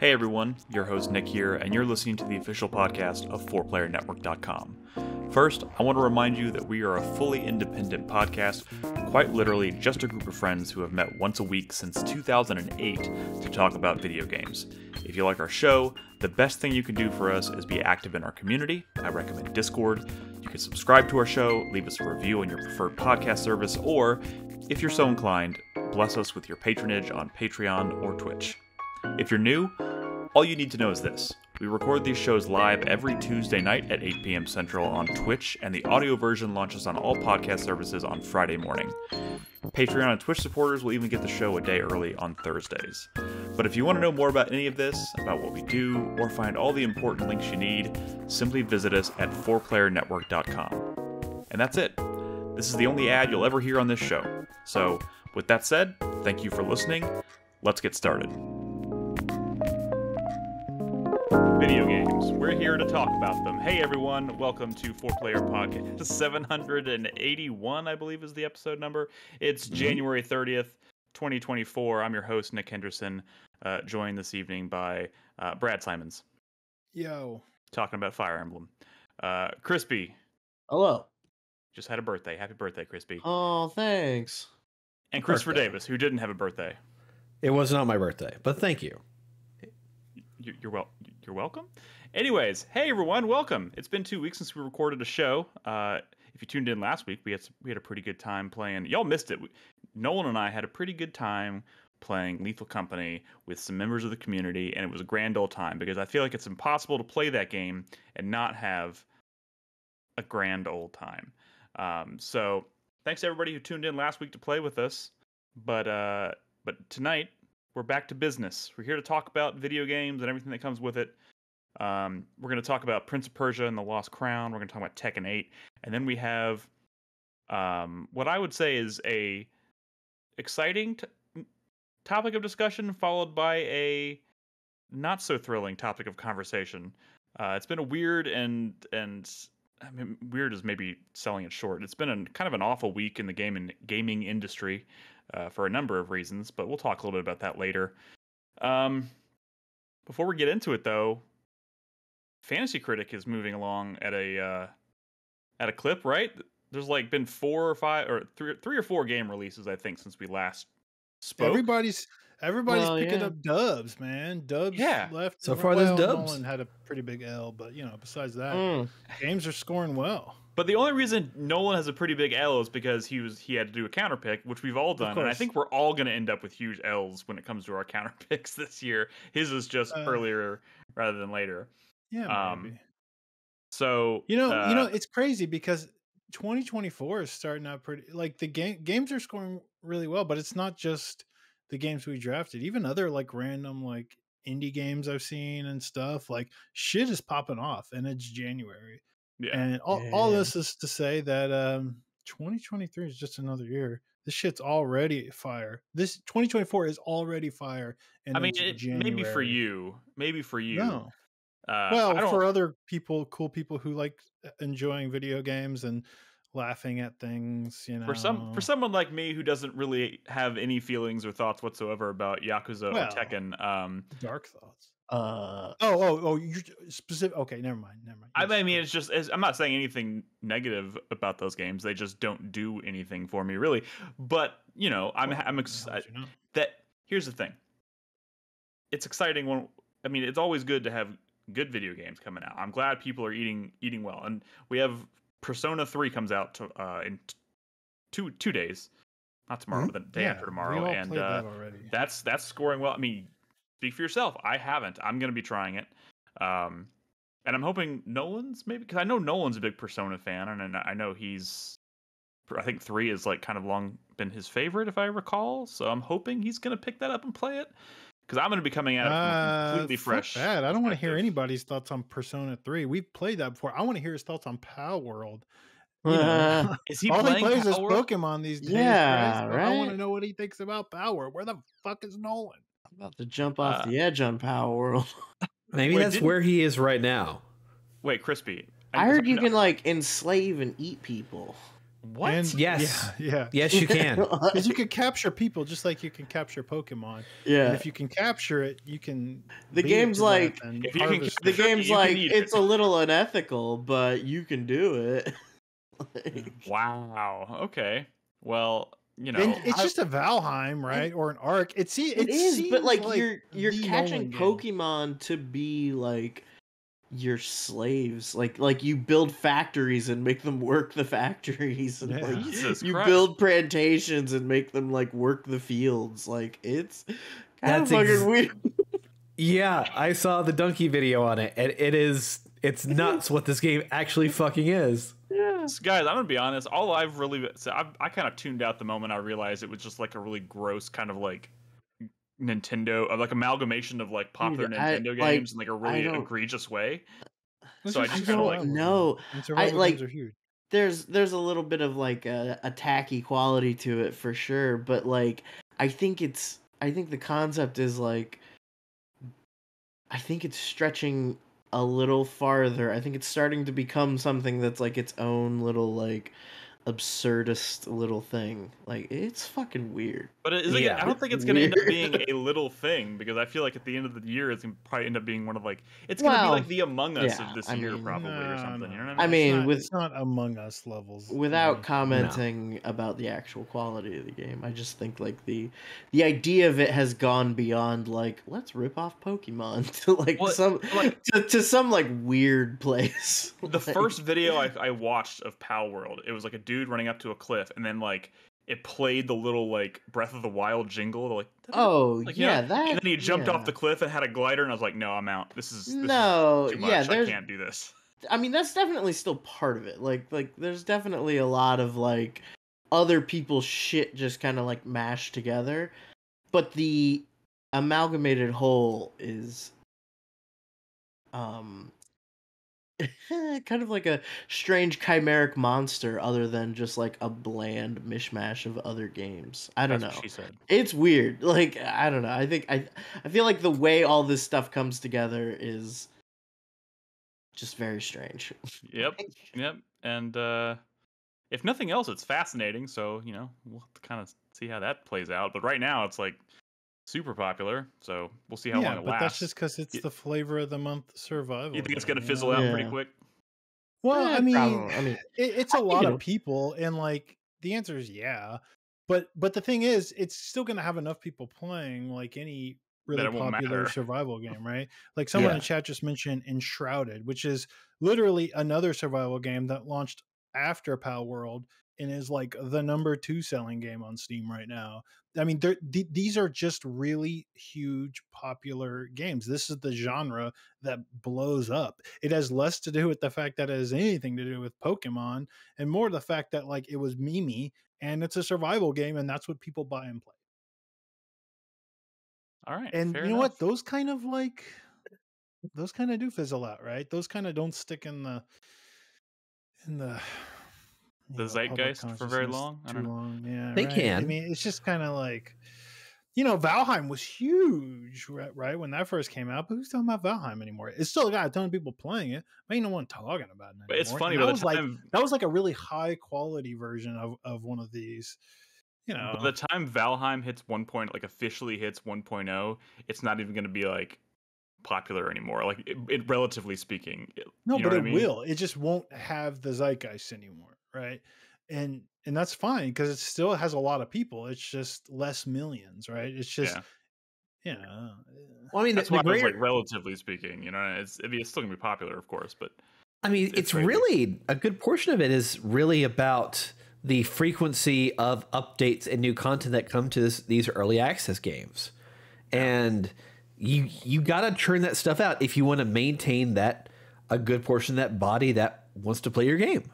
Hey everyone, your host Nick here, and you're listening to the official podcast of 4playernetwork.com. First, I want to remind you that we are a fully independent podcast, quite literally just a group of friends who have met once a week since 2008 to talk about video games. If you like our show, the best thing you can do for us is be active in our community. I recommend Discord. You can subscribe to our show, leave us a review on your preferred podcast service, or, if you're so inclined, bless us with your patronage on Patreon or Twitch. If you're new, all you need to know is this. We record these shows live every Tuesday night at 8 p.m. Central on Twitch, and the audio version launches on all podcast services on Friday morning. Patreon and Twitch supporters will even get the show a day early on Thursdays. But if you want to know more about any of this, about what we do, or find all the important links you need, simply visit us at 4playernetwork.com. And that's it. This is the only ad you'll ever hear on this show. So, with that said, thank you for listening. Let's get started. Video games. We're here to talk about them. Hey everyone, welcome to Four Player Podcast 781, I believe is the episode number. It's Mm-hmm. January 30th, 2024. I'm your host, Nick Henderson, uh, joined this evening by uh, Brad Simons, Yo. talking about Fire Emblem. Uh, Crispy Hello. just had a birthday. Happy birthday, Crispy. Oh, thanks. and Christopher birthday. Davis, who didn't have a birthday. It was not my birthday, but thank you. You- You're well. You're welcome. Anyways, hey everyone, welcome. It's been two weeks since we recorded a show. Uh, if you tuned in last week, we had s- we had a pretty good time playing. Y'all missed it. We- Nolan and I had a pretty good time playing Lethal Company with some members of the community, and it was a grand old time because I feel like it's impossible to play that game and not have a grand old time. Um, so thanks to everybody who tuned in last week to play with us. But uh, but tonight we're back to business. We're here to talk about video games and everything that comes with it. Um, we're going to talk about Prince of Persia and the Lost Crown. We're going to talk about Tekken 8, and then we have um, what I would say is a exciting t- topic of discussion, followed by a not so thrilling topic of conversation. Uh, it's been a weird and and I mean, weird is maybe selling it short. It's been a, kind of an awful week in the gaming gaming industry uh, for a number of reasons, but we'll talk a little bit about that later. Um, before we get into it, though, Fantasy Critic is moving along at a uh, at a clip, right? There's like been four or five or three, three or four game releases, I think, since we last spoke. Everybody's everybody's Well, picking yeah. up dubs, man. Dubs Yeah. left. So far, right. there's dubs. Nolan had a pretty big L, but you know, besides that, Mm. games are scoring well. But the only reason Nolan has a pretty big L is because he was he had to do a counter pick, which we've all done, and I think we're all going to end up with huge L's when it comes to our counter picks this year. His is just Uh, earlier rather than later. Yeah, Um, maybe. So You know, you know, uh, it's crazy because 2024 is starting out pretty. Like the game games are scoring really well, but it's not just the games we drafted. Even other like random like indie games I've seen and stuff. Like shit is popping off, and it's January. yeah. And all, all this is to say that um 2023 is just another year. This shit's already fire. This 2024 is already fire. And I mean, it, maybe for you, maybe for you. No. Uh, well, for other people, cool people who like uh, enjoying video games and laughing at things, you know. for some for someone like me who doesn't really have any feelings or thoughts whatsoever about Yakuza Well, or Tekken, um, dark thoughts. Uh, Oh, oh, oh, you're specific. Okay, never mind, never mind. I, Yes, I mean, it's just it's, I'm not saying anything negative about those games. They just don't do anything for me, really. But you know, I'm Well, I'm how ex- would you know? that here's the thing. It's exciting when I mean it's always good to have good video games coming out. I'm glad people are eating eating well, and we have Persona Three comes out to, uh, in t- two two days, not tomorrow, Mhm. but the day Yeah, after tomorrow, and uh, that that's that's scoring well. I mean, speak for yourself. I haven't. I'm gonna be trying it, um, and I'm hoping Nolan's maybe because I know Nolan's a big Persona fan, and, and I know he's. I think three is like kind of long been his favorite, if I recall. So I'm hoping he's gonna pick that up and play it because I'm gonna be coming at it Uh, completely fresh. Bad. I don't want to hear anybody's thoughts on Persona 3. We've played that before. I want to hear his thoughts on Pal World. You know, Is he all he playing plays is Pal World? Pokemon these days. Yeah, Chris, so I want to know what he thinks about Power. Where the fuck is Nolan? I'm about to jump off Uh, the edge on Pal World. Maybe Wait, that's didn't- where he is right now. Wait, Crispy. I heard you no, can like enslave and eat people. What? And- Yes. Yeah. Yeah. Yes, you can. Because you can capture people just like you can capture Pokemon. yeah. And if you can capture it, you can. The game's like- If you can the capture it. it, game's like eat it. it's a little unethical, but you can do it. Like, mm. Wow. Okay. Well, you know, And it's I- just a Valheim, right, or an Ark. It see it is, but seems like, you're you're catching Nolan game. Pokemon to be like your slaves. Like like you build factories and make them work the factories and Yeah. like Jesus you Christ. build plantations and make them like work the fields. Like it's kind of That's fucking ex- weird. Yeah, I saw the donkey video on it, and it is it's nuts what this game actually fucking is. Yeah. So, guys, I'm gonna be honest. All I've really so I, I kind of tuned out the moment I realized it was just like a really gross kind of like Nintendo, uh, like amalgamation of like popular I- Nintendo like, games in like a really egregious way. So I just just kinda like- no, I and survival like- are huge. there's there's a little bit of like a, a tacky quality to it for sure but like i think it's i think the concept is like i think it's stretching a little farther i think it's starting to become something that's like its own little like absurdist little thing like it's fucking weird But it is like, Yeah. I don't think it's gonna end up being a little thing because I feel like at the end of the year it's gonna probably end up being one of like it's gonna be like the Among Us yeah, of this I year mean- probably or something. no. You know what I mean? I It's mean, not- with- it's not Among Us levels. without no. commenting about the actual quality of the game i just think like the the idea of it has gone beyond like let's rip off pokemon to like Well, some like- to, to some like weird place the Like, first video I, I watched of Pal World, it was like a dude running up to a cliff, and then like it played the little like Breath of the Wild jingle. Like, oh like, you know, yeah that and then he jumped yeah. off the cliff and had a glider, and I was like, no, I'm out. This is this no is yeah I can't do this. i mean that's definitely still part of it like like there's definitely a lot of like other people's shit just kind of like mashed together but the amalgamated whole is um kind of like a strange chimeric monster other than just like a bland mishmash of other games i don't That's know she said. it's weird like i don't know i think i i feel like the way all this stuff comes together is just very strange Yep, yep. And uh if nothing else, it's fascinating. So you know, we'll kind of see how that plays out. But right now, it's like super popular. So we'll see how yeah, long it but lasts. that's just because it's Y- the flavor of the month survival. you think it's gonna fizzle know? out pretty quick? Well, Eh, I mean, probably. I mean, it, it's a I- lot of people, and like the answer is yeah. But but the thing is, it's still going to have enough people playing, like any really popular matter. survival game, right? Like someone Yeah. in chat just mentioned Enshrouded, which is literally another survival game that launched after Pal World and is like the number two selling game on Steam right now. I mean, th- these are just really huge, popular games. This is the genre that blows up. It has less to do with the fact that it has anything to do with Pokemon, and more the fact that like it was Mimi and it's a survival game, and that's what people buy and play. All right. And you know enough. what? Those kind of like those kind of do fizzle out, right? Those kind of don't stick in the in the The know, zeitgeist for very consciousness long? I Too don't know. long, yeah. They right? I mean, it's just kind of like, you know, Valheim was huge, right? Right when that first came out, but who's talking about Valheim anymore? It's still got a ton of people playing it, but ain't no one talking about it anymore. But it's funny. And that the was like that was like a really high quality version of of one of these. You know, by the time Valheim hits one point, like officially hits 1.0, it's not even going to be like popular anymore. Like it, it relatively speaking. it- No, you know but what it I mean? will. It just won't have the zeitgeist anymore, right? And and that's fine because it still has a lot of people. It's just less millions, right? It's just Yeah. you know. Uh, well, I mean, That's the, why the greater, like hmm. relatively speaking. You know, it's I mean, it's still gonna be popular, of course, but I mean, it's it's really a good portion of it is really about the frequency of updates and new content that come to this, these early access games, and you you got to churn that stuff out if you want to maintain that a good portion of that body that wants to play your game.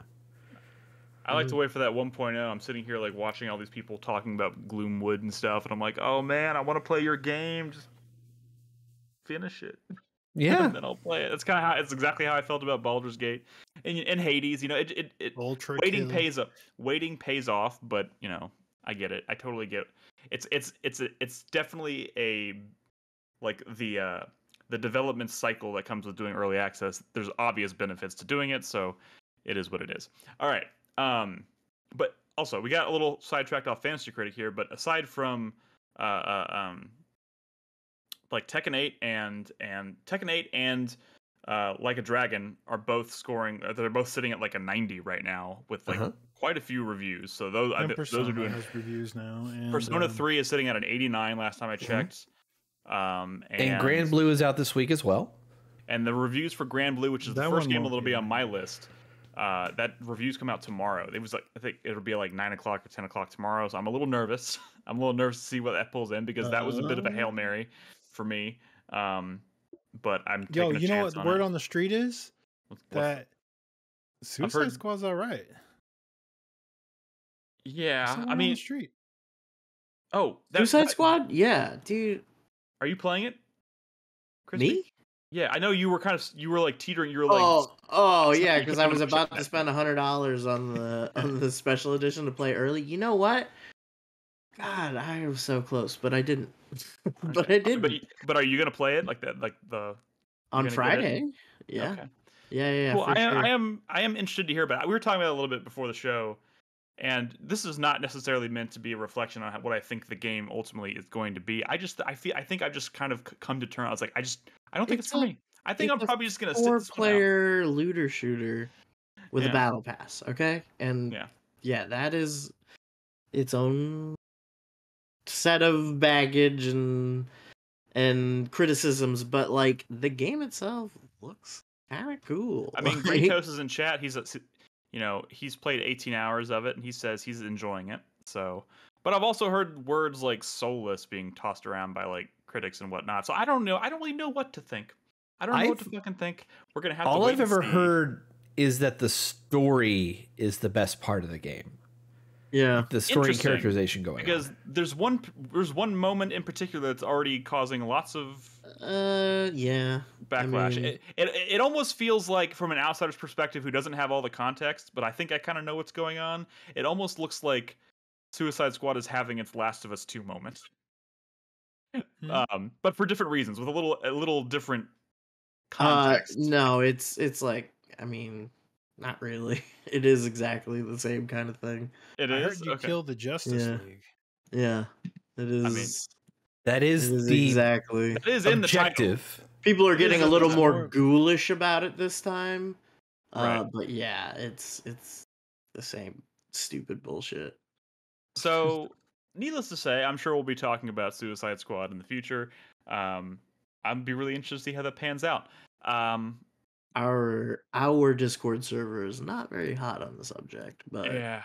I like to wait for that 1.0. I'm sitting here like watching all these people talking about Gloomwood and stuff, and I'm like, oh man, I want to play your game. Just finish it, Yeah, and then I'll play it. That's kind of how it's exactly how I felt about Baldur's Gate and, and Hades. You know, it it, it Ultra waiting kill. pays up. Waiting pays off, but you know, I get it. I totally get. It. It's it's it's a, it's definitely a like the uh the development cycle that comes with doing early access. There's obvious benefits to doing it, so it is what it is. All right. Um but also we got a little sidetracked off Fantasy Critic here. But aside from uh, uh um like Tekken 8 and and Tekken 8 and uh, Like a Dragon are both scoring. uh, They're both sitting at like a 90 right now with like Uh-huh. quite a few reviews. So those I, And bet those are doing. has reviews now. And, Persona um, 3 is sitting at an 89 last time I checked. Um, and, And Granblue is out this week as well. and the reviews for Granblue, which is the first game that'll be be on my list. Uh, that reviews come out tomorrow. It was like I think it'll be like nine o'clock or ten o'clock tomorrow. So I'm a little nervous. I'm a little nervous to see what that pulls in because that was a bit of a hail Uh. mary for me. Um, but I'm Yo, taking a you know what the word it. on the street is? What's- what's- That Suicide heard- Squad's all right. yeah, I word on mean, the street. oh, that- Suicide that- Squad? Yeah, dude. Are you playing it? Crispy? Me? Yeah, I know you were kind of you were like teetering. You were like, oh, oh yeah, because I oh, was about to spend a hundred dollars on the on the special edition to play early. You know what? God, I was so close, but I didn't. but I did But but are you gonna play it like that? Like the on gonna get it? Friday. Yeah, Okay. yeah, yeah. yeah Well, I, sure. I am I am interested to hear about. It. We were talking about it a little bit before the show, and this is not necessarily meant to be a reflection on what I think the game ultimately is going to be. I just I feel I think I've just kind of come to terms. I was like, I just I don't think it's, It's for me. I think it's I'm probably just gonna sit four this one out. player looter shooter with Yeah. a battle pass. Okay, and Yeah. yeah, that is its own set of baggage and and criticisms, but like the game itself looks kind of cool. I mean, Greencoast is in chat. He's a, you know he's played 18 hours of it, and he says he's enjoying it. So, but I've also heard words like soulless being tossed around by like critics and whatnot. So I don't know. I don't really know what to think. I don't know what to I've- fucking think. We're gonna have to. All wait I've and ever see. heard is that the story is the best part of the game. yeah, The story and characterization going because on. there's one there's one moment in particular that's already causing lots of uh, yeah. I backlash. mean- it, it it almost feels like from an outsider's perspective who doesn't have all the context, but I think I kind of know what's going on. It almost looks like Suicide Squad is having its Last of Us 2 moment. Hmm. Um, but for different reasons with a little a little different Uh, no, it's it's like I mean, not really. It is exactly the same kind of thing. it I is heard you okay. killed the Justice Yeah. League. Yeah, it is. mean, That it is, is the exactly. It is in the title. People are getting a little more title. ghoulish about it this time. Uh, but yeah, it's it's the same stupid bullshit. So, needless to say, I'm sure we'll be talking about Suicide Squad in the future. Um, I'd be really interested to see how that pans out. Um, Our our Discord server is not very hot on the subject, but yeah,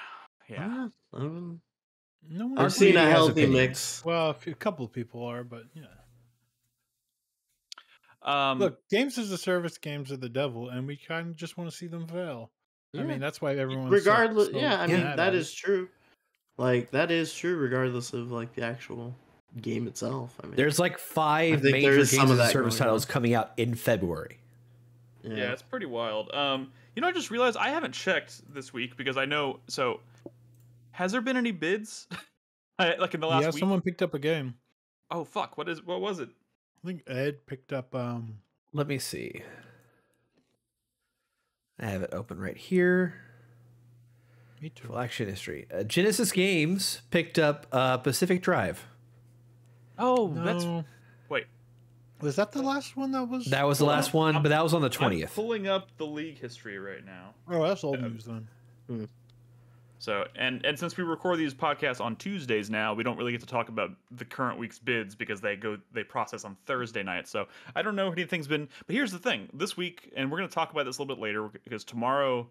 yeah. uh, um, No one I've seen a healthy mix. Well, a, few, a couple of people are, but yeah. Um, Look, games as a service, games are the devil, and we kind of just want to see them fail. I mean, that's why everyone. regardless, yeah, I mean that is that true. Like that is true, regardless of like the actual game itself. I mean, There's like five major is some games of as that service going on. titles coming out in February. yeah. it's pretty wild. Um, you know, I just realized I haven't checked this week because I know. So, has there been any bids? I- like in the last yeah, week? someone picked up a game. Oh fuck! What is? What was it? I think Ed picked up. um Let me see. I have it open right here. Me too. Full action history. Uh, Genesis Games picked up uh, Pacific Drive. Oh, that's wait. Was that the last one that was? That was the last one, I'm- but that was on the twentieth. pulling up the league history right now. Oh, that's old Uh, news then. So, and and since we record these podcasts on Tuesdays now, we don't really get to talk about the current week's bids because they go they process on Thursday night. So I don't know if anything's been. But here's the thing: this week, and we're going to talk about this a little bit later because tomorrow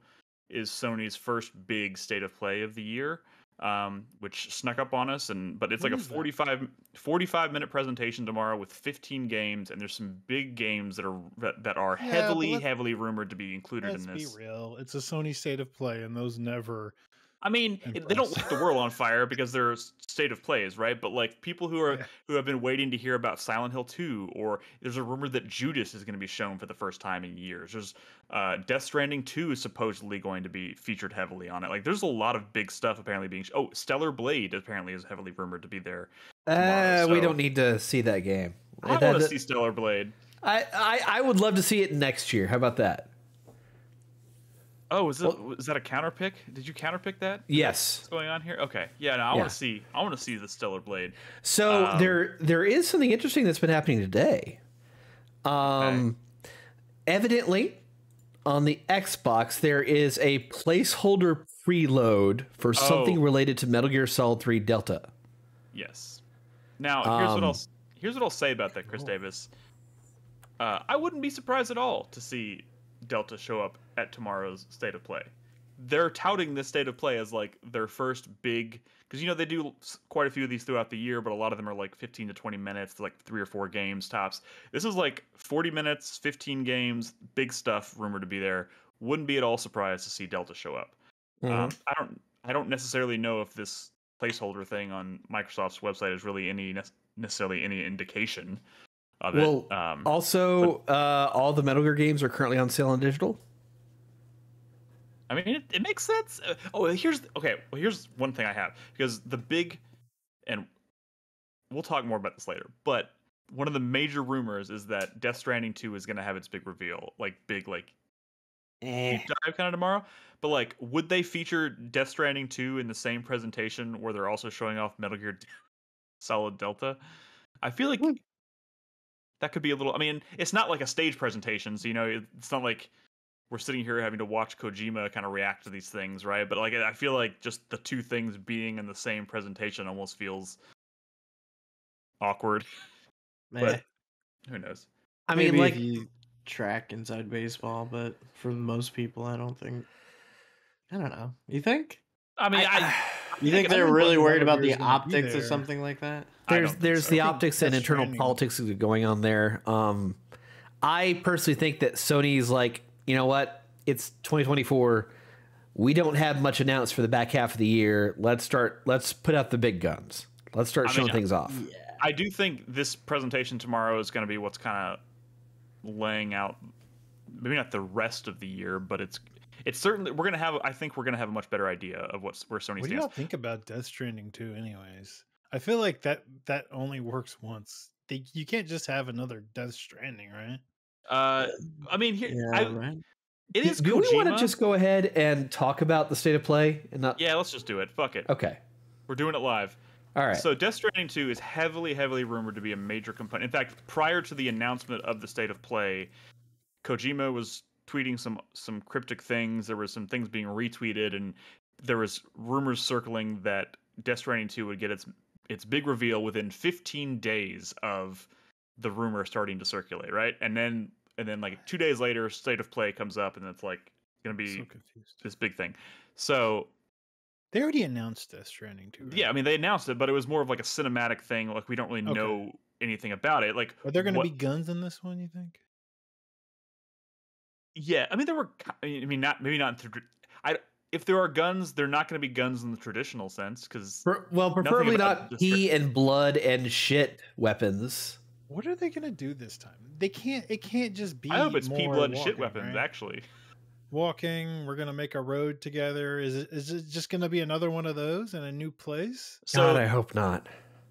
is Sony's first big state of play of the year, um, which snuck up on us. And but it's What like a is that? 45, 45 minute presentation tomorrow with 15 games, and there's some big games that are that, are Yeah, heavily heavily rumored to be included Let's in be this. real. It's a Sony state of play, and those never. I mean, it- they don't light the world on fire because they're state of plays, right? But like people who are Yeah. who have been waiting to hear about Silent Hill 2, or there's a rumor that Judas is going to be shown for the first time in years. There's uh, Death Stranding 2 is supposedly going to be featured heavily on it. Like there's a lot of big stuff apparently being. Sh- oh, Stellar Blade apparently is heavily rumored to be there. Uh, we don't need to see that game. I want to see Stellar Blade. I, I, I would love to see it next year. How about that? Oh, is it Well- is that a counter pick? Did you counter pick that? Yes. What's going on here? Okay. Yeah, no, I Yeah. want to see I want to see the Stellar Blade. So Um, there there is something interesting that's been happening today. Um evidently on the Xbox there is a placeholder preload for something Oh. related to Metal Gear Solid 3 Delta. Yes. Now, here's what Um, I'll here's what I'll say about that, Chris Cool. Davis. Uh, I wouldn't be surprised at all to see Delta show up at tomorrow's state of play. They're touting this state of play as like their first big because you know they do quite a few of these throughout the year, but a lot of them are like 15 to 20 minutes, like three or four games tops. This is like 40 minutes, 15 games, big stuff rumored to be there. Wouldn't be at all surprised to see Delta show up. Mm-hmm. Um, I don't I don't necessarily know if this placeholder thing on Microsoft's website is really any nec- necessarily any indication of Well, it. Um, Also, uh, all the Metal Gear games are currently on sale on digital. I mean, it, it makes sense. Uh, Oh, here's okay. Well, here's one thing I have because the big, and we'll talk more about this later. But one of the major rumors is that Death Stranding Two is going to have its big reveal, like big, like deep dive kind of tomorrow. But like, would they feature Death Stranding Two in the same presentation where they're also showing off Metal Gear Solid Delta? I feel like that could be a little. I mean, it's not like a stage presentation, so you know, it's not like we're sitting here having to watch Kojima kind of react to these things, right? But like, I feel like just the two things being in the same presentation almost feels awkward. But who knows? I mean, Maybe like, if you track inside baseball, but for most people, I don't think. I don't know. You think? I mean, I, You think I they're really worried about the is gonna be optics or something like that? There's there's so. the optics and Death internal Stranding- politics going on there. Um, I personally think that Sony's like, you know what? It's 2024. We don't have much announced for the back half of the year. Let's start. Let's put out the big guns. Let's start I mean, showing things off. Yeah. I do think this presentation tomorrow is going to be what's kind of laying out, maybe not the rest of the year, but it's it's certainly we're going to have. I think we're going to have a much better idea of what's where Sony What do stands. y'all think about Death Stranding too? anyways? I feel like that that only works once. They, you can't just have another Death Stranding, right? Uh, I mean, here Yeah, I, right. it is. Do we want to just go ahead and talk about the state of play and not? Yeah, let's just do it. Fuck it. Okay. We're doing it live. All right. So Death Stranding 2 is heavily, heavily rumored to be a major component. In fact, prior to the announcement of the state of play, Kojima was tweeting some some cryptic things. There was some things being retweeted, and there was rumors circling that Death Stranding 2 would get its its big reveal within 15 days of the rumor starting to circulate, right? And then and then like two days later, state of play comes up, and it's like gonna be so this big thing. So They already announced Death Stranding 2. Right? yeah, I mean they announced it, but it was more of like a cinematic thing. Like we don't really Okay. know anything about it. Like Are there going to be guns in this one? You think? Yeah, I mean there were. I mean not maybe not. in the I if there are guns, they're not going to be guns in the traditional sense because Per- well, preferably not the pee and blood and shit weapons. What are they going to do this time? They can't. It can't just be. I hope it's pea more blood and shit weapons. right? Actually, Walking. We're going to make a road together. Is it? Is it just going to be another one of those in a new place? so God, I hope not.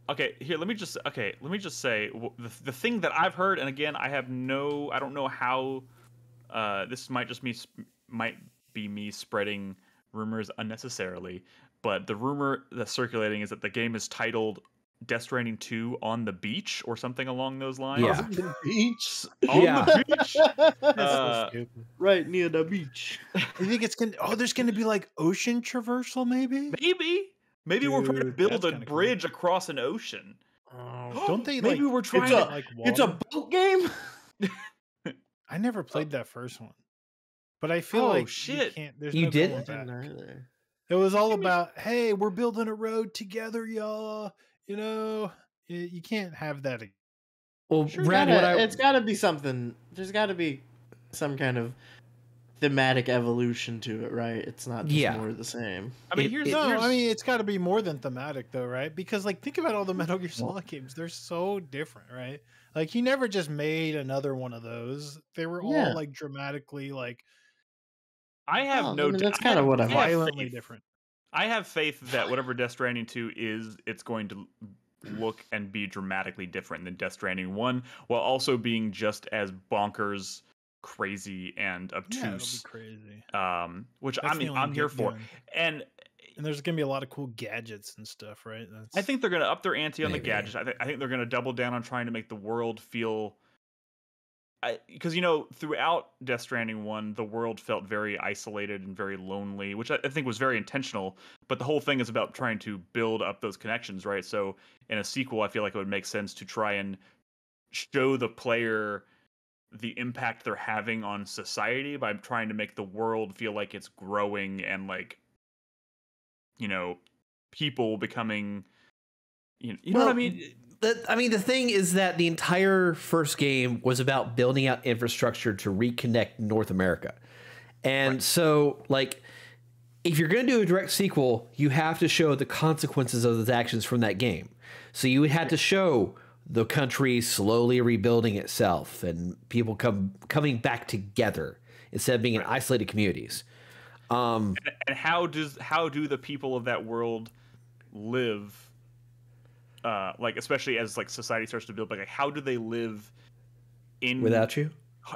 okay, here let me just okay let me just say the the thing that I've heard, and again I have no I don't know how. Uh, this might just me sp- might be me spreading rumors unnecessarily, but the rumor that's circulating is that the game is titled Death Stranding 2 on the beach or something along those lines. Yeah. the beach. On Yeah. the beach. That's Uh, so right near the beach. You think it's gonna? Oh, there's gonna be like ocean traversal, maybe. Maybe. Maybe we're trying to build a kinda cool. bridge across an ocean. Oh, Don't they Maybe like? we're trying It's to. a- like it's a boat game. I never oh. played that first one, but I feel Oh, like you shit. can't. There's You no did? didn't It was all about, hey, we're building a road together, y'all. You know, you, you can't have that. ag- Well, Sure, Brad, Gotta- I it's got to be something. There's got to be some kind of thematic evolution to it, right? It's not just Yeah. more of the same. I mean, it- here's it- No, here's, I mean it's got to be more than thematic, though, right? Because like, think about all the Metal Gear Solid games; they're so different, right? Like, he never just made another one of those. They were all like dramatically, like I have Well, I no. mean, that's kinda what I I have have violently faith- different. I have faith that whatever Death Stranding 2 is, it's going to look and be dramatically different than Death Stranding 1, while also being just as bonkers crazy and Yeah, be obtuse. crazy. um, which That's I mean, I'm here for. gun. And And there's gonna be a lot of cool gadgets and stuff, right? That's, I think they're going to up their ante on the gadgets. I, th- I think they're going to double down on trying to make the world feel. Because you know, throughout Death Stranding one, the world felt very isolated and very lonely, which I, I think was very intentional. But the whole thing is about trying to build up those connections, right? So in a sequel, I feel like it would make sense to try and show the player the impact they're having on society by trying to make the world feel like it's growing and like you know people becoming you know, you know what i mean The, I mean, the thing is that the entire first game was about building out infrastructure to reconnect North America. And so, like, if you're going to do a direct sequel, you have to show the consequences of those actions from that game. So you would have to show the country slowly rebuilding itself and people come coming back together instead of being in isolated communities. Um, and how does how do the people of that world live uh like especially as like society starts to build like how do they live in without you,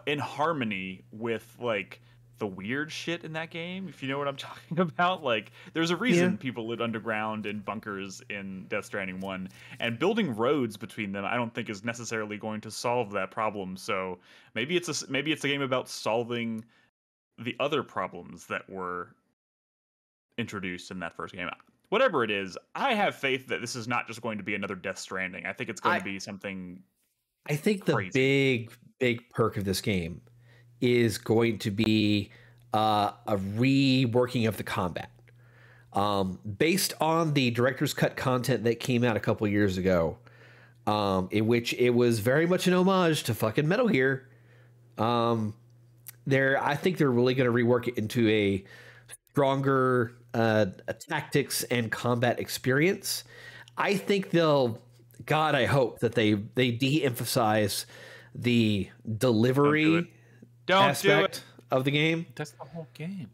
in harmony with like the weird shit in that game if you know what i'm talking about like there's a reason Yeah. people lived underground in bunkers in death stranding 1 and building roads between them i don't think is necessarily going to solve that problem so maybe it's a maybe it's a game about solving the other problems that were introduced in that first game whatever it is i have faith that this is not just going to be another death stranding i think it's going I- to be something I think the big, big perk of this game is going to be uh, a reworking of the combat. Um, based on the director's cut content that came out a couple years ago, um, in which it was very much an homage to fucking Metal Gear. Um, they're, I think they're really going to rework it into a stronger uh, tactics and combat experience. I think they'll. God, I hope that they they de-emphasize the delivery don't aspect do it of the game. that's the whole game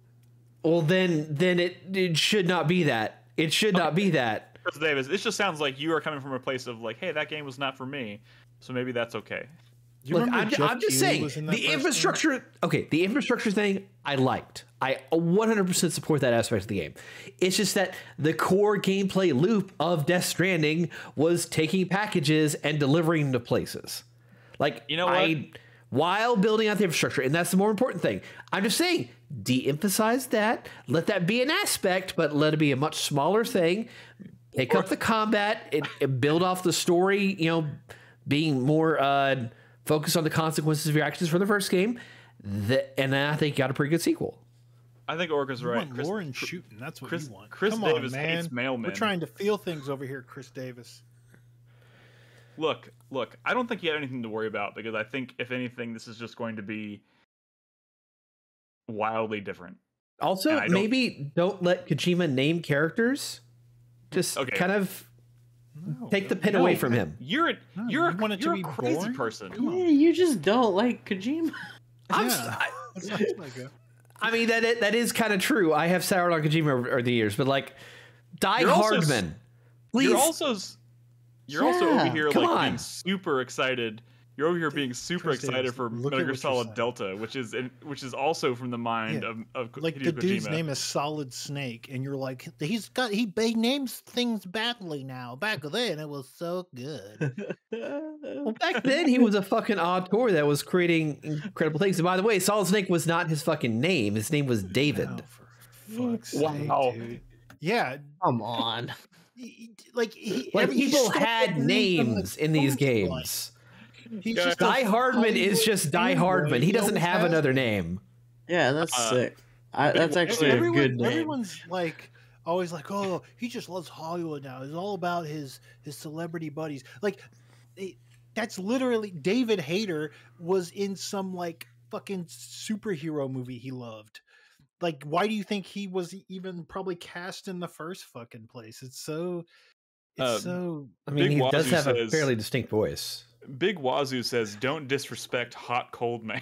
Well, then then it it should not be that. It should not be that. Davis, this just sounds like you are coming from a place of like, hey, that game was not for me, so maybe that's okay. Do you Look, I'm, Jeff I'm just Keighley saying in the first game? infrastructure. Okay, the infrastructure thing I liked. I 100% support that aspect of the game. It's just that the core gameplay loop of Death Stranding was taking packages and delivering them to places. Like You know what? I, while building out the infrastructure, and that's the more important thing. I'm just saying, de-emphasize that. Let that be an aspect, but let it be a much smaller thing. Pick up the combat and, and build off the story. You know, being more uh, focused on the consequences of your actions from the first game. That, and then I think you got a pretty good sequel. I think Orca's You right. want Chris, lore and shooting. That's what Chris- you want. Chris Come Davis on, hates man. mailmen. We're trying to feel things over here, Chris Davis. look, look, I don't think you have anything to worry about because I think if anything, this is just going to be wildly different. Also, don't- maybe don't let Kojima name characters. Just Okay. kind of No, take the pin No, away from him. You're a, No, you're you a, it you're a be crazy boring? person. Come. Yeah, you just don't like Kojima. I'm Yeah. s- I- That sounds like a- I mean that it, that is kind of true. I have soured on Kojima over, over the years, but like Die You're also please. You're also you're also over here like on. being super excited. You're over here being super Chris excited for look Metal Gear Solid. Delta, which is in, which is also from the mind Yeah. of, of like Hideo the dude's name is Solid Snake, and you're like, he's got he, he names things badly now. Back then, it was so good. well, back then he was a fucking auteur that was creating incredible things. And by the way, Solid Snake was not his fucking name. His name was David. Oh, for fuck's Wow. sake, dude. Yeah, Come on. he- he- like he, Like every- people stole had the name from the names in these games. Light. Games. He's Yeah. just Die Hardman is just Die. Hardman. He doesn't have another name. Yeah, that's Uh, sick. I, that's one- actually a good name. everyone's like always like, oh, he just loves Hollywood now. It's all about his his celebrity buddies. Like, they, that's literally David Hayter was in some like fucking superhero movie he loved. Like, why do you think he was even probably cast in the first fucking place? It's so, it's Uh, so. I mean, Big he does Wazoo have a fairly distinct voice. Big Wazoo says, "Don't disrespect Hot Cold Man."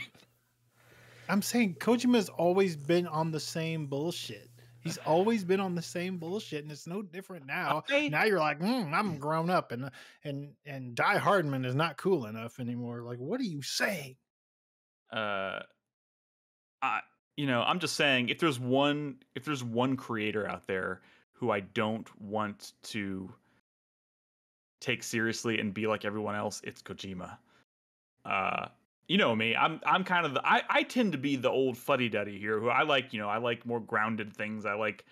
I'm saying Kojima's always been on the same bullshit. He's always been on the same bullshit, and it's no different now. I- now you're like, mm, I'm grown up, and and and Die Hardman is not cool enough anymore. Like, what are you saying? Uh, I, you know, I'm just saying if there's one if there's one creator out there who I don't want to take seriously and be like everyone else, it's Kojima. Uh, you know me. I'm I'm kind of the I, I tend to be the old fuddy duddy here who I like, you know, I like more grounded things. I like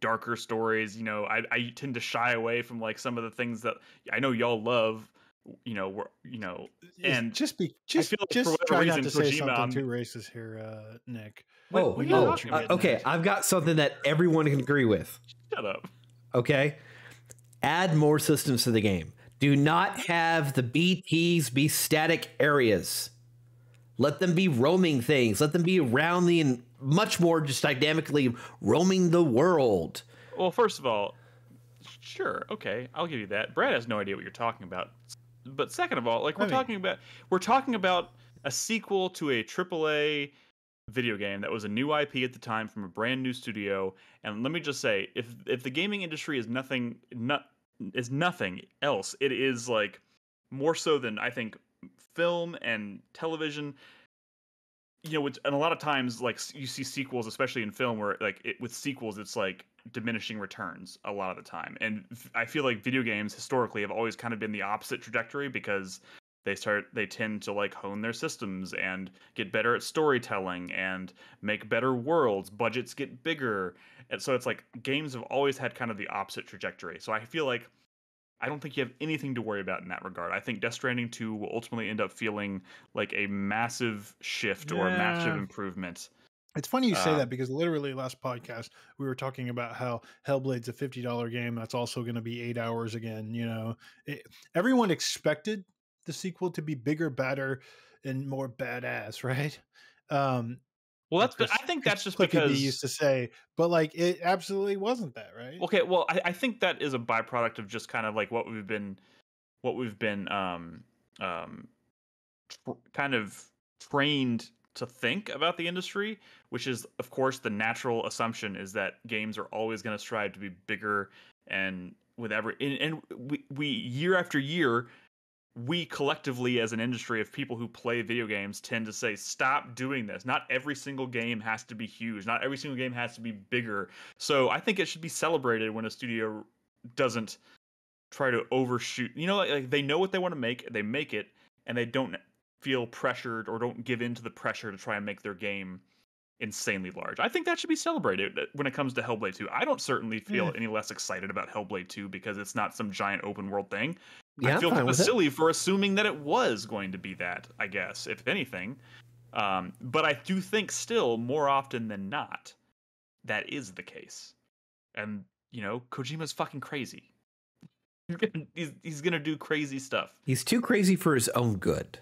darker stories. You know, I, I tend to shy away from like some of the things that I know y'all love. You know, we're you know, and just be just like just whatever try not reason, to say something I'm- too racist here, uh, Nick. What- oh, what oh, uh, okay. I've got something that everyone can agree with. shut up. Okay. Add more systems to the game. Do not have the BTs be static areas. Let them be roaming things. Let them be around the and much more just dynamically roaming the world. Well, first of all, sure, okay, I'll give you that. Brad has no idea what you're talking about. But second of all, like we're I mean- talking about we're talking about a sequel to a AAA video game that was a new IP at the time from a brand new studio. And let me just say, if if the gaming industry is nothing not is nothing else, it is like more so than I think film and television you know, and a lot of times, like you see sequels, especially in film, where like it, with sequels, it's like diminishing returns a lot of the time. And I feel like video games historically have always kind of been the opposite trajectory because they start they tend to like hone their systems and get better at storytelling and make better worlds. Budgets get bigger, and so it's like games have always had kind of the opposite trajectory. So I feel like I don't think you have anything to worry about in that regard. I think Death Stranding 2 will ultimately end up feeling like a massive shift or a massive improvement. It's funny you say Uh, that because literally last podcast we were talking about how Hellblade's a fifty dollar game that's also going to be eight hours again. You know, it, everyone expected the sequel to be bigger, better, and more badass, right? Um, Well, that's Chris- I think Chris that's just Cliffy because used to say, but like it absolutely wasn't that, right? Okay, well, I, I think that is a byproduct of just kind of like what we've been, what we've been, um, um, tr- kind of trained to think about the industry, which is, of course, the natural assumption is that games are always going to strive to be bigger and with every, and, and we, we year after year, we collectively as an industry of people who play video games tend to say stop doing this not every single game has to be huge not every single game has to be bigger so I think it should be celebrated when a studio doesn't try to overshoot. You know, like, like they know what they want to make, they make it, and they don't feel pressured or don't give in to the pressure to try and make their game insanely large. I think that should be celebrated uh, when it comes to Hellblade 2. I don't certainly feel Yeah. any less excited about Hellblade 2 because it's not some giant open world thing. Yeah, I feel kind of with it. silly for assuming that it was going to be that, I guess, if anything. Um, but I do think still, more often than not, that is the case. And, you know, Kojima's fucking crazy. He's gonna, he's, he's gonna do crazy stuff. He's too crazy for his own good.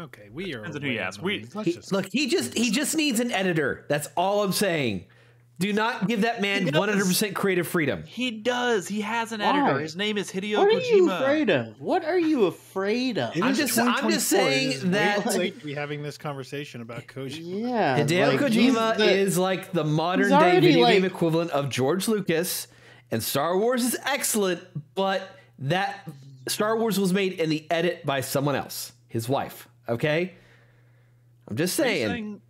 Okay, we are. Depends on who you ask. We- He, look, he just he just needs an editor. That's all I'm saying. Do not give that man 100% creative freedom. He does. He has an Why? editor. His name is Hideo What are you afraid of? What are you afraid of? I'm just- I'm just saying is way that- too late to be having this conversation about Kojima. Yeah, Hideo like, Kojima the- is like the modern day already, video game equivalent of George Lucas, and Star Wars is excellent, but that Star Wars was made in the edit by someone else, his wife. Okay, I'm just Are you saying.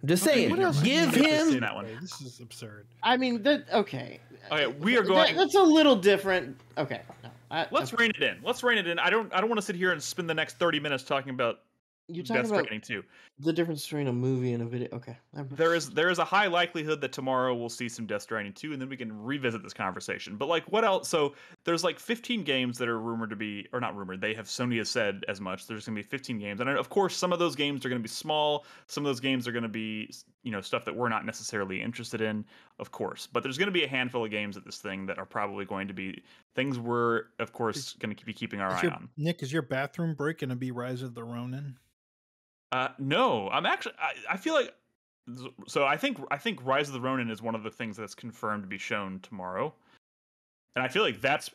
Saying- I'm just Okay, saying. what else give you interested in him. that one? Okay, This is absurd. I mean, that okay. Okay, we are That- going. that's a little different. Okay, no. I, Let's okay. rein it in. Let's rein it in. I don't. I don't want to sit here and spend the next thirty minutes talking about You talking Death about Stranding too. the difference between a movie and a video? Okay. There is there is a high likelihood that tomorrow we'll see some Death Stranding 2, and then we can revisit this conversation. But like, what else? So there's like 15 games that are rumored to be, or not rumored. They have Sony has said as much. There's going to be 15 games, and of course, some of those games are going to be small. Some of those games are going to be, you know, stuff that we're not necessarily interested in, of course. But there's going to be a handful of games at this thing that are probably going to be things we're, of course, going to be keeping our Is eye your- on. Nick, is your bathroom break going to be Rise of the Ronin? Uh, no, I'm actually. I, I feel like. So I think I think Rise of the Ronin is one of the things that's confirmed to be shown tomorrow, and I feel like that's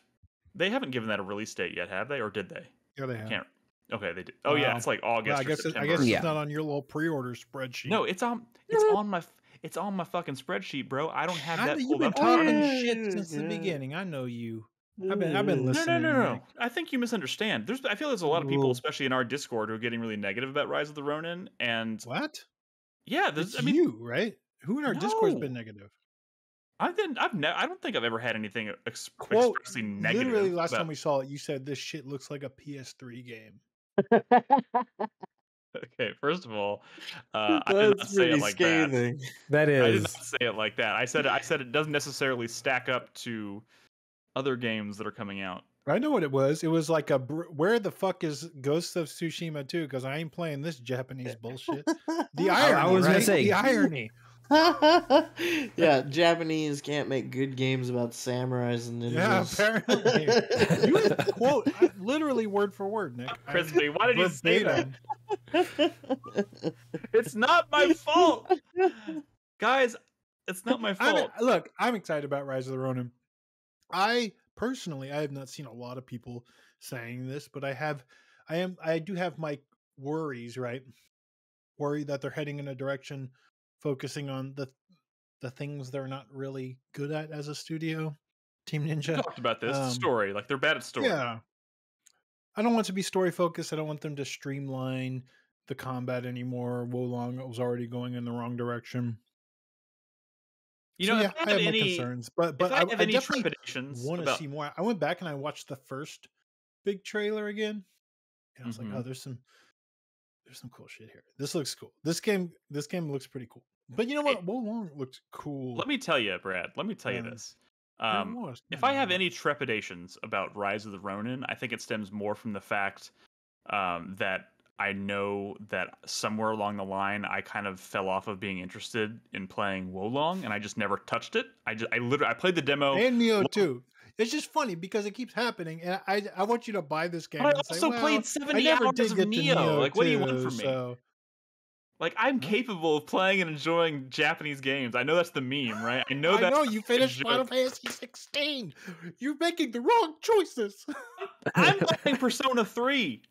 they haven't given that a release date yet, have they, or did they? Yeah, they have. Can't. Okay, they did. Oh yeah, it's like Well, August I or guess it, I guess Yeah. it's not on your little pre-order spreadsheet. no, it's on it's on my it's on my fucking spreadsheet, bro. I don't have I that know, you've been up. talking shit since the beginning. I know you. I've been- I've been Mm. No, listening. no, no, no, Nick. no. I think you misunderstand. There's, I feel there's a lot of people, especially in our Discord, who are getting really negative about Rise of the Ronin, and What? Yeah, this, It's I mean, you, right? Who in our Discord has been negative? I didn't. I've ne- I don't think I've ever had anything ex- Quote, expressly negative. Literally, last about- time we saw it, you said this shit looks like a PS3 game. Okay, first of all, uh, I did not That's say it like that. scathing. That I did not say it like that. I said I said it doesn't necessarily stack up to other games that are coming out. I know what it was. It was like a where the fuck is Ghost of Tsushima 2? Because I ain't playing this Japanese bullshit. The I- I irony, was gonna say- the irony. yeah, Japanese can't make good games about samurais and ninjas. Yeah, apparently. you quote I- literally word for word, Nick. I- Crispy, why did you say that? It's not my fault, guys. It's not my I'm, fault. look, I'm excited about Rise of the Ronin. I personally, I have not seen a lot of people saying this, but I have, I am, I do have my worries, right? Worry that they're heading in a direction focusing on the the things they're not really good at as a studio. Team We Ninja. talked about this um, story. Like they're bad at story. Yeah. I don't want to be story focused. I don't want them to streamline the combat anymore. Wo Long was already going in the wrong direction. You So, know, yeah, I I have, any, concerns, but but if I, I, have I any definitely trepidations want to about, see more. I went back and I watched the first big trailer again, and I was Mhm. like, oh, there's some there's some cool shit here. This looks cool. This game this game looks pretty cool. But you know Hey, what? Wo Long looks cool. let me tell you, Brad. Let me tell you this. Um, if I have any trepidations about Rise of the Ronin, I think it stems more from the fact um, that I know that somewhere along the line I kind of fell off of being interested in playing Wo Long, and I just never touched it. I just, I literally, I played the demo, and Nioh lo- too. It's just funny because it keeps happening, and I I want you to buy this game. but I and say, also well, played I seventy hours of to Nioh. Like, what do you want from me? So Like, I'm capable of playing and enjoying Japanese games. I know that's the meme, right? I know I that's know you finished. Final Fantasy 16. You're making the wrong choices. I'm playing Persona Three.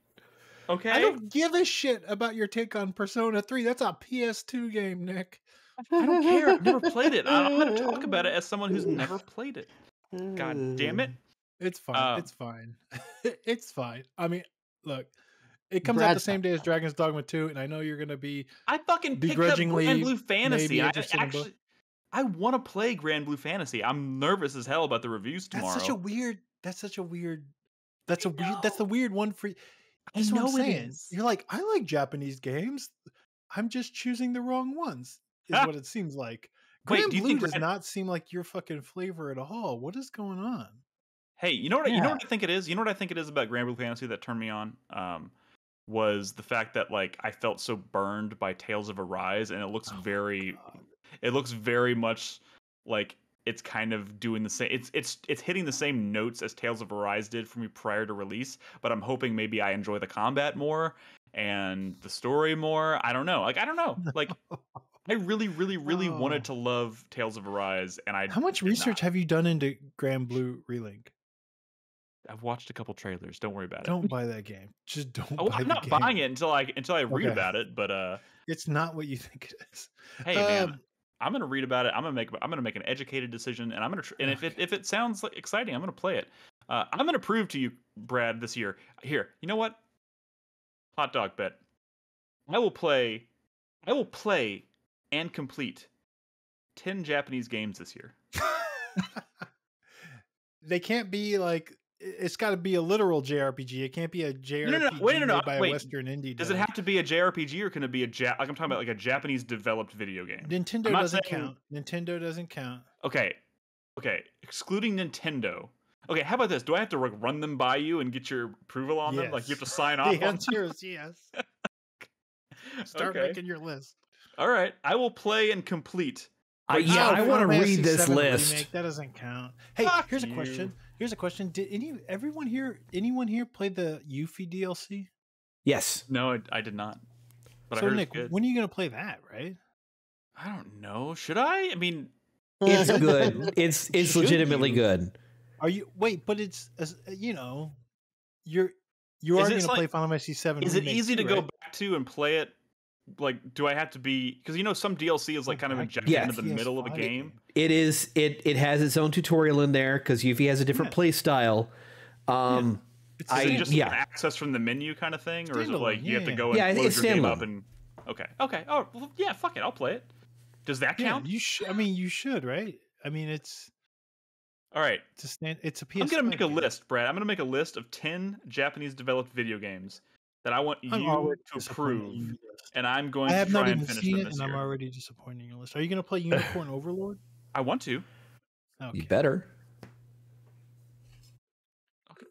Okay. I don't give a shit about your take on Persona 3. That's a PS2 game, Nick. I don't care. I've never played it. I- I'm going to talk about it as someone who's never played it. God damn it. It's fine. Uh, it's fine. it's fine. I mean, look, it comes out the same day as Dragon's Dogma 2, and I know you're gonna be I fucking picked up Begrudgingly, Granblue Fantasy. maybe I interested in both. actually, I want to play Granblue Fantasy. I'm nervous as hell about the reviews tomorrow. that's such a weird that's such a weird that's a I weird that's the weird one for I That's what I'm know it saying. is. You're like, I like Japanese games. I'm just choosing the wrong ones, is what it seems like. Wait, Grand do you Blue think does Grand- not seem like your fucking flavor at all. What is going on? Hey, you know what? I- You know what I think it is. You know what I think it is about Granblue Fantasy that turned me on. Um, was the fact that like I felt so burned by Tales of Arise, and it looks Oh very, it looks very much like it's kind of doing the same. It's it's it's hitting the same notes as Tales of Arise did for me prior to release. But I'm hoping maybe I enjoy the combat more and the story more. I don't know. Like I don't know. Like I really, really, really Oh. wanted to love Tales of Arise, and I How much research not. have you done into Granblue Relink? I've watched a couple trailers. Don't worry about it. Don't buy that game. Just don't Oh, buy I'm not game. buying it until I until I read Okay. about it. But uh, It's not what you think it is. hey man, Um, I'm gonna read about it. I'm gonna make I'm gonna make an educated decision, and I'm gonna tr- and if it if it sounds like exciting, I'm gonna play it. Uh, I'm gonna prove to you, Brad, this year. Here, you know what? Hot dog bet. I will play. I will play and complete ten Japanese games this year. they can't be like it's got to be a literal JRPG. It can't be a JRPG no, no, wait, no, no, made by wait. a Western indie. Does it have to be a JRPG or can it be a ja- like I'm talking about like a Japanese developed video game? Nintendo doesn't saying- count. Nintendo doesn't count. Okay, okay. Excluding Nintendo. Okay, how about this? Do I have to like run them by you and get your approval on them? Like you have to sign off The on answer is yes. Start okay. making your list. All right, I will play and complete. Uh, yeah, Oh, I want to read this list. Remake, that doesn't count. Hey, Fuck here's a you. question. Here's a question. Did any everyone here anyone here play the Yuffie DLC? Yes. No, I, I did not. But so I heard Nick, good. when are you gonna play that, right? I don't know. Should I? I mean, It's good. It's it's Should legitimately you? good. Are you wait, but it's as- you know, you're you Is are it gonna play Final Fantasy VII. is it easy to too, go back to and play it? Like, do I have to be? Because you know, some DLC is like kind of back injected Yeah. into the middle of a game. It is it it has its own tutorial in there because Yuffie has a different Yeah. play style. Um, It's Is I- it just yeah. like access from the menu kind of thing, or is it Standalone, like you have to go and Yeah, load it's your game up and Okay. Okay. Oh, well, yeah. Fuck it. I'll play it. Does that Yeah, count? you should. I mean, you should, right? I mean, it's All right. it's a stand. It's a PS. I'm gonna make a list, Brad. I'm gonna make a list of ten Japanese-developed video games that I want I'm you already to disappointed in approve, your and I'm going I to have try not and even finish seen them it, this and I'm already disappointed in your list. Are you gonna play Unicorn Overlord? I want to. Okay. You better.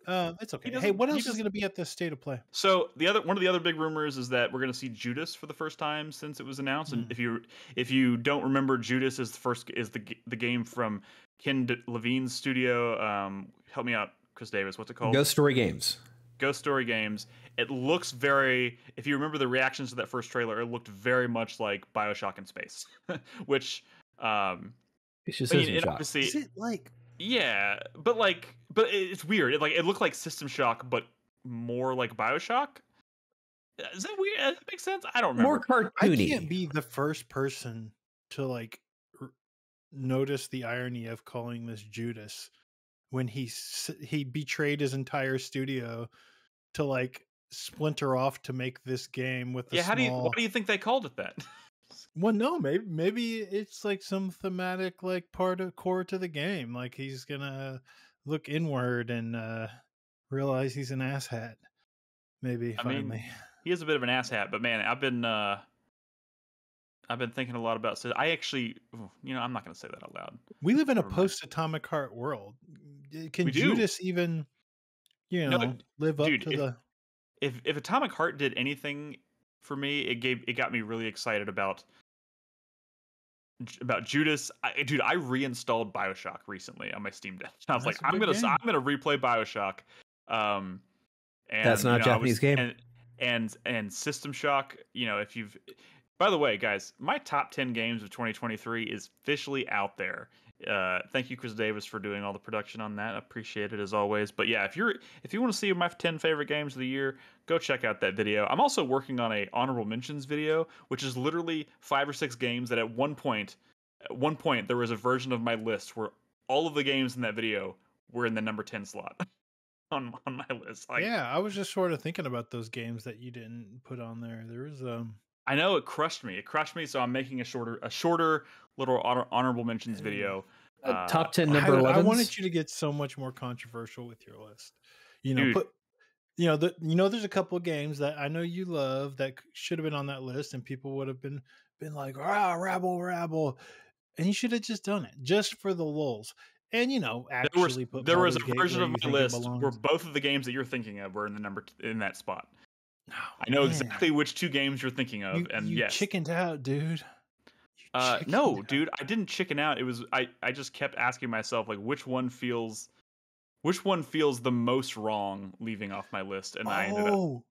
Uh, it's okay. Hey, doesn't- what he else is gonna be at this state of play? So the other one of the other big rumors is that we're going to see Judas for the first time since it was announced. And Hmm. if you if you don't remember, Judas is the first is the the game from Ken D- Levine's studio. Um, help me out, Chris Davis. What's it called? Ghost Story Games. Ghost Story Games. It looks very. If you remember the reactions to that first trailer, it looked very much like Bioshock in space, which. Um, It's just I mean, System it Shock. obviously, Is it like yeah, but like, but it's weird. It like it looked like System Shock, but more like Bioshock. Uh, Is that weird? Does that make sense? I don't remember. More cartoony. I cartoony. can't be the first person to like r- notice the irony of calling this Judas when he s- he betrayed his entire studio to like splinter off to make this game with the yeah, how do you? Why do you think they called it that? Well, no, maybe maybe it's like some thematic like part of core to the game. Like he's gonna look inward and uh realize he's an asshat. Maybe I mean, finally. he is a bit of an asshat, but man, I've been uh I've been thinking a lot about. So I actually, you know, I'm not going to say that out loud. we live in a post atomic heart world. Can We do. Judas even, you No, know, live up dude, to if- the? if if Atomic Heart did anything for me, it gave it got me really excited about about Judas. I, dude, I reinstalled BioShock recently on my Steam Deck. I was That's like, I'm gonna game. I'm gonna replay BioShock. Um, and, That's not you know, Japanese was- game. And, and and System Shock. You know, if you've by the way, guys, my top 10 games of 2023 is officially out there. Uh, thank you, Chris Davis, for doing all the production on that. Appreciate it as always. But yeah, if you're if you want to see my 10 favorite games of the year, go check out that video. I'm also working on a honorable mentions video, which is literally five or six games that at one point, at one point there was a version of my list where all of the games in that video were in the number 10 slot on on my list. Like, yeah, I was just sort of thinking about those games that you didn't put on there. There was um. I know it crushed me. It crushed me, so I'm making a shorter a shorter little honor, honorable mentions video. Uh, top 10 number 11. I wanted you to get so much more controversial with your list. You know, Dude. put you know, the, you know, there's a couple of games that I know you love that should have been on that list, and people would have been been like, "Ah, rabble, rabble," and you should have just done it just for the lulls. And you know, There was actually put there was a version of my think it list where both of the games that you're thinking of were in the number t- in that spot. Oh, I know man. exactly which two games you're thinking of, You, and you yes, chickened out, dude. Uh, chickened no, out. dude, I didn't chicken out. It was I I just kept asking myself like which one feels, which one feels the most wrong leaving off my list, and I ended up. Oh,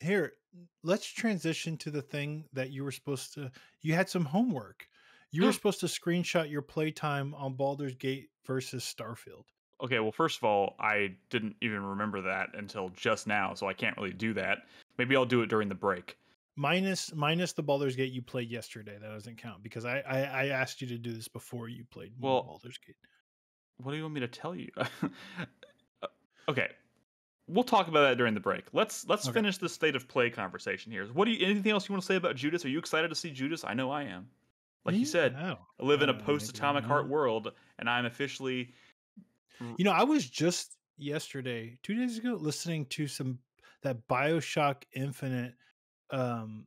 here, let's transition to the thing that you were supposed to. You had some homework. You were supposed to screenshot your playtime on Baldur's Gate versus Starfield. Okay, well, first of all, I didn't even remember that until just now, so I can't really do that. Maybe I'll do it during the break. Minus minus the Baldur's Gate you played yesterday. That doesn't count because I I, I asked you to do this before you played Well, Baldur's Gate. What do you want me to tell you? Uh, okay, we'll talk about that during the break. Let's let's Okay. finish the state of play conversation here. What do you? Anything else you want to say about Judas? Are you excited to see Judas? I know I am. Like you said, No. I live in a post-atomic heart world, and I'm officially. You know, I was just yesterday, two days ago, listening to some that Bioshock Infinite um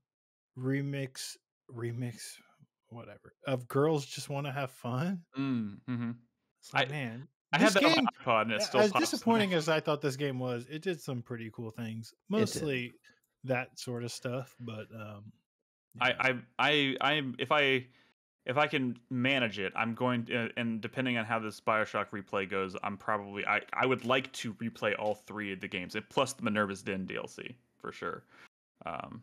remix remix whatever of girls just want to have fun. Mm, hmm like, I- man, I had that on game, iPod, and it still as pops in there. disappointing as I thought this game was, it did some pretty cool things. Mostly that sort of stuff, but um yeah. I, I, I, I'm if I, if I can manage it, I'm going to, and depending on how this Bioshock replay goes, I'm probably I, I would like to replay all three of the games, and plus the Minerva's Den DLC for sure. Um,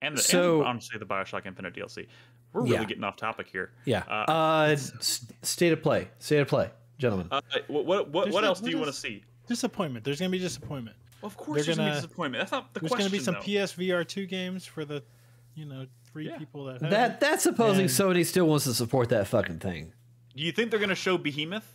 and the So- and honestly the Bioshock Infinite DLC. We're really Yeah. getting off topic here. Yeah. Uh, Uh, it's- state of play. State of play, gentlemen. Uh, what what what, what a- else do you want to see? disappointment. There's gonna be disappointment. Well, of course, they're there's gonna be gonna- disappointment. That's not the There's question. gonna be some though. PSVR two games for the you know, three Yeah. people that have that that's supposing and- Sony still wants to support that fucking thing. Do you think they're gonna show Behemoth?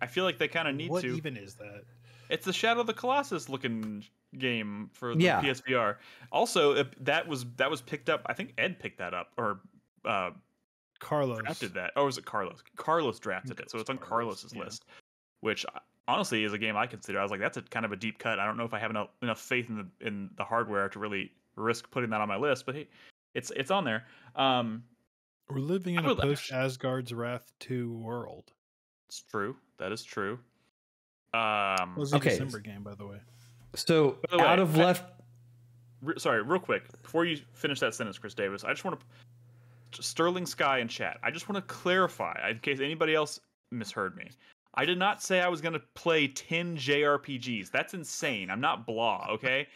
I feel like they kind of need what to. even is that? It's the Shadow of the Colossus looking game for the Yeah. PSVR. Also, it- that was that was picked up. I think Ed picked that up or uh, Carlos. drafted that. Or was it Carlos? Carlos drafted it, so it's on Carlos, Carlos's yeah. list. Which uh, honestly is a game I consider. I was like, that's a kind of a deep cut. I don't know if I have enough, enough faith in the in the hardware to really risk putting that on my list. But hey, it's it's on there. Um, We're living in a would post Asgard's Wrath 2 world. it's true. That is true. Um, It was a Okay. December game, by the way. So By the way, out of I- left, re- sorry, real quick before you finish that sentence, Chris Davis, I just want to Sterling Sky in chat. I just want to clarify in case anybody else misheard me. I did not say I was going to play 10 JRPGs. That's insane. I'm not blah, okay?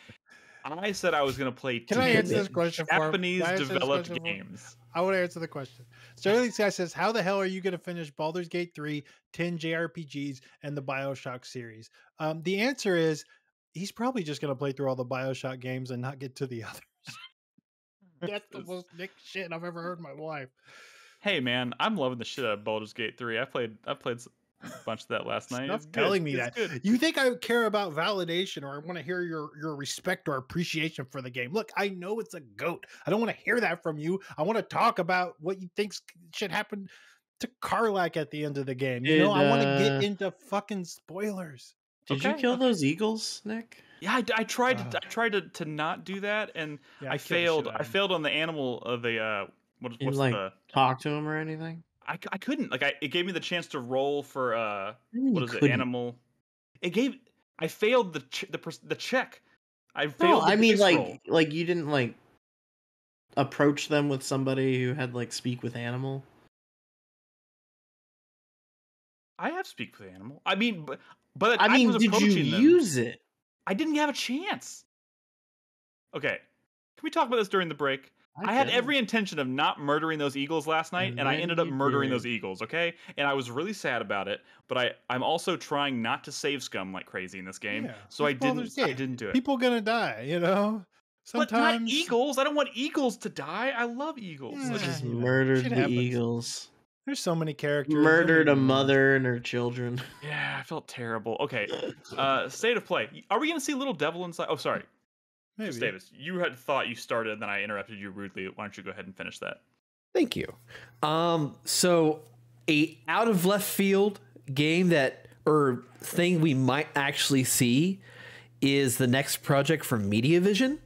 I said I was going to play Can I 10 answer this question for? Japanese Can I answer this developed question for games. I want to answer the question. Sterling Sky says, How the hell are you going to finish Baldur's Gate 3, 10 JRPGs, and the Bioshock series? Um, the answer is he's probably just going to play through all the Bioshock games and not get to the others. That's the most Nick shit I've ever heard in my life. Hey man, I'm loving the shit out of Baldur's Gate 3. I played I played s- a bunch of that last night. Stop telling me It's that. good. You think I care about validation or I want to hear your your respect or appreciation for the game? Look, I know it's a goat. I don't want to hear that from you. I want to talk about what you think should happen to Karlach at the end of the game. You know, I want to uh, get into fucking spoilers. Did you kill those eagles, Nick? Yeah, I, I tried to I tried to, to not do that and Yeah, I killed the shit failed. I failed on the animal of the uh what, what's like the talk to him or anything? I, I couldn't like I it gave me the chance to roll for uh what is it animal it gave I failed the ch- the pers- the check I No, failed the I mean like roll. like you didn't like approach them with somebody who had like speak with animal. I have speak with animal I mean but but I mean, was did you them. use it? I didn't have a chance okay can we talk about this during the break I, had every intention of not murdering those eagles last night, And and I ended up murdering did. those eagles. Okay, and I was really sad about it. But I, I'm also trying not to save scum like crazy in this game, Yeah, so I didn't, I didn't do it. People gonna die, you know. but Sometimes not eagles. I don't want eagles to die. I love eagles. Yeah. Just murdered the happens. eagles. There's so many characters. Murdered a mother and her children. yeah, I felt terrible. Okay, uh, state of play. Are we gonna see Little Devil inside? Oh, sorry, Maybe. Chris Davis. You had thought you started, and then I interrupted you rudely. Why don't you go ahead and finish that? Thank you. Um, so a out of left field game that or thing we might actually see is the next project from MediaVision.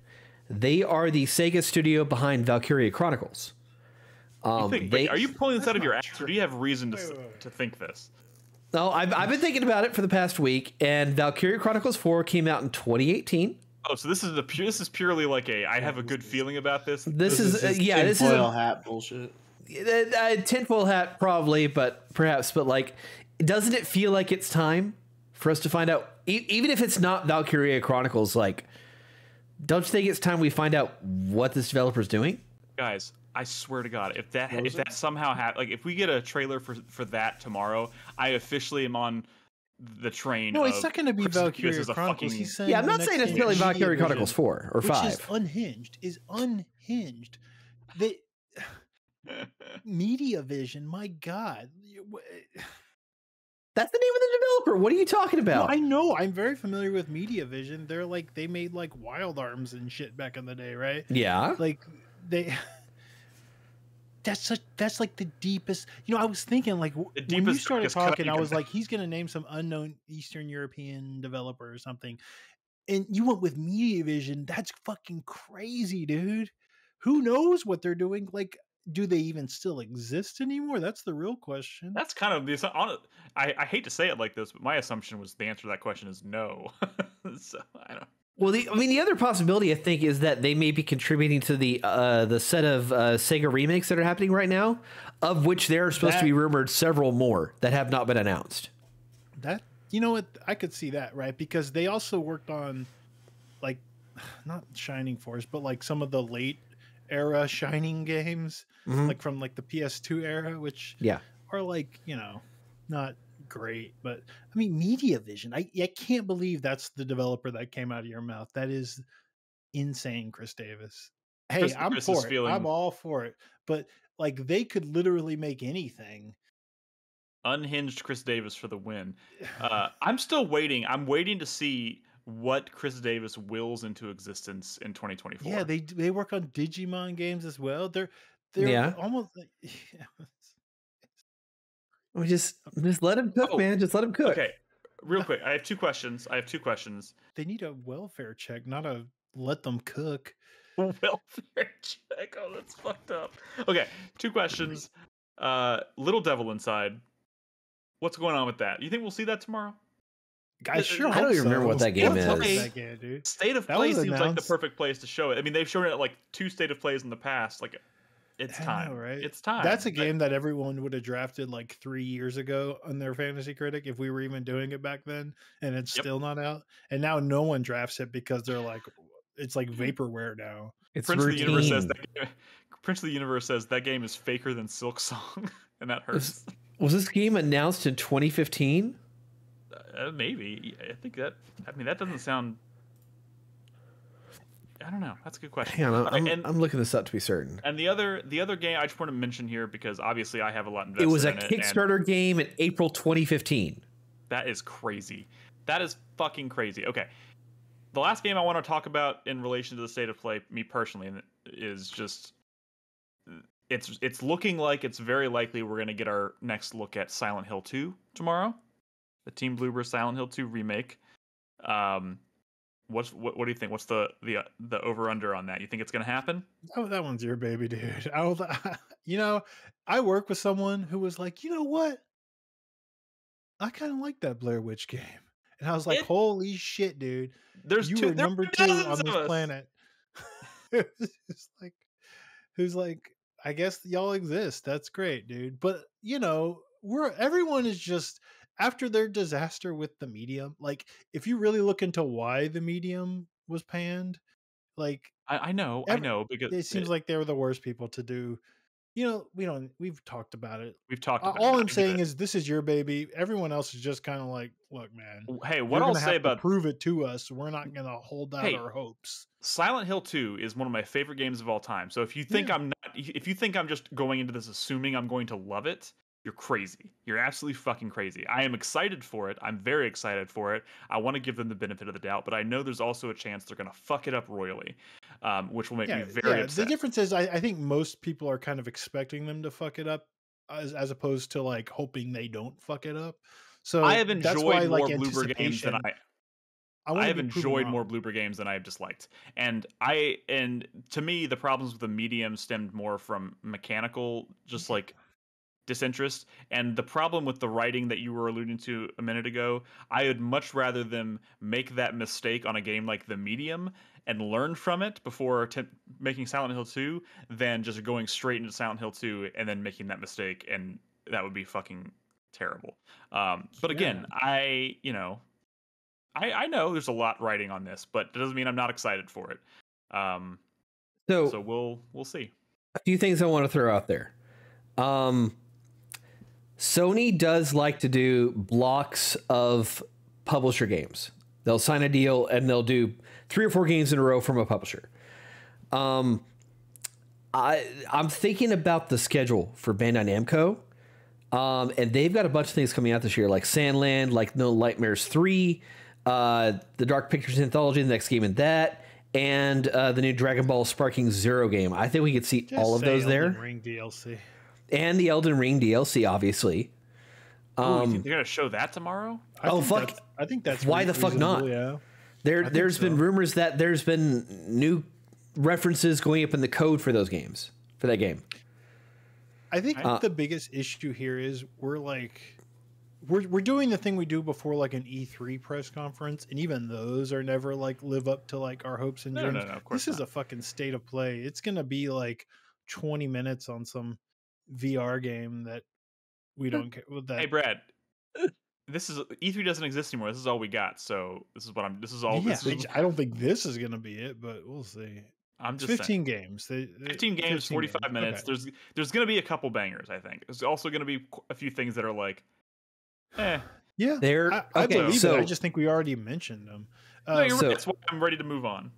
They are the Sega studio behind Valkyria Chronicles. You Um, think, they, wait, are you pulling this out of your ass, or do you have reason to Wait, wait, wait. to think this? No, I've, I've been thinking about it for the past week, and Valkyria Chronicles 4 came out in 2018. Oh, so this is a pure. This is purely like a. I have a good feeling about this. This, is, uh, yeah, this is tinfoil a, hat bullshit. uh, uh, tinfoil hat probably, but perhaps, but like, doesn't it feel like it's time for us to find out, e- even if it's not Valkyria Chronicles, like, don't you think it's time we find out what this developer's doing? guys i swear to god if that if Frozen? that somehow happened like if we get a trailer for for that tomorrow i officially am on the train No, of it's not going to be Chris Valkyria is a Chronicles. fucking- He's saying Yeah, I'm not saying game necessarily is Valkyria Mediavision, Chronicles 4 or which 5. is unhinged. Is unhinged. The Media Vision. My God. That's the name of the developer. What are you talking No, about? I know. I'm very familiar with Media Vision. They're like they made like Wild Arms and shit back in the day, right? yeah. Like they. That's such. That's like the deepest. You know, I was thinking like when you started talking, I was like, he's gonna name some unknown Eastern European developer or something, and you went with Media Vision. That's fucking crazy, dude. Who knows what they're doing? Like, do they even still exist anymore? That's the real question. that's kind of the I, I hate to say it like this but my assumption was the answer to that question is no so i don't Well, the, I mean, the other possibility I think is that they may be contributing to the uh, the set of uh, Sega remakes that are happening right now, of which there are supposed to be rumored several more that have not been announced. That you know what I could see that right because they also worked on like not Shining Force but like some of the late era Shining games Mhm. like from like the PS2 era which Yeah. are like you know not great but I mean Media Vision I I can't believe that's the developer that came out of your mouth that is insane Chris Davis hey Chris- I'm Chris for it feeling- I'm all for it but like they could literally make anything unhinged Chris Davis for the win. Uh, I'm still waiting. I'm waiting to see what Chris Davis wills into existence in 2024. Yeah, they they work on Digimon games as well. They're they're Yeah. almost like yeah. We just just let him cook, Oh, man. Just let him cook. Okay, real quick. I have two questions. I have two questions. they need a welfare check, not a let them cook. Welfare check. Oh, that's fucked up. Okay, two questions. Uh, Little Devil Inside. What's going on with that? You think we'll see that tomorrow? I I don't hope even remember what that game What is. that game. State of That Play was seems like the perfect place to show it. I mean, they've shown it at like two State of Plays in the past. Like, it's time. know, right? It's time. That's a Like, game that everyone would have drafted like three years ago on their fantasy critic if we were even doing it back then, and it's Yep. still not out. And now no one drafts it because they're like, it's like vaporware now. It's Prince of the Universe says routine. that. Game, Prince of the Universe says that game is faker than Silksong, and that hurts. Was this game announced in 2015? Uh, maybe. I think that. I mean, that doesn't sound. I don't know. That's a good question. Hang on, I'm, and, I'm looking this up to be certain. and the other the other game I just want to mention here because obviously I have a lot invested It was a in Kickstarter game in April 2015. That is crazy. That is fucking crazy. Okay. The last game I want to talk about in relation to the state of play, me personally, is just it's it's looking like it's very likely we're going to get our next look at Silent Hill 2 tomorrow. The Team Bloober Silent Hill 2 remake. Um what's what, what do you think? What's the the uh, the over under on that? You think it's going to happen? Oh, that one's your baby, dude. I you know, I work with someone who was like, you know what? I kind of like that Blair Witch game, and I was like, It- holy shit, dude! There's you two were there number two on this us. planet. it's like, who's like, I guess y'all exist. That's great, dude. But you know, we're everyone is just after their disaster with the medium. Like, if you really look into why the medium was panned, like I, I know, I know because it seems like they were the worst people to do. You know, we don't. We've talked about it. we've talked about All it. I'm saying is, this is your baby. Everyone else is just kind of like, look, man. hey, what I'll say have to about prove it to us. We're not gonna hold out Hey, our hopes. Silent Hill 2 is one of my favorite games of all time. So if you think Yeah. I'm not if you think I'm just going into this assuming I'm going to love it, you're crazy. You're absolutely fucking crazy. I am excited for it. I'm very excited for it. I want to give them the benefit of the doubt, but I know there's also a chance they're going to fuck it up royally, um, which will make Yeah, me very yeah. The difference is, I, I think most people are kind of expecting them to fuck it up, as as opposed to like hoping they don't fuck it up. So I have enjoyed why, more like, Bloober games than I I, I have enjoyed more Bloober games than I have disliked. And I and to me the problems with the medium stemmed more from mechanical just like disinterest and the problem with the writing that you were alluding to a minute ago i would much rather them make that mistake on a game like the medium and learn from it before attempt- making silent hill 2 than just going straight into silent hill 2 and then making that mistake and that would be fucking terrible um, but again i you know I, I know there's a lot writing on this, but it doesn't mean I'm not excited for it. Um, So, so we'll we'll see. a few things I want to throw out there. Um, Sony does like to do blocks of publisher games. They'll sign a deal and they'll do three or four games in a row from a publisher. Um, I I'm thinking about the schedule for Bandai Namco. Um, and they've got a bunch of things coming out this year, like Sand Land, like No Nightmares 3, uh, the Dark Pictures Anthology, the next game in that, and uh, the new Dragon Ball Sparking Zero game. I think we could see Just all of those Elden there. Ring DLC. And the Elden Ring DLC, obviously. You Um, think they're gonna show that tomorrow? I Oh, fuck. I think that's Why the fuck not? Yeah. there, think there's been rumors that there's been new references going up in the code for those games, for that game. I think Uh, the biggest issue here is we're like we're we're doing the thing we do before like an E3 press conference, and even those are never like live up to like our hopes and dreams. no, no, of course this is a fucking state of play. It's gonna be like 20 minutes on some VR game that we don't care. well, That Hey, Brad. This is E3 doesn't exist anymore. This is all we got. So this is what I'm. This is all. yeah, this is, I don't think this is gonna be it, but we'll see. I'm It's just 15 saying. games. They, they- 15 games, 45 games. minutes. Okay. There's there's gonna be a couple bangers. I think. There's also gonna be a few things that are like, eh. Yeah, There, I, I okay, believe so it. I just think we already mentioned them. No, Uh, you're so- right. That's why I'm ready to move on.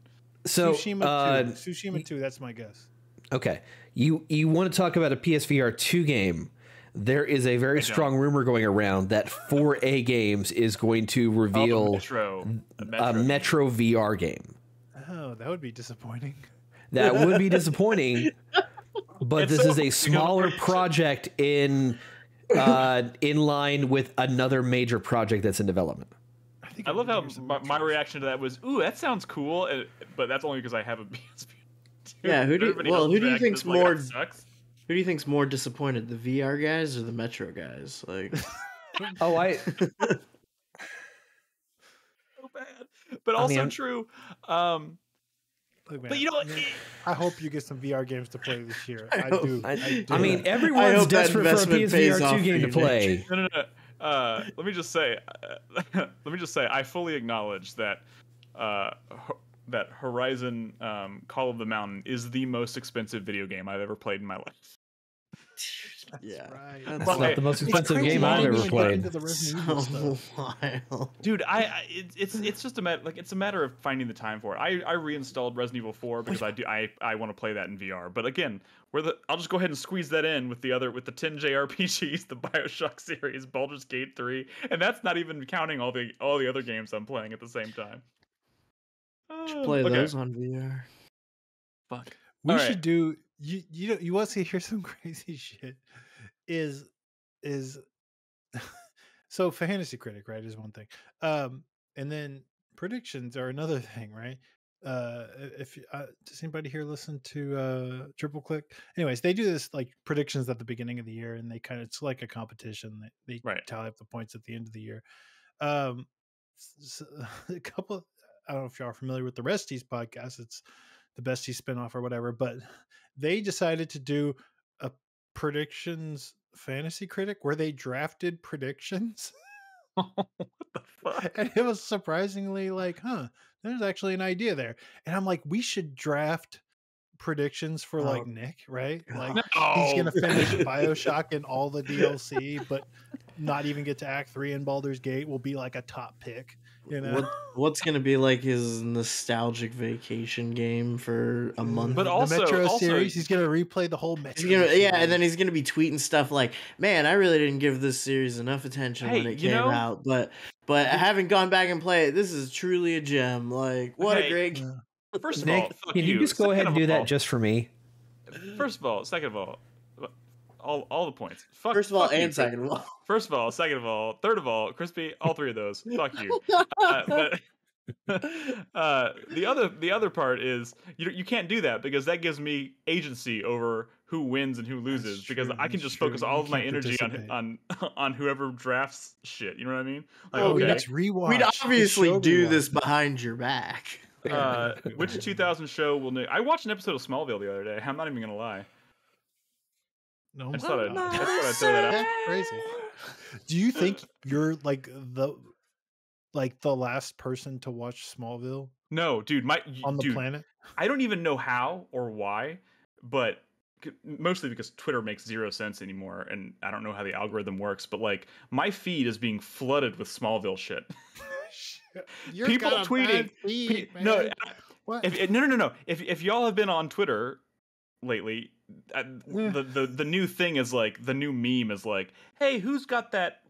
so Tsushima uh, 2. Tsushima 2, that's my guess. Okay. You you want to talk about a PSVR 2 game. there is a very strong rumor going around that 4A Games is going to Oh, the reveal Metro, a Metro VR game. Oh, that would be disappointing. That would be disappointing, but It's this so- is a smaller project in uh, in line with another major project that's in development. I think I love how my, my reaction to that was, "Ooh, that sounds cool," and, but that's only because I have a PSP. Yeah, who do you- well, who do you think's is like, more- sucks? Who do you think's more disappointed, the VR guys or the Metro guys? Like, Oh, I so bad, but also I'm- true. Um, Look, but you know, I I hope you get some VR games to play this year. I I, do. I, do. I mean, everyone's hope that desperate for a PSVR two game to play. no, no, no. Uh, let me just say, uh, let me just say, I fully acknowledge that uh, Ho- that Horizon um, Call of the Mountain is the most expensive video game I've ever played in my life. yeah, right. That's That's Well, not the most expensive game I've ever played. into the Resident Evil so wild. Dude, I, I it, it's it's just a matter like it's a matter of finding the time for it. I, I reinstalled Resident Evil 4 because I do I, I want to play that in VR. But again, where the I'll just go ahead and squeeze that in with the other with the 10 JRPGs, the BioShock series, Baldur's Gate 3, and that's not even counting all the all the other games I'm playing at the same time. Should play okay. those on VR. Fuck. We All should right. do you you know you want to hear some crazy shit is is so fantasy critic right is one thing um and then predictions are another thing right uh if uh, does anybody here listen to uh triple click anyways they do this like predictions at the beginning of the year and they kind of it's like a competition they, they Right. tally up the points at the end of the year um a couple i don't know if y'all are familiar with the resties podcast it's the bestie spinoff or whatever, but they decided to do a predictions fantasy critic where they drafted predictions. what the fuck? and it was surprisingly like, huh, there's actually an idea there. And I'm like, we should draft predictions for like Oh, Nick, right? Like No. he's gonna finish Bioshock and all the DLC, but not even get to Act Three in Baldur's Gate will be like a top pick. You know, What what's gonna be like his nostalgic vacation game for a mm. month? But the also- Metro also- series, he's gonna replay the whole Metro. Gonna, yeah, and then he's gonna be tweeting stuff like, "Man, I really didn't give this series enough attention when it came know- out, but but I haven't gone back and played it. This is truly a gem. Like, what Hey, a great Yeah. First of all, Nick, fuck can you just go Second ahead and of do all- that just for me? First of all, second of all, all all the points. Fuck, First of all, fuck you, and Chris- second of all, First of all, second of all, third of all, crispy, all three of those. Fuck you. Uh, but uh, the other the other part is you you can't do that because that gives me agency over who wins and who loses because I can just true. focus You all of my energy on on on whoever drafts shit. You know what I mean? Like, Well, Oh, we'd okay, let's rewatch. we'd obviously show do rewatch. this behind your back. uh, which 2000 show will? Nick- I watched an episode of Smallville the other day. I'm not even gonna lie. No, I just thought I'd, God. I just thought I'd throw that out. That's crazy. Do you think you're like the like the last person to watch Smallville No, dude, my on the dude, planet? I don't even know how or why, but mostly because Twitter makes zero sense anymore, and I don't know how the algorithm works. But like, my feed is being flooded with Smallville shit. You're People tweeting- feed, Pe- no, man. What? if, eh, no, no, no, no. If if y'all have been on Twitter lately, uh, Yeah. the the the new thing is like the new meme is like, hey, who's got that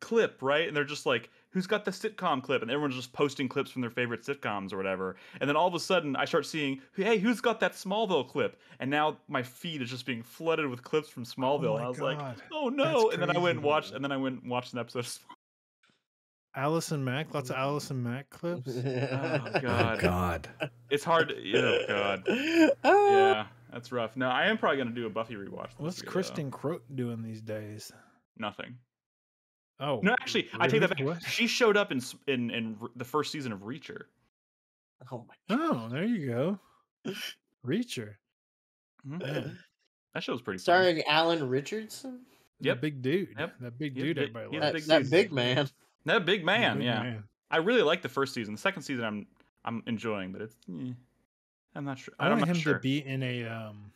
clip, right? And they're just like, who's got the sitcom clip? And everyone's just posting clips from their favorite sitcoms or whatever. And then all of a sudden, I start seeing, hey, who's got that Smallville clip? And now my feed is just being flooded with clips from Smallville. Oh and I was like, oh no! That's And then I went and watched, and then I went and watched an episode. of Smallville. Allison Mack, lots of Allison Mack clips. Oh Oh god, God. it's hard. To, oh god, Ah. yeah, that's rough. No, I am probably gonna do a Buffy rewatch. this What's year, though. Kristin Kreuk doing these days? Nothing. Oh, No, actually, I take that back. What? She showed up in in in the first season of Reacher. Oh my Oh, there you go. Reacher. Mhm. Yeah. That show's pretty. fun. Starring Alan Ritchson. That Yep. big dude. Yep. That big dude big- everybody he's. That, big that big man. That big man, Big yeah. man. I really like the first season. The second season, I'm I'm enjoying, but it's. eh, I'm not sure. I I'm want him sure. to be in a um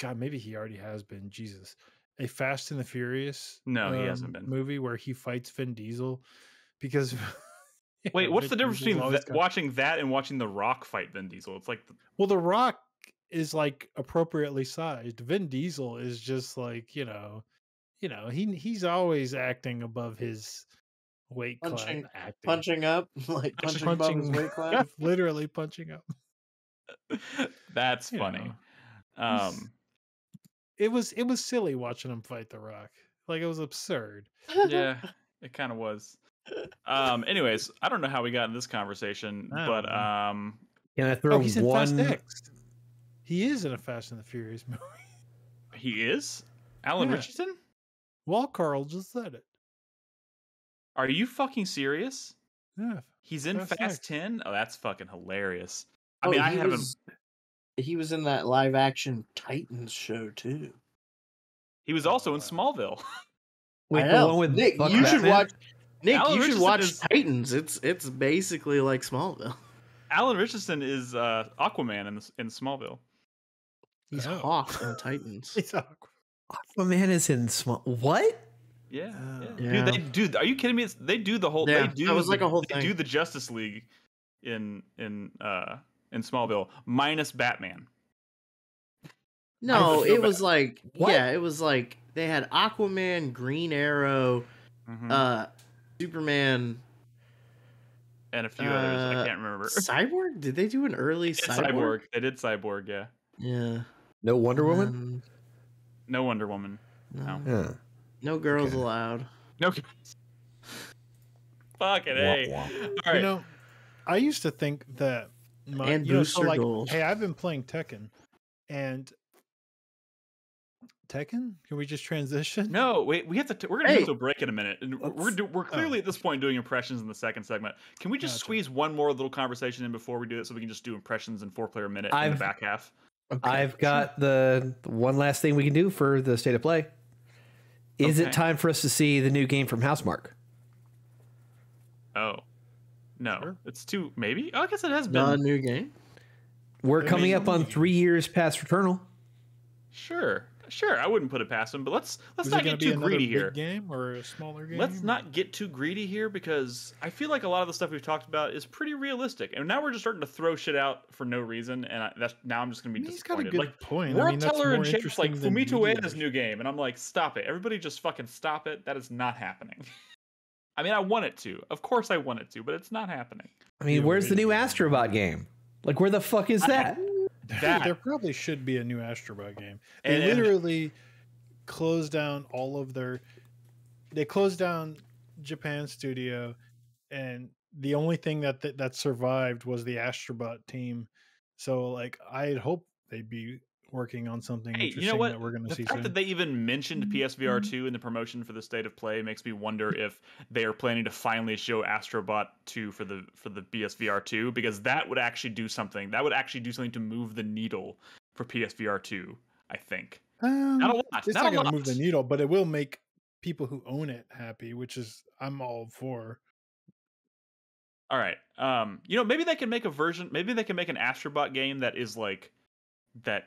God, maybe he already has been. Jesus. A Fast and the Furious. No, he hasn't um, been. Movie where he fights Vin Diesel because Wait, what's the difference Diesel's between always that, got- watching that and watching The Rock fight Vin Diesel? It's like, the- Well, The Rock is like appropriately sized. Vin Diesel is just like, you know, you know, he he's always acting above his weight class. Punching- Acting. punching up, like punching, above his weight class. literally punching up. That's You funny. know, Um, It was it was silly watching him fight The Rock. Like it was absurd. yeah, it kind of was. Um, anyways, I don't know how we got in this conversation, but know. um, Can I throw Oh, he's in Fast one? X. He is in a Fast and the Furious movie. he is Alan Yeah. Richardson. Well, Carl just said it. Are you fucking serious? Yeah. He's in Fast Fast Ten. Oh, that's fucking hilarious. I Oh, mean, I haven't. was- he was in that live action Titans show too. He was also in Smallville. Wait, I the one with Nick. Buck You should watch. Nick, Alan you should Richardson watch is- Titans. It's it's basically like Smallville. Alan Ritchson is uh, Aquaman in, in Smallville. He's Oh. Hawk in Titans. He's awkward. Aquaman is in small. What? Yeah, Oh. yeah. Yeah. Dude, they dude, are you kidding me? It's, they do the whole. Yeah, they that was like a whole They thing. do the Justice League in in uh in Smallville minus Batman. No, feel it was bad. like What? yeah, it was like they had Aquaman, Green Arrow, Mhm. uh, Superman, and a few others. I uh, can't remember. Cyborg. Did they do an early Cyborg? Cyborg. They did Cyborg. Yeah. Yeah. No Wonder Woman. Um, No Wonder Woman. no, No. Yeah. no girls Okay. allowed. No. Fucking a. Wah, wah. All right. You know, I used to think that my And you know, so Booster like, Gold. hey, I've been playing Tekken, and Tekken. Can we just transition? No, wait. We have to. T- we're gonna Hey. go to a break in a minute, and we're do, we're oh. clearly at this point doing impressions in the second segment. Can we just Gotcha. squeeze one more little conversation in before we do it, so we can just do impressions in four player minute I've- the back half? Okay. I've got the the one last thing we can do for the state of play. Is Okay. it time for us to see the new game from Housemarque? Oh, no, Sure. it's too maybe. Oh, I guess it has been. Not a new game. We're It coming up on be. three years past Returnal. Sure, sure. I wouldn't put it past them, but let's let's Is it not get to be too another greedy big here. game or a smaller game? Let's not get too greedy here because I feel like a lot of the stuff we've talked about is pretty realistic, and now we're just starting to throw shit out for no reason, and I, that's now I'm just going to be mean, he's got a disappointed. good Like point. World I mean, Teller and Chip's like interesting than Fumito Meteor. Ueda's new game, and I'm like, stop it! Everybody just fucking stop it! That is not happening. I mean, I want it to, of course, I want it to, but it's not happening. I mean, Yeah, where's the new really. Astrobot game? Like, where the fuck is that? That- there probably should be a new Astrobot game. They and- literally closed down all of their. They closed down Japan studio, and the only thing that that, that survived was the Astrobot team. So, like, I'd hope they'd be working on something Hey, interesting you know what? that we're going to see. The fact soon. that they even mentioned Mm-hmm. PSVR 2 in the promotion for the state of play makes me wonder if they are planning to finally show Astrobot 2 for the for the PSVR 2 because that would actually do something. That would actually do something to move the needle for PSVR 2, I think. Um, Not a lot. it's not not going to move the needle, but it will make people who own it happy, which is I'm all for. All right. Um, you know, maybe they can make a version. Maybe they can make an Astrobot game that is like that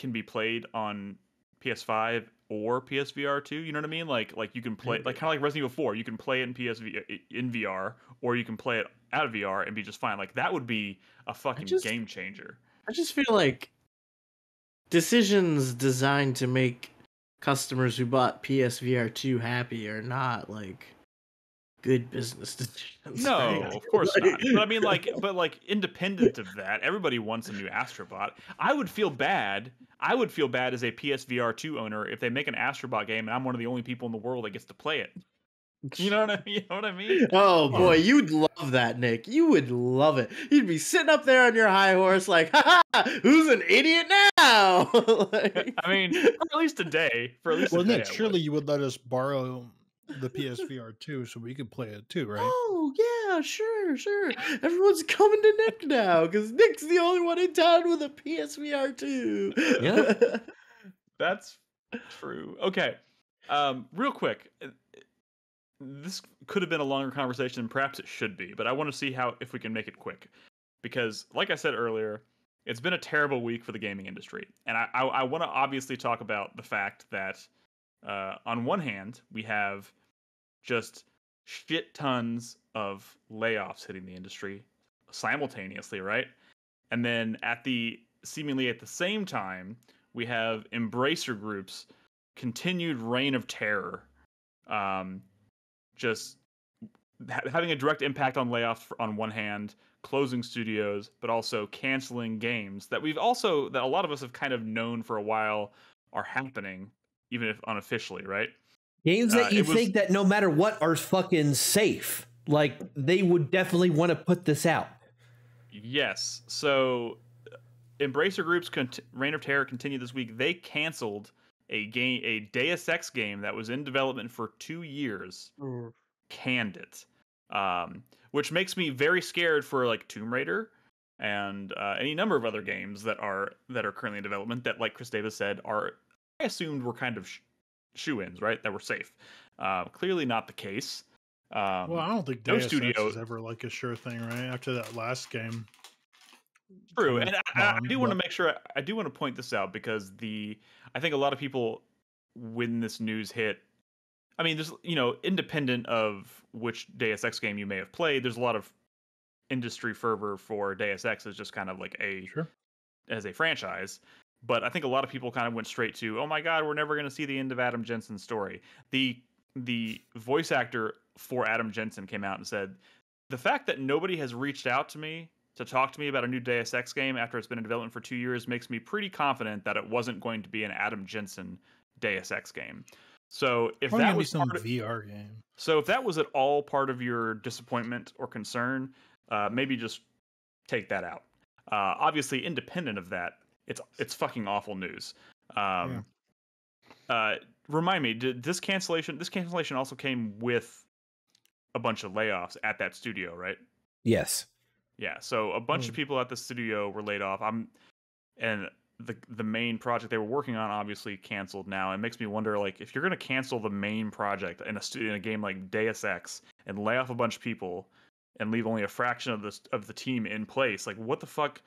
can be played on PS5 or PSVR 2. You know what I mean? Like, like you can play mm. like kind of like Resident Evil 4. You can play it in PSV in VR, or you can play it out of VR and be just fine. Like that would be a fucking just- game changer. I just feel like decisions designed to make customers who bought PSVR 2 happy are not like good business decisions. No, right? of course not. But I mean, like, but like, independent of that, everybody wants a new Astrobot. I would feel bad. I would feel bad as a PSVR two owner if they make an Astrobot game and I'm one of the only people in the world that gets to play it. You know what I mean? You know what I mean? Oh boy, you'd love that, Nick. You would love it. You'd be sitting up there on your high horse, like, ha ha, who's an idiot now? Like- I mean, for at least a day. For at least Well, a day. Nick, I would. surely you would let us borrow the PSVR too, so we could play it too, right? Oh yeah, sure, sure. Everyone's coming to Nick now because Nick's the only one in town with a PSVR two. Yeah. That's true. Okay. Um, real quick, uh, this could have been a longer conversation, and perhaps it should be, but I want to see how if we can make it quick, because like I said earlier, it's been a terrible week for the gaming industry, and I I, I want to obviously talk about the fact that uh, on one hand we have just shit tons of layoffs hitting the industry simultaneously, right? And then at the seemingly at the same time, we have embracer groups continued reign of terror, um, just ha- having a direct impact on layoffs on one hand, closing studios, but also canceling games that we've also that a lot of us have kind of known for a while are happening, even if unofficially, right? Games that Uh, you it was- think that no matter what are fucking safe. Like they would definitely want to put this out. Yes. So, uh, Embracer Group's cont- Reign of Terror continued this week. They canceled a game, a Deus Ex game that was in development for two years. Canned it, um, which makes me very scared for like Tomb Raider and uh, any number of other games that are that are currently in development. That, like Chris Davis said, are I assumed were kind of sh- shoe-ins, right? That were safe. Uh, clearly not the case. Um, well, I don't think no Deus Ex studio- is ever like a sure thing, right? After that last game. True, and I, I do want to make sure I do want to point this out because the I think a lot of people when this news hit, I mean, there's you know, independent of which Deus Ex game you may have played, there's a lot of industry fervor for Deus Ex as just kind of like a Sure. as a franchise. But I think a lot of people kind of went straight to, "Oh my God, we're never going to see the end of Adam Jensen's story." The the voice actor for Adam Jensen came out and said, "The fact that nobody has reached out to me to talk to me about a new Deus Ex game after it's been in development for two years makes me pretty confident that it wasn't going to be an Adam Jensen Deus Ex game." So if Probably that was some part of, VR game. so if that was at all part of your disappointment or concern, uh, maybe just take that out. Uh, obviously, independent of that, it's it's fucking awful news. Um, uh, remind me, did this cancellation? This cancellation also came with a bunch of layoffs at that studio, right? Yes. Yeah, so a bunch of Hmm. people at the studio were laid off. I'm, and the the main project they were working on obviously canceled now. It makes me wonder, like, if you're gonna cancel the main project in a studio in a game like Deus Ex and lay off a bunch of people and leave only a fraction of the of the team in place, like, what the fuck?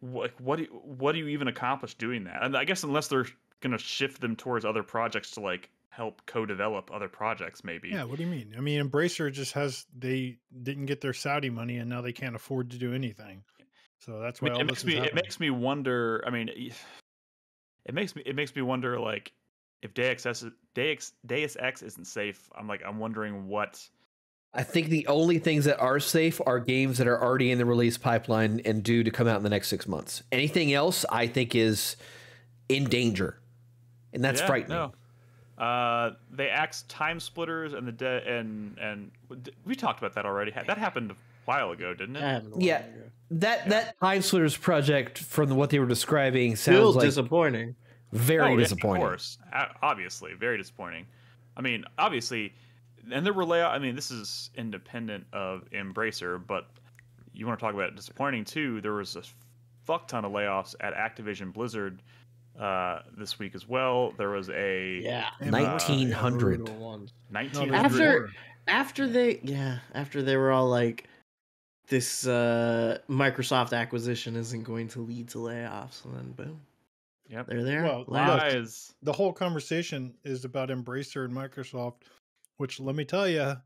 What what do you, what do you even accomplish doing that? And I guess unless they're gonna shift them towards other projects to like help co-develop other projects, maybe. Yeah, what do you mean? I mean, Embracer just has they didn't get their Saudi money and now they can't afford to do anything. So that's I why mean, all it makes me it makes me wonder. I mean, it makes me it makes me wonder like if Deus Ex Deus, Deus Ex isn't safe. I'm like I'm wondering what. I think the only things that are safe are games that are already in the release pipeline and due to come out in the next six months. Anything else, I think, is in danger, and that's Yeah, frightening. No. Uh, they axed TimeSplitters and the de- and and we talked about that already. That happened a while ago, didn't it? That happened a Yeah. That that TimeSplitters project, from what they were describing, Still sounds like disappointing. very Oh, yeah, disappointing. Of course, obviously, very disappointing. I mean, obviously, and there were layout. I mean, this is independent of Embracer, but you want to talk about disappointing too. There was a fuck ton of layoffs at Activision Blizzard uh, this week as well. There was a Yeah. And, uh, 1900. Brutal ones. No, 1900 After- After they, yeah, after they were all like, this uh Microsoft acquisition isn't going to lead to layoffs, and then boom, Yep. they're there. Well, lies. the whole conversation is about Embracer and Microsoft, which let me tell you,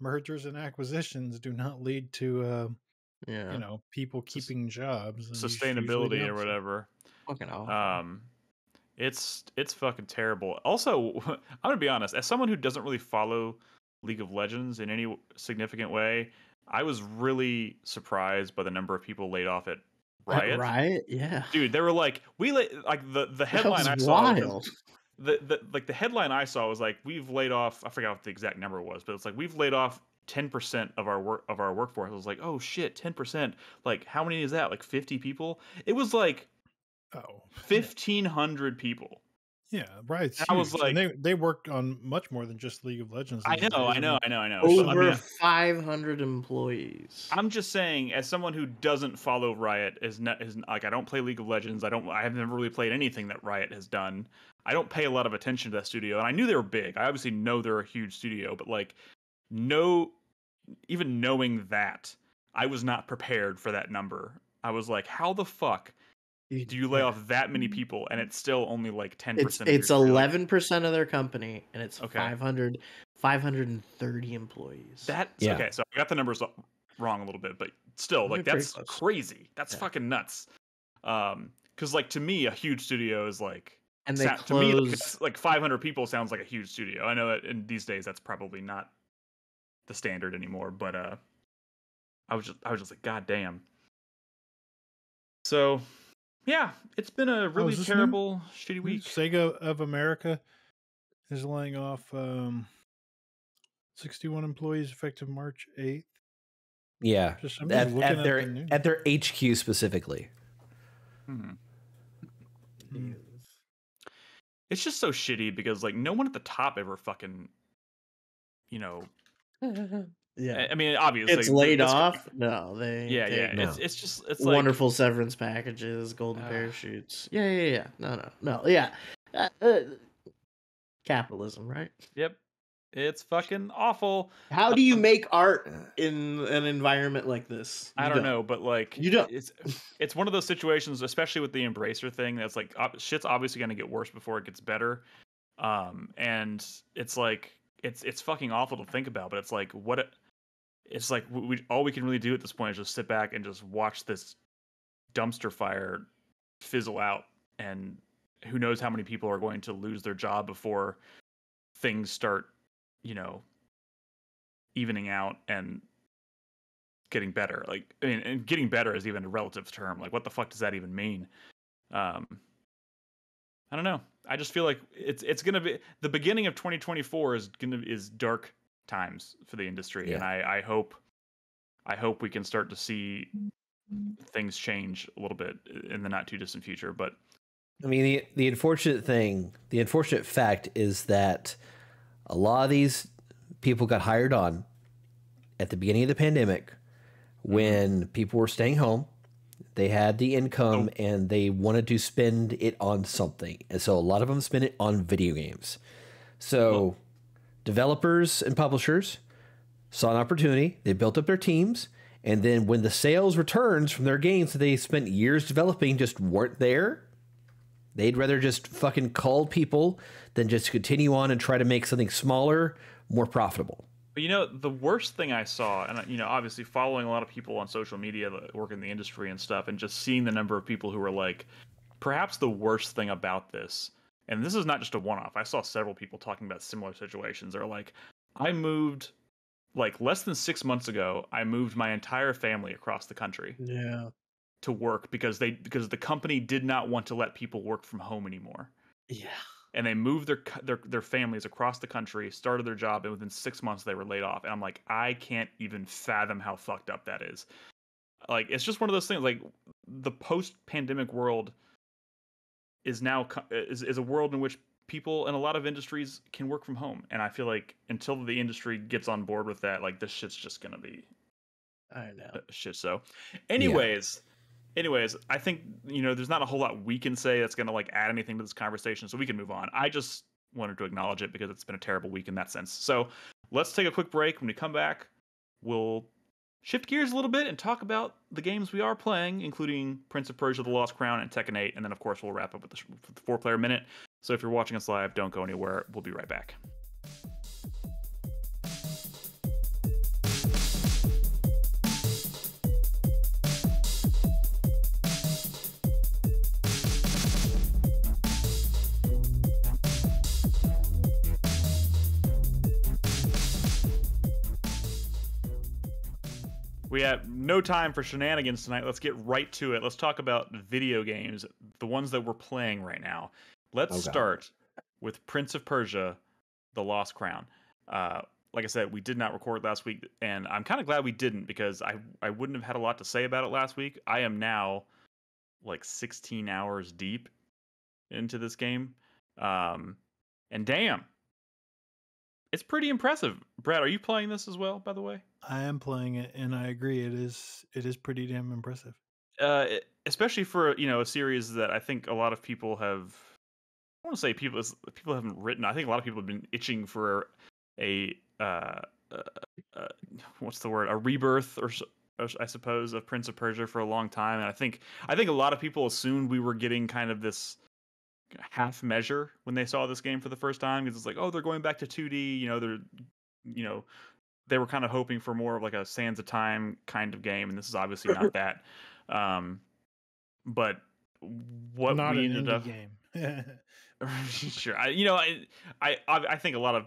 mergers and acquisitions do not lead to uh, yeah, you know people keeping jobs, and you sh- usually Sustainability or whatever. fucking awful. Um, it's it's fucking terrible. Also, I'm gonna be honest. As someone who doesn't really follow League of Legends in any significant way, I was really surprised by the number of people laid off at At Riot. Riot, yeah, Dude, they were like, we la- like the the That headline I was saw. was- wild. The, the like the headline I saw was like, we've laid off. I forgot what the exact number was, but it's like we've laid off. 10% of our work of our workforce I was like oh shit 10% like how many is that like 50 people it was like Oh, 1500 people yeah, right. I was huge, and like- they they worked on much more than just League of Legends. I know. I know, I know, I know. So, I Over mean, 500 employees. I'm just saying, as someone who doesn't follow Riot, is not is like I don't play League of Legends. I don't. I have never really played anything that Riot has done. I don't pay a lot of attention to that studio, and I knew they were big. I obviously know they're a huge studio, but like, no, even knowing that, I was not prepared for that number. I was like, how the fuck do you lay off that many people, and it's still only like ten It's percent? it's 11 percent of their company, and it's Okay. 500 530 employees. That's Yeah. okay. So I got the numbers wrong a little bit, but still, like that's crazy. That's Yeah. fucking nuts. Um, because like to me, a huge studio is like And they sound- to me like, like 500 people sounds like a huge studio. I know that in these days that's probably not the standard anymore, but uh, I was just I was just like, God damn. So, yeah, it's been a really is this new? terrible, shitty week. Sega of America is laying off um, 61 employees effective March 8th. Yeah, Just, I'm just at, looking at at their the at their HQ specifically. Hmm. Hmm. It's just so shitty because like no one at the top ever fucking, you know. yeah. I- I mean, obviously It's laid this- off. No, they. Yeah, they- yeah. No. It's it's just it's like wonderful severance packages, golden Ah. parachutes. Yeah, yeah, yeah. No, no, no. Yeah. Uh, uh, capitalism, right? Yep, it's fucking awful. How do you make art in an environment like this? I You don't know, but like You don't. It's it's one of those situations, especially with the embracer thing. That's like shit's obviously going to get worse before it gets better. Um, and it's like it's it's fucking awful to think about, but it's like what it, it's like we all we can really do at this point is just sit back and just watch this dumpster fire fizzle out, and who knows how many people are going to lose their job before things start, you know, evening out and getting better. Like, I mean, and getting better is even a relative term. Like, what the fuck does that even mean? Um, I don't know. I just feel like it's it's gonna be the beginning of 2024 is gonna is dark times for the industry, and I I hope I hope we can start to see things change a little bit in the not too distant future. But I mean, the the unfortunate thing, the unfortunate fact is that a lot of these people got hired on at the beginning of the pandemic mm-hmm. when people were staying home. They had the income oh. and they wanted to spend it on something. And so a lot of them spent it on video games. So developers and publishers saw an opportunity, they built up their teams, and then when the sales returns from their games that they spent years developing just weren't there, They'd rather just fucking call people than just continue on and try to make something smaller, more profitable. But you know, the worst thing I saw, and you know, obviously following a lot of people on social media that work in the industry and stuff, and just seeing the number of people who were like, perhaps the worst thing about this, and this is not just a one off, I saw several people talking about similar situations. They're like, I moved like less than six months ago, I moved my entire family across the country Yeah. To work because they because the company did not want to let people work from home anymore Yeah. and they moved their their their families across the country, started their job, and within six months they were laid off. And I'm like, I can't even fathom how fucked up that is. Like, it's just one of those things. Like, the post-pandemic world is now is is a world in which people in a lot of industries can work from home, and I feel like until the industry gets on board with that, like this shit's just gonna be I know. uh, shit so anyways anyways i think you know there's not a whole lot we can say that's going to like add anything to this conversation so we can move on. I just wanted to acknowledge it because it's been a terrible week in that sense. So let's take a quick break. When we come back we'll shift gears a little bit and talk about the games we are playing including prince of persia the lost crown and tekken 8 and then of course we'll wrap up with the, with the four player minute. So if you're watching us live don't go anywhere. We'll be right back We have no time for shenanigans tonight. Let's get right to it. Let's talk about video games, the ones that we're playing right now. Let's God. start with Prince of Persia, The Lost Crown. Uh, like I said, we did not record last week, and I'm kind of glad we didn't because I, I wouldn't have had a lot to say about it last week. I am now like 16 hours deep into this game. Um, and damn, it's pretty impressive. Brad, are you playing this as well, by the way? I am playing it, and I agree. It is it is pretty damn impressive. uh, especially for you know a series that I think a lot of people have. I want to say people people haven't written. I think a lot of people have been itching for a uh, uh, uh, what's the word a rebirth or, s- or s- I suppose of Prince of Persia for a long time. And I think I think a lot of people assumed we were getting kind of this half measure when they saw this game for the first time because it's like oh they're going back to 2D. You know they're you know they were kind of hoping for more of like a Sands of Time kind of game, and this is obviously not that. Um, but what Not we ended up, game. sure. I, you know, I, I, I think a lot of,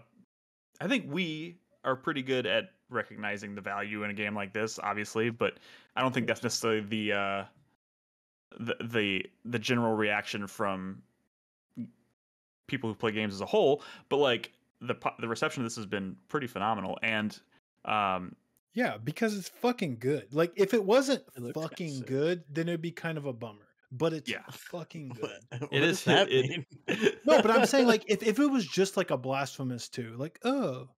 I think we are pretty good at recognizing the value in a game like this, obviously, but I don't think that's necessarily the, uh, the the the general reaction from people who play games as a whole. But like the the reception of this has been pretty phenomenal, and um, yeah, because it's fucking good. Like if it wasn't It fucking sick. good, then it'd be kind of a bummer. But it's Yeah. fucking good. What, what it does that it- mean? No, but I'm saying like if, if it was just like a blasphemous two, like oh,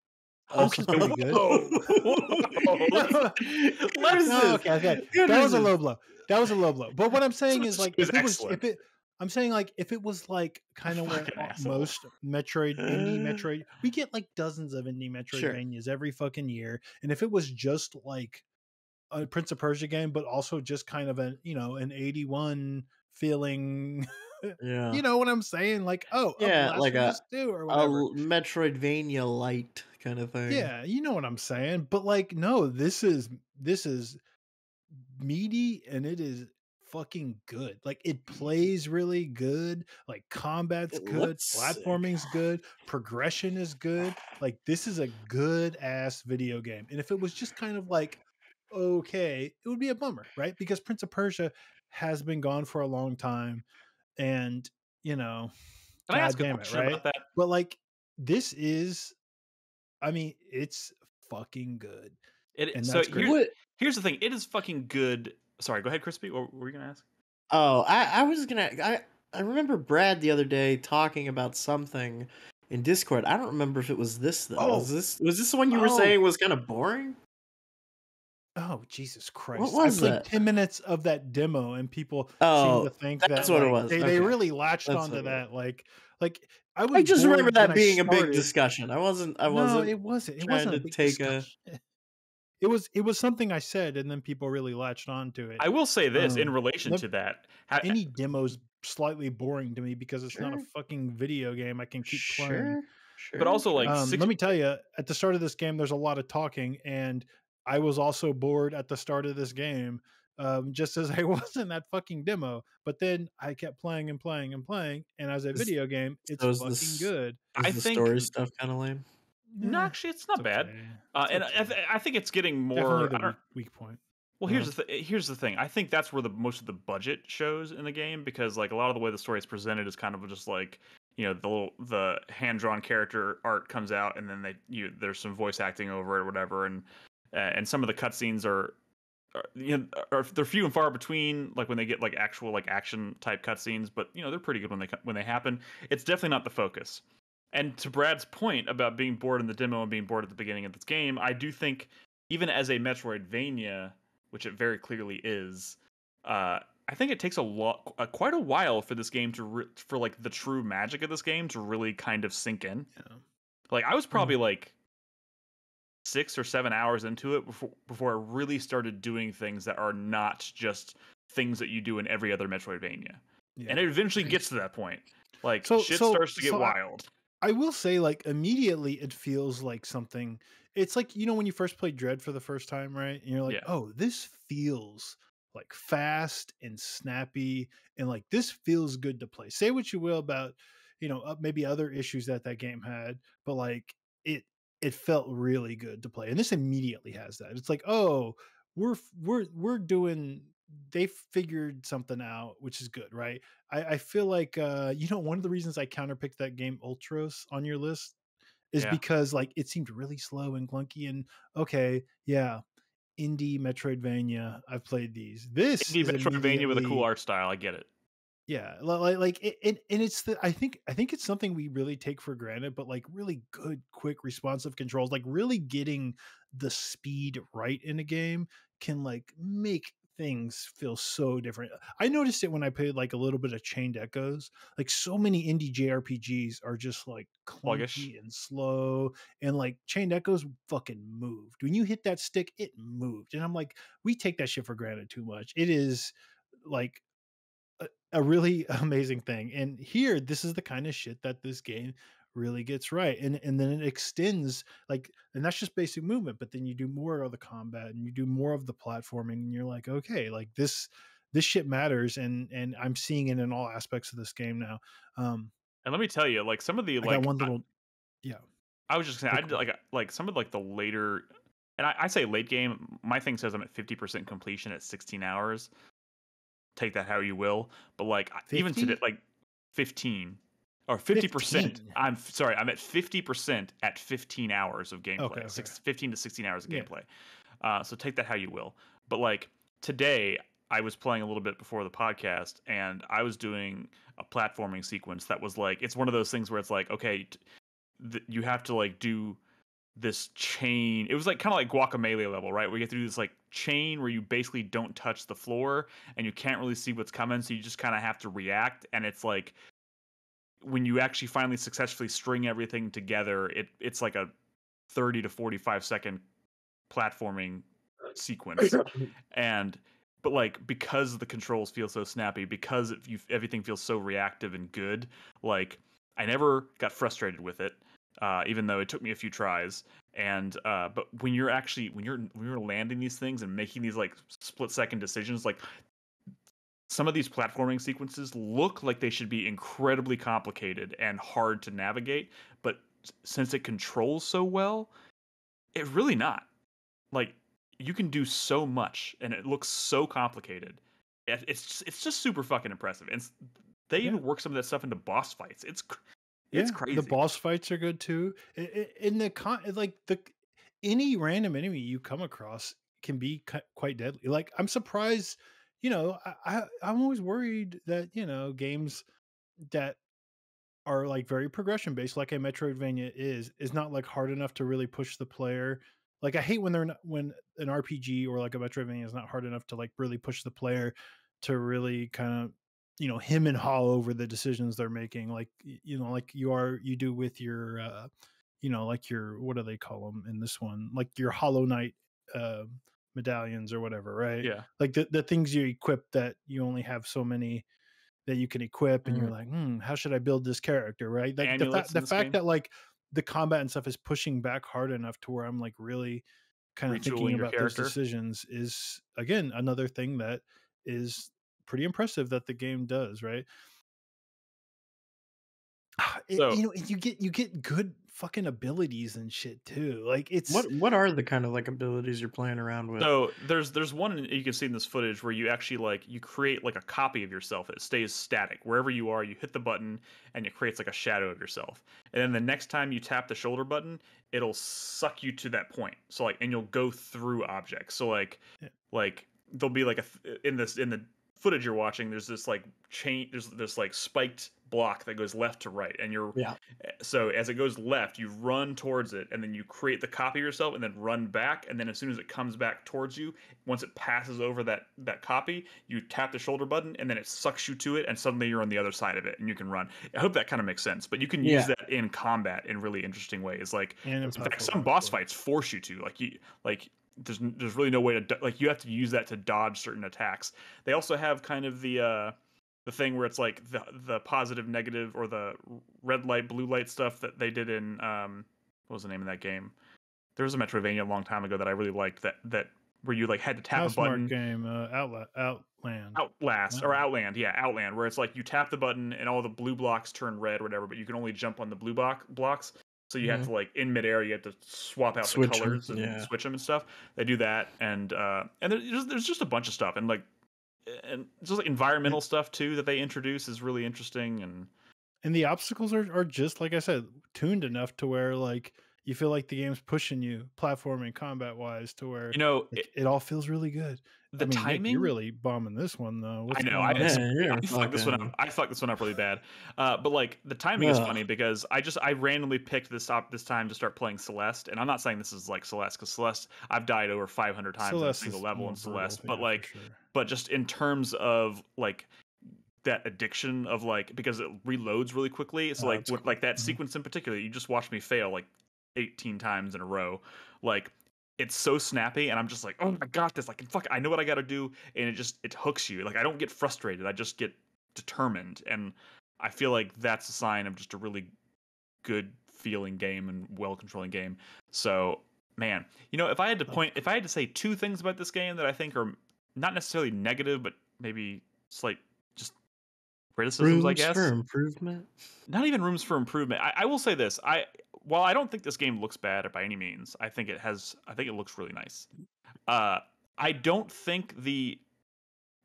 Oh, this pretty good. Whoa. Whoa. Let's- No, okay, okay. That was a low blow. That was a low blow. But what I'm saying is like if it was if it I'm saying like if it was like kind of where asshole. most Metroid indie. Metroid we get like dozens of indie Sure. Metroidvanias every fucking year. And if it was just like a Prince of Persia game, but also just kind of an you know, an 81 feeling Yeah. you know what I'm saying? Like, oh, Yeah, like a- Blasphemous 2 or a Metroidvania light kind of thing. Yeah, you know what I'm saying. But like, no, this is this is meaty and it is fucking good. Like it mm-hmm. plays really good. Like combat's It good, looks sick. platforming's good, progression is good. Like this is a good ass video game. And if it was just kind of like okay, it would be a bummer, right? Because Prince of Persia has been gone for a long time and you know, Can I ask God a damn it, question right? about that? but like this is I mean, it's fucking good. It, And so that's here- here's the thing. It is fucking good. Sorry, go ahead, Crispy. What were you gonna ask? Oh, I, I was gonna. I I remember Brad the other day talking about something in Discord. I don't remember if it was this though. Oh. Was this was this the one you were Oh. saying was kind of boring? Oh Jesus Christ! was I played that? ten minutes of that demo, and people Oh, seem to think that's that what it was. They, they really latched That's onto that. Like, like I was. I just remember that being a big discussion. I wasn't. I wasn't. No, it wasn't. It trying wasn't a to big take a- discussion. It was. It was something I said, and then people really latched on to it. I will say this in Um, relation let- to that. Ha- Any demo's slightly boring to me because it's not a fucking video game. I can keep playing. sure. Sure. but also like um, six, let me tell you, at the start of this game, there's a lot of talking, and I was also bored at the start of this game, um, just as I was in that fucking demo. But then I kept playing and playing and playing, and as a Is- video game, it's so fucking this- good. Is I the think- story stuff kind of lame. No, actually, it's not it's bad. okay. Uh, It's and I, th- I think it's getting more. Definitely I don't- weak, weak point. Well, here's the th- here's the thing. I think that's where the most of the budget shows in the game because like a lot of the way the story is presented is kind of just like you know the little the hand drawn character art comes out and then they you there's some voice acting over it or whatever and uh, and some of the cutscenes are. Are, you know, are they're few and far between, like when they get like actual like action type cutscenes, but you know they're pretty good when they when they happen. It's definitely not the focus. And to Brad's point about being bored in the demo and being bored at the beginning of this game, I do think even as a Metroidvania, which it very clearly is, uh, I think it takes a lot, uh, quite a while for this game to, re- for like the true magic of this game to really kind of sink in. Yeah. Like I was probably like six or seven hours into it before before I really started doing things that are not just things that you do in every other Metroidvania. Yeah. And it eventually gets to that point. Like So- shit so- starts to get so wild. I will say, like, immediately it feels like something. It's like, you know, when you first play Dread for the first time, right? And you're like, Yeah. oh, this feels like fast and snappy and like this feels good to play. Say what you will about, you know, maybe other issues that that game had, but like it, it felt really good to play. And this immediately has that. It's like, oh, we're, we're, we're doing, they figured something out, which is good, right? I, I feel like uh, you know one of the reasons I counterpicked that game Ultros on your list is Yeah. because like it seemed really slow and clunky and okay, yeah, indie Metroidvania. I've played these. This Indie Metroidvania with a cool art style. I get it. Yeah, like like it, it, and it's the I think I think it's something we really take for granted, but like really good, quick, responsive controls, like really getting the speed right in a game can like make things feel so different. I noticed it when I played like a little bit of Chained Echoes. Like so many indie JRPGs are just like Sluggish. clunky and slow, and like Chained Echoes fucking moved. When you hit that stick, it moved, and I'm like, we take that shit for granted too much. It is like a, a really amazing thing. And here, this is the kind of shit that this game really gets right. And and then it extends like, and that's just basic movement. But then you do more of the combat and you do more of the platforming, and you're like, okay, like this this shit matters. And and I'm seeing it in all aspects of this game now. Um, And let me tell you, like some of the I like one I- little. Yeah. I was just saying, I did like like some of like the later, and I, I say late game. My thing says I'm at fifty percent completion at sixteen hours. Take that how you will, but like I- even 50? today, like fifteen or fifty percent. 15. I'm sorry, I'm at fifty percent at fifteen hours of gameplay. okay. Six, 15 to sixteen hours of Yeah. gameplay. Uh, so take that how you will. But like today, I was playing a little bit before the podcast, and I was doing a platforming sequence that was like it's one of those things where it's like okay, t- th- you have to like do this chain. It was like kind of like guacamole level, right? Where you have to do this like chain where you basically don't touch the floor and you can't really see what's coming, so you just kind of have to react. And it's like when you actually finally successfully string everything together, it it's like a thirty to forty five second platforming sequence. And but like because the controls feel so snappy because it, you, everything feels so reactive and good like i never got frustrated with it uh, even though it took me a few tries. And uh, but when you're actually when you're when you're landing these things and making these like split second decisions like some of these platforming sequences look like they should be incredibly complicated and hard to navigate but since it controls so well it really not like you can do so much and it looks so complicated it's just, it's just super fucking impressive and they even work some of that stuff into boss fights it's it's crazy The boss fights are good too. In the con, like the any random enemy you come across can be quite deadly. Like I'm surprised, you know, I, I I'm always worried that you know games that are like very progression based, like a Metroidvania is, is not like hard enough to really push the player. Like I hate when they're not when an RPG or like a Metroidvania is not hard enough to like really push the player to really kind of you know him and haw over the decisions they're making like you know like you are you do with your uh you know like your what do they call them in this one like your hollow knight uh medallions or whatever right yeah like the, the things you equip that you only have so many that you can equip and you're Mhm. like hmm how should i build this character right like the, fa- the fact game? that like the combat and stuff is pushing back hard enough to where i'm like really kind of thinking about character. those decisions is again another thing that is pretty impressive that the game does right it- So- you know you get you get good fucking abilities and shit too like it's What what are the kind of like abilities you're playing around with? So there's there's one you can see in this footage where you actually like you create like a copy of yourself that stays static wherever you are. You hit the button and it creates like a shadow of yourself. And then the next time you tap the shoulder button, it'll suck you to that point. So like and you'll go through objects. So like Yeah. like there'll be like a th- in this in the footage you're watching. There's this like chain. There's this like spiked block that goes left to right, and you're Yeah. Eh, so as it goes left, you run towards it, and then you create the copy of yourself, and then run back, and then as soon as it comes back towards you, once it passes over that that copy, you tap the shoulder button, and then it sucks you to it, and suddenly you're on the other side of it, and you can run. I hope that kind of makes sense, but you can use that in combat in really interesting ways. Like in fact, some boss fights force you to like you like there's there's really no way to do- like you have to use that to dodge certain attacks. They also have kind of the uh the thing where it's like the the positive negative or the red light blue light stuff that they did in um what was the name of that game? There was a Metroidvania a long time ago that I really liked that that where you like had to tap a Housemarque button. game uh, Outla- Outland. Outlast or Outland, yeah, Outland, where it's like you tap the button and all the blue blocks turn red or whatever, but you can only jump on the blue block blocks. So you have Mhm. to like in midair, you have to swap out Switch the colors and yeah. switch them and stuff. They do that, and uh, and there's just, there's just a bunch of stuff, and like and just like environmental stuff too that they introduce is really interesting. And and the obstacles are, are just like I said, tuned enough to where like you feel like the game's pushing you, platforming, combat wise, to where you know it, it, it all feels really good. the I mean, Nick, timing. you're really bombing this one though. What's I know. I, on? Yeah, I fucked this one up. I fucked this one up really bad. Uh, but like the timing is funny because I just I randomly picked this up this time to start playing Celeste, and I'm not saying this is like Celeste because Celeste I've died over 500 times on a single level in Celeste, but like sure. but just in terms of like that addiction of like because it reloads really quickly. So Oh, like it's like that Mhm. sequence in particular, you just watched me fail like 18 times in a row. Like it's so snappy, and I'm just like, oh, I got this. I can fuck. I know what I got to do, and it just it hooks you. Like I don't get frustrated. I just get determined, and I feel like that's a sign of just a really good feeling game and well controlling game. So man, you know, if I had to point, if I had to say two things about this game that I think are not necessarily negative, but maybe slight, just criticisms, Rooms I guess. for improvement. Not even rooms for improvement. I, I will say this: I while I don't think this game looks bad by any means, I think it has. I think it looks really nice. Uh, I don't think the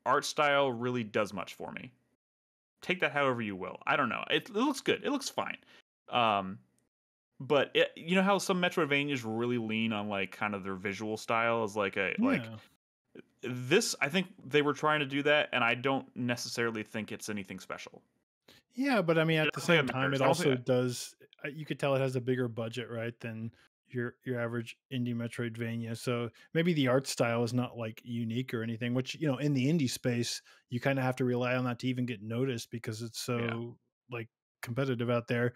art style really does much for me. Take that however you will. I don't know. It, it looks good. It looks fine. Um, but it, you know how some Metroidvanias really lean on like kind of their visual style as like a like this. I think they were trying to do that, and I don't necessarily think it's anything special. Yeah, but I mean, at the same time, matters. it I don't think also does. Uh, You could tell it has a bigger budget, right, than your your average indie Metroidvania. So maybe the art style is not like unique or anything. Which you know, in the indie space, you kind of have to rely on that to even get noticed because it's so like competitive out there.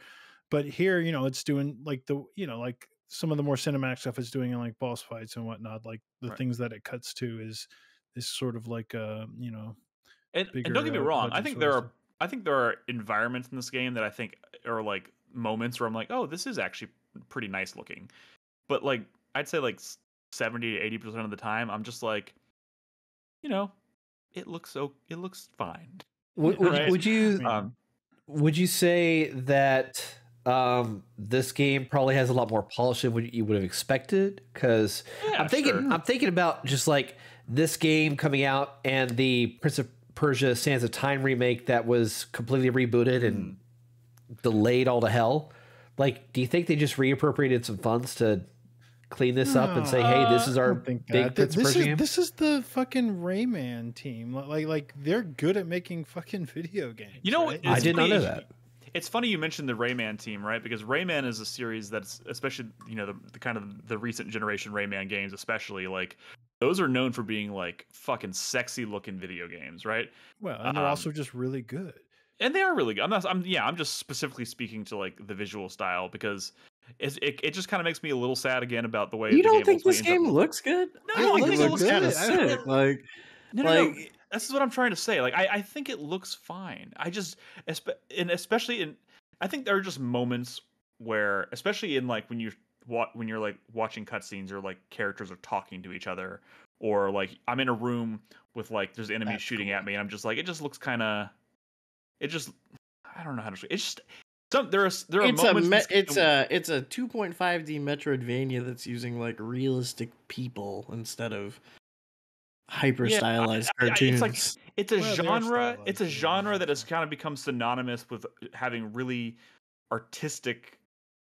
But here, you know, it's doing like the you know like some of the more cinematic stuff it's doing in like boss fights and whatnot. Like the Right. things that it cuts to is is sort of like uh you know And, and don't get me uh, wrong. I think there are. I think there are environments in this game that I think are like moments where I'm like, oh, this is actually pretty nice looking. But like, I'd say like seventy to eighty percent of the time, I'm just like, you know, it looks so. It looks fine. Would, would, Right. would you Um, would you say that um, this game probably has a lot more polish than what you would have expected? Because yeah, I'm thinking sure. I'm thinking about just like this game coming out and the Prince of Persia Sands of Time remake that was completely rebooted and delayed all to hell. Like, do you think they just reappropriated some funds to clean this up and say, "Hey, this Uh, is our big that. Th- this is game"? this is the fucking Rayman team. Like like they're good at making fucking video games. You know, right? I did not know that. It's funny you mentioned the Rayman team, right? Because Rayman is a series that's especially you know the, the kind of the recent generation Rayman games, especially like those are known for being like fucking sexy looking video games, right? well, and they're um, also just really good. And they are really good. I'm not. I'm yeah. I'm just specifically speaking to like the visual style because it's, it it just kind of makes me a little sad again about the way You the don't think this game up- looks good? No, I I think it it looks looks kind of good. Sick. Like, No, no, no. like This is what I'm trying to say. Like I, I think it looks fine. I just and especially in I think there are just moments where especially in like when you when you're like watching cutscenes or like characters are talking to each other or like I'm in a room with like there's enemies That's shooting cool. at me and I'm just like it just looks kind of it just I don't know how to it's just some there are there are it's a moments in me- it's a it's a 2.5D Metroidvania that's using like realistic people instead of hyper Yeah, I- stylized I- I- cartoons. it's like it's a Well, genre it's a genre that has kind of become synonymous with having really artistic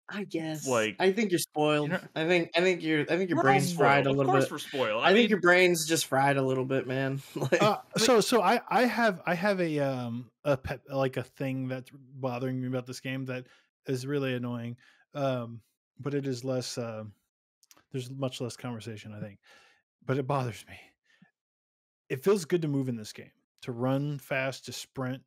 I guess. like- I think you're spoiled. know- I think I think you're I think your brain's fried a little of course bit. we're spoiled I, I, think your brain's just fried a little bit, man. like, Uh, so so I I have I have a um a pet like a thing that's bothering me about this game that is really annoying. Um, but it is less. Uh, there's much less conversation, I think, but it bothers me. It feels good to move in this game, to run fast, to sprint.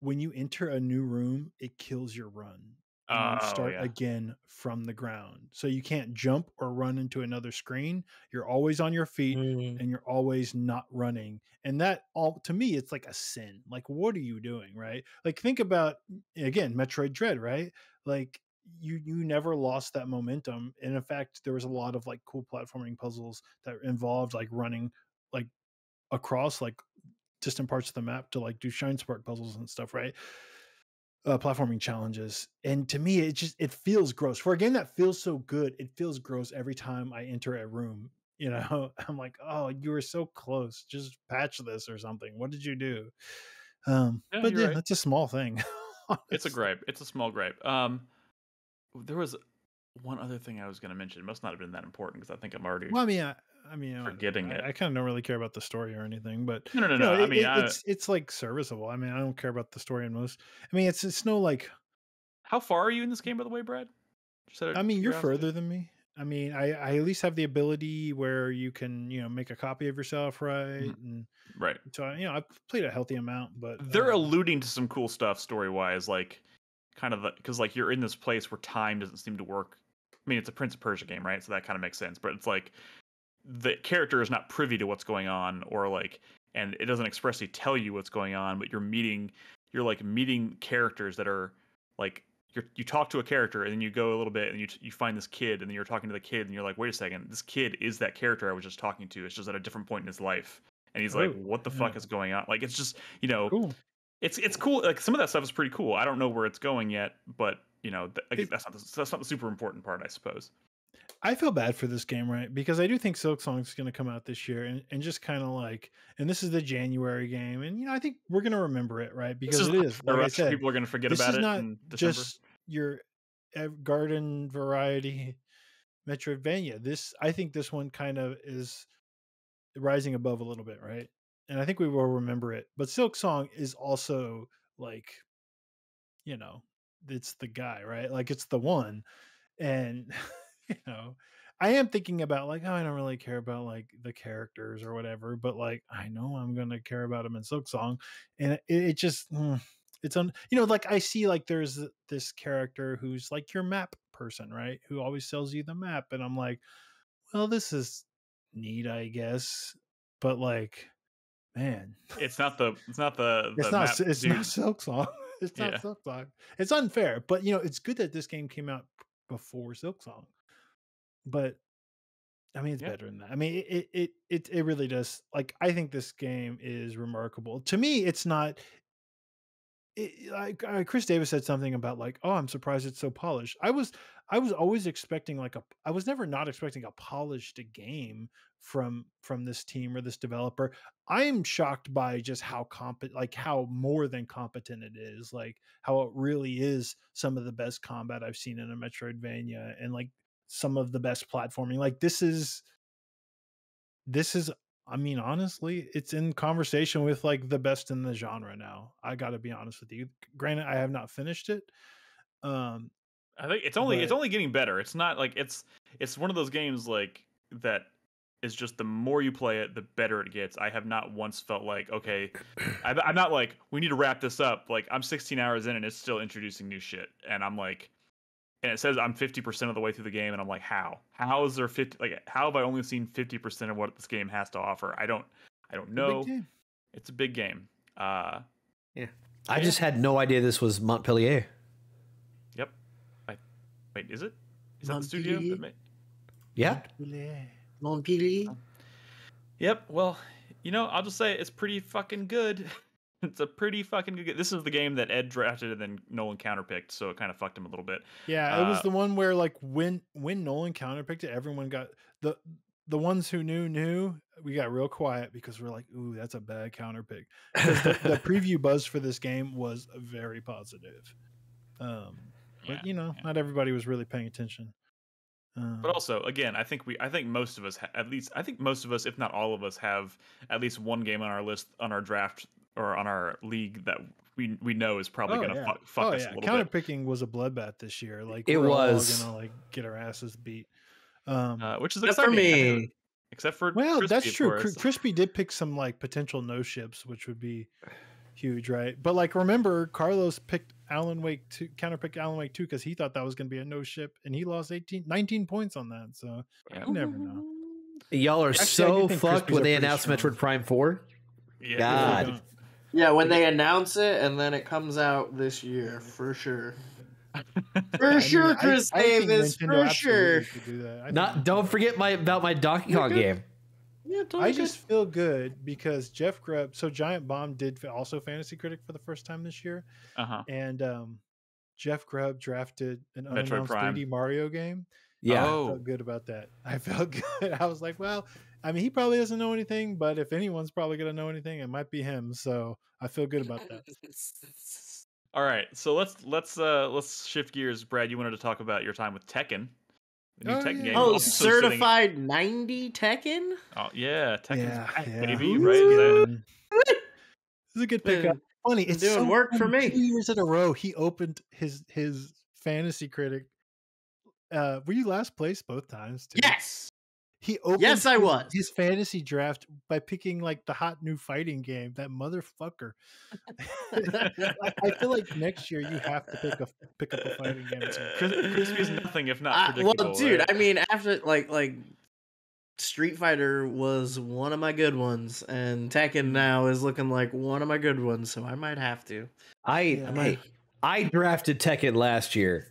When you enter a new room, it kills your run. And Oh, start yeah. again from the ground. So you can't jump or run into another screen. You're always on your feet mm, and you're always not running. And that all to me it's like a sin. Like what are you doing right? Like think about again metroid dread right? Like you you never lost that momentum. And in fact there was a lot of like cool platforming puzzles that involved like running like across like distant parts of the map to like do shine spark puzzles and stuff right uh, platforming challenges and to me it just it feels gross. For a game that feels so good it feels gross every time i enter a room you know? I'm like oh you were so close just patch this or something what did you do? Um Yeah, but yeah right. that's a small thing it's a gripe it's a small gripe um there was one other thing i was going to mention it must not have been that important because i think i'm already well i mean i, I mean I- Forgetting I, it. I kind of don't really care about the story or anything but no no no you no know, i mean it- I, it's it's like serviceable i mean i don't care about the story in most i mean it's it's no like how far are you in this game by the way brad Just I mean, you're further than me. I mean, I, I at least have the ability where you can, you know, make a copy of yourself, right? Mm-hmm. And right so, you know, I've played a healthy amount, but they're uh, alluding to some cool stuff story wise like kind of because like you're in this place where time doesn't seem to work i mean it's a prince of persia game right so that kind of makes sense but it's like the character is not privy to what's going on or like and it doesn't expressly tell you what's going on but you're meeting you're like meeting characters that are like you're, you talk to a character and then you go a little bit and you you find this kid and then you're talking to the kid and you're like wait a second this kid is that character i was just talking to it's just at a different point in his life and he's like Oh, what the fuck is going on like it's just you know cool. it's it's cool. Like some of that stuff is pretty cool. I don't know where it's going yet, but you know, th- It- that's not the, that's not the super important part, I suppose. I feel bad for this game, right? Because I do think Silksong's going to come out this year, and, and just kind of like, and this is the January game, and you know, I think we're going to remember it, right? Because this it is is. Like I said, People are going to forget this about is it not in December. just your garden variety Metroidvania. This, I think, this one kind of is rising above a little bit, right? And I think we will remember it. But Silksong is also like, you know, it's the guy, right? Like it's the one, and you know. I am thinking about like, oh, I don't really care about like the characters or whatever, but like I know I'm gonna care about them in Silksong, and it, it just mm, it's on you know like I see like there's this character who's like your map person, right? Who always sells you the map, and I'm like, well, this is neat, I guess, but like, man, it's not the it's not the, the it's not it's dude. not Silk Song. It's not Yeah. Silksong. It's unfair, but you know it's good that this game came out before Silksong. But I mean, it's Yeah. better than that. I mean, it, it it it really does. Like, I think this game is remarkable. To me, it's not. It, like uh, Chris Davis said something about like, oh, I'm surprised it's so polished. I was I was always expecting like a. I was never not expecting a polished game from from this team or this developer. I am shocked by just how competent, like how more than competent it is, like how it really is some of the best combat I've seen in a Metroidvania, and like some of the best platforming. Like this is, this is. I mean, honestly, it's in conversation with like the best in the genre now. I got to be honest with you. Granted, I have not finished it. Um, I think it's only it's only getting better. It's not like it's it's one of those games like that is just the more you play it, the better it gets. I have not once felt like okay, I'm, I'm not like we need to wrap this up. Like I'm 16 hours in and it's still introducing new shit, and I'm like, and it says I'm 50 percent of the way through the game, and I'm like, how? How is there 50? Like how have I only seen 50 percent of what this game has to offer? I don't I don't know. game. It's a big game. Uh, yeah, I just had no idea this was Montpellier. yep. I wait, is it? Is that the studio? Montpellier? that ma- Yeah. Montpellier. Yep. Well, you know, I'll just say it's pretty fucking good. it's a pretty fucking good. This is the game that Ed drafted and then Nolan counterpicked, so it kind of fucked him a little bit. Yeah, it was Uh, the one where like when when Nolan counterpicked it, everyone got the the ones who knew knew. We got real quiet because we're like, "Ooh, that's a bad counterpick." The, the preview buzz for this game was very positive. Um, Yeah, but you know, yeah. not everybody was really paying attention. Um, But also, again, I think we, I think most of us, ha- at least, I think most of us, if not all of us, have at least one game on our list, on our draft, or on our league that we we know is probably oh, gonna yeah. fuck, fuck oh, us yeah. a little bit. Counterpicking was a bloodbath this year. Like It we're was. all gonna like get our asses beat. Um, Uh, which is Except for me. Except for Well, Crispy, that's true. Cr- Crispy did pick some like potential no ships, which would be huge, right? But like, remember, Carlos picked Alan Wake two, counterpicked Alan Wake two because he thought that was going to be a no ship, and he lost 18, 19 points on that. So Yeah. you never know. Y'all are Actually, so fucked when they announced strong- Metroid Prime 4. Yeah. God. Don't- Yeah, when they announce it and then it comes out this year for sure. For I mean, sure, I- Chris I think Davis. For sure. Do Not, don't forget my about my Donkey You're Kong game. Yeah, totally I good. just feel good because Jeff Grubb. So Giant Bomb did also Fantasy Critic for the first time this year, Uh huh. and um, Jeff Grubb drafted an Metroid unannounced Prime. 3D Mario game. Yeah. I Oh. felt good about that. I felt good. I was like, well, I mean, he probably doesn't know anything, but if anyone's probably going to know anything, it might be him. So I feel good about that. All right, so let's let's uh let's shift gears. Brad, you wanted to talk about your time with Tekken. The new Oh, Tekken yeah. game. Oh, also sitting- certified 90 Tekken? Oh yeah, Tekken's yeah, back, yeah. baby. Right? is That- good. This is a good pickup. Been- Funny, been it's doing so work for me. Two years in a row, he opened his his fantasy critic. Uh, were you last place both times? Too? Yes. He opened Yes, I was. his fantasy draft by picking like the hot new fighting game. That motherfucker. I, I feel like next year you have to pick a pick up a fighting game. Chris- Crispy's nothing if not predictable. well, dude, right? I mean, after like like Street Fighter was one of my good ones, and Tekken now is looking like one of my good ones, so I might have to. I Yeah. I might. I drafted Tekken last year.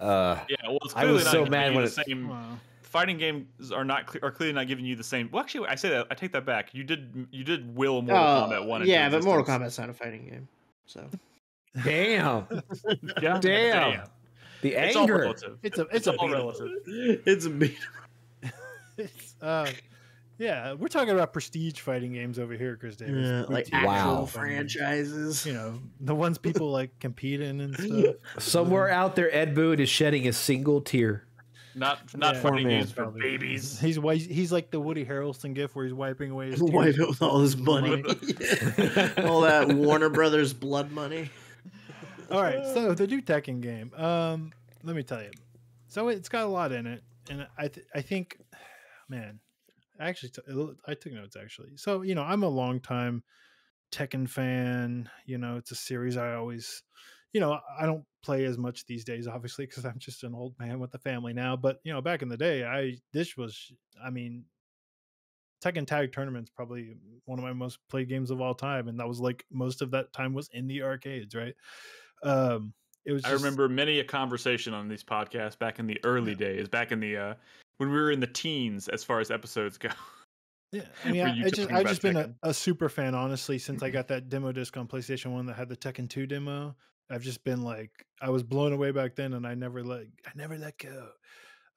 Uh, yeah, well, it's I was not so mad when the it- same. Wow. Fighting games are not cle- are clearly not giving you the same. Well, actually, I say that I take that back. You did you did will Mortal Uh, Kombat one. yeah, but Mortal. Kombat's not a fighting game. So Damn. Yeah, Damn. The It's all anger. relative. It's a It's it's a all relative. it's a beat. It's, uh, yeah, we're talking about prestige fighting games over here, Chris Davis. Yeah, like Boutique actual Wow. franchises. You know, the ones people like compete in and stuff. Somewhere out there, Ed Boon is shedding a single tear. Not not Yeah. fighting Poor man. games for babies. He's he's like the Woody Harrelson gif where he's wiping away his Wipe tears. it with all his money. all that Warner Brothers blood money. All right, so the new Tekken game. Um, let me tell you. So it's got a lot in it, and I th- I think, man, actually t- I took notes actually. So you know, I'm a long time Tekken fan. You know, it's a series I always, you know, I don't play as much these days, obviously, because I'm just an old man with a family now. But you know, back in the day, I this was, I mean. Tekken Tag Tournament's probably one of my most played games of all time, and that was like most of that time was in the arcades, right? Um, it was. I remember many a conversation on these podcasts back in the early days, back in the uh, when we were in the teens, as far as episodes go. Yeah, I mean, I, just, I've just been a, a super fan, honestly, since I got that demo disc on PlayStation One that had the Tekken Two demo. I've just been like, I was blown away back then, and I never let I never let go.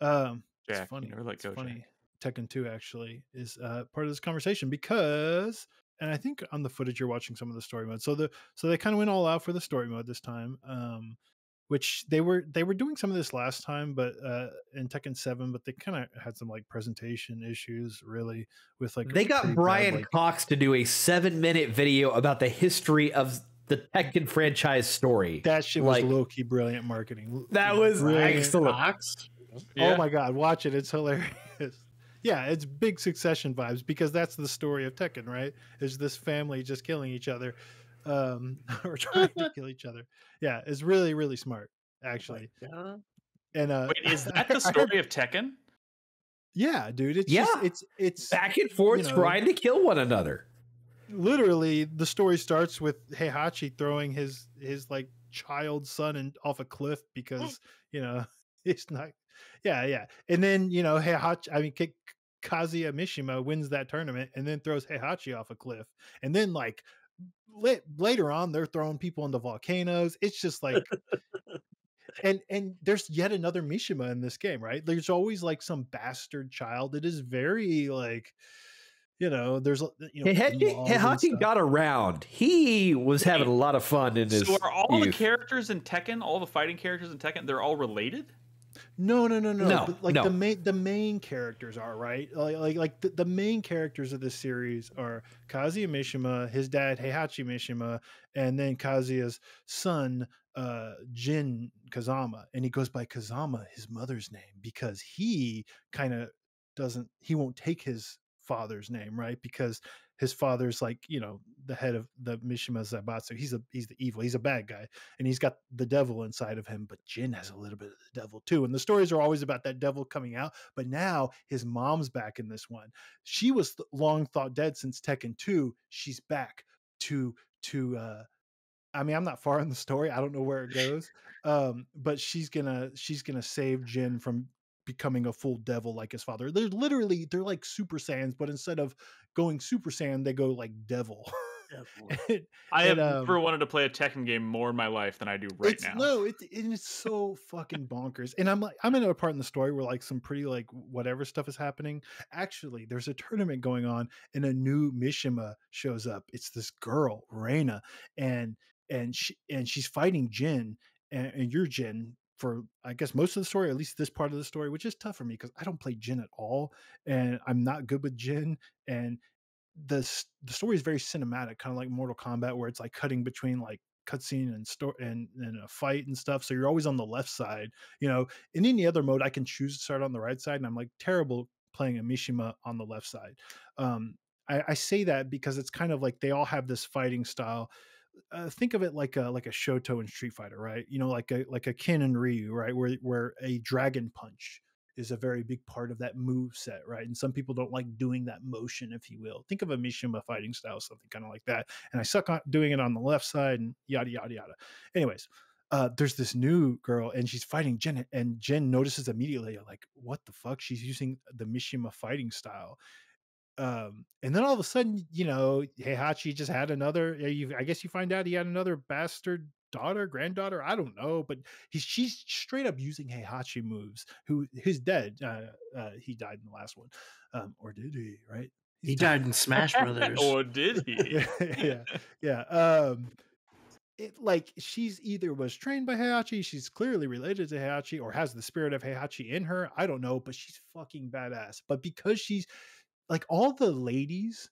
Um, Jack, it's funny. you never let it's go, Jack. funny. Tekken Two actually is uh, part of this conversation because, and I think on the footage you're watching some of the story mode. So the so they kind of went all out for the story mode this time. Um, which they were they were doing some of this last time, but uh, in Tekken Seven, but they kind of had some like presentation issues, really, with like They got pretty bad, Brian like- Cox to do a seven minute video about the history of the Tekken franchise story. That shit was like- low key brilliant marketing. That was Brilliant. excellent. Fox. Yeah. Oh my god, watch it! It's hilarious. Yeah, it's big Succession vibes because that's the story of Tekken, right? Is this family just killing each other, um, or trying to kill each other? Yeah, it's really really smart actually. Yeah. And uh, Wait, is that I the heard- story of Tekken? Yeah, dude. It's Yeah. just, it's it's Back and forth you know, trying to kill one another. Literally the story starts with Heihachi throwing his his like child son and off a cliff because you know he's not yeah yeah. And then you know Heihachi I mean K- Kazuya Mishima wins that tournament and then throws Heihachi off a cliff. And then like la- later on they're throwing people into volcanoes. It's just like and and there's yet another Mishima in this game right? There's always like some bastard child it is very like you know there's a- you know Heihachi in-laws and Heihachi stuff. got around. He was having a lot of fun in his So are all the characters in Tekken, all the fighting characters in Tekken, they're all related? No, no, no, no. No, but like no. the main the main characters are right. Like like like the, the main characters of this series are Kazuya Mishima, his dad Heihachi Mishima, and then Kazuya's son uh Jin Kazama, and he goes by Kazama, his mother's name, because he kind of doesn't he won't take his father's name, right? Because his father's like you know the head of the Mishima Zaibatsu. He's a he's the evil. He's a bad guy and he's got the devil inside of him, but Jin has a little bit of the devil too. And the stories are always about that devil coming out, but now his mom's back in this one. She was long thought dead since Tekken 2. She's back to to uh I mean, I'm not far in the story. I don't know where it goes. Um, but she's gonna she's gonna save Jin from becoming a full devil like his father. They're literally they're like super saiyans, but instead of going super saiyan, they go like devil. And- I have And, um, never wanted to play a Tekken game more in my life than I do right it's, now. No, it, it's so fucking bonkers. And I'm like, I'm in a part in the story where like some pretty like whatever stuff is happening. Actually, there's a tournament going on, and a new Mishima shows up. It's this girl, Reina, and and she and she's fighting Jin, and, and you're Jin for I guess most of the story, at least this part of the story, which is tough for me because I don't play Jin at all, and I'm not good with Jin, and the the story is very cinematic, kind of like Mortal Kombat, where it's like cutting between like cutscene and store and, and a fight and stuff. So you're always on the left side. You know, in any other mode, I can choose to start on the right side, and I'm like terrible playing a Mishima on the left side. Um, I, I say that because it's kind of like they all have this fighting style. Uh, think of it like a like a Shoto in Street Fighter, right? You know, like a like a Ken and Ryu, right? Where where a dragon punch is a very big part of that move set, right? And some people don't like doing that motion, if you will. Think of a Mishima fighting style, something kind of like that. And I suck on doing it on the left side and yada yada yada. Anyways, uh, there's this new girl and she's fighting Jin, and Jin notices immediately, like, what the fuck? She's using the Mishima fighting style. Um, and then all of a sudden, you know, Heihachi just had another. You, I guess you find out he had another bastard daughter, granddaughter. I don't know, but he's she's straight up using Heihachi moves. Who who's dead? Uh, uh, he died in the last one, um, or did he? Right? He died in Smash Brothers. or did he? yeah, yeah. Um, it like she's either was trained by Heihachi, she's clearly related to Heihachi, or has the spirit of Heihachi in her. I don't know, but she's fucking badass. But because she's like all the ladies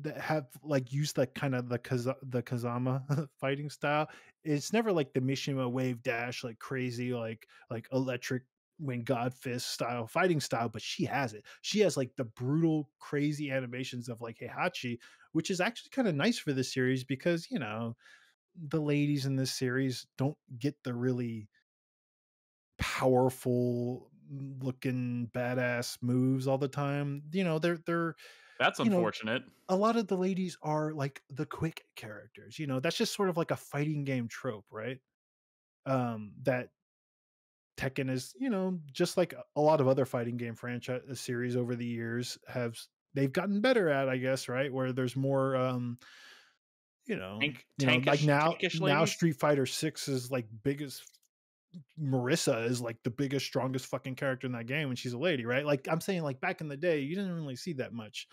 that have like used like kind of the Kaz- the Kazama fighting style, it's never like the Mishima wave dash like crazy like like electric when God Fist style fighting style, but she has it. She has like the brutal, crazy animations of like Heihachi, which is actually kind of nice for this series because you know the ladies in this series don't get the really powerful looking badass moves all the time. You know, they're they're That's you know, unfortunate. a lot of the ladies are like the quick characters. You know, that's just sort of like a fighting game trope, right? Um that Tekken is, you know, just like a lot of other fighting game franchise uh, series over the years have they've gotten better at, I guess, right? Where there's more um you know, Tank- you know, like now now? Street Fighter 6 is like biggest Marisa is like the biggest, strongest fucking character in that game, and she's a lady, right? Like I'm saying, like back in the day, you didn't really see that much.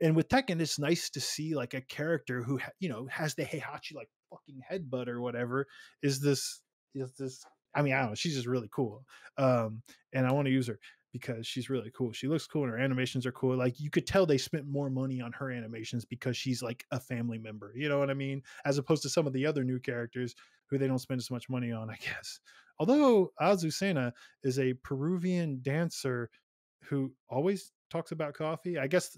And with Tekken, it's nice to see like a character who you know has the Heihachi like fucking headbutt or whatever. Is this is this? I mean, I don't know. She's just really cool, um, and I want to use her because she's really cool. She looks cool, and her animations are cool. Like you could tell they spent more money on her animations because she's like a family member. You know what I mean? As opposed to some of the other new characters who they don't spend as much money on, I guess. Although Azucena is a Peruvian dancer who always talks about coffee. I guess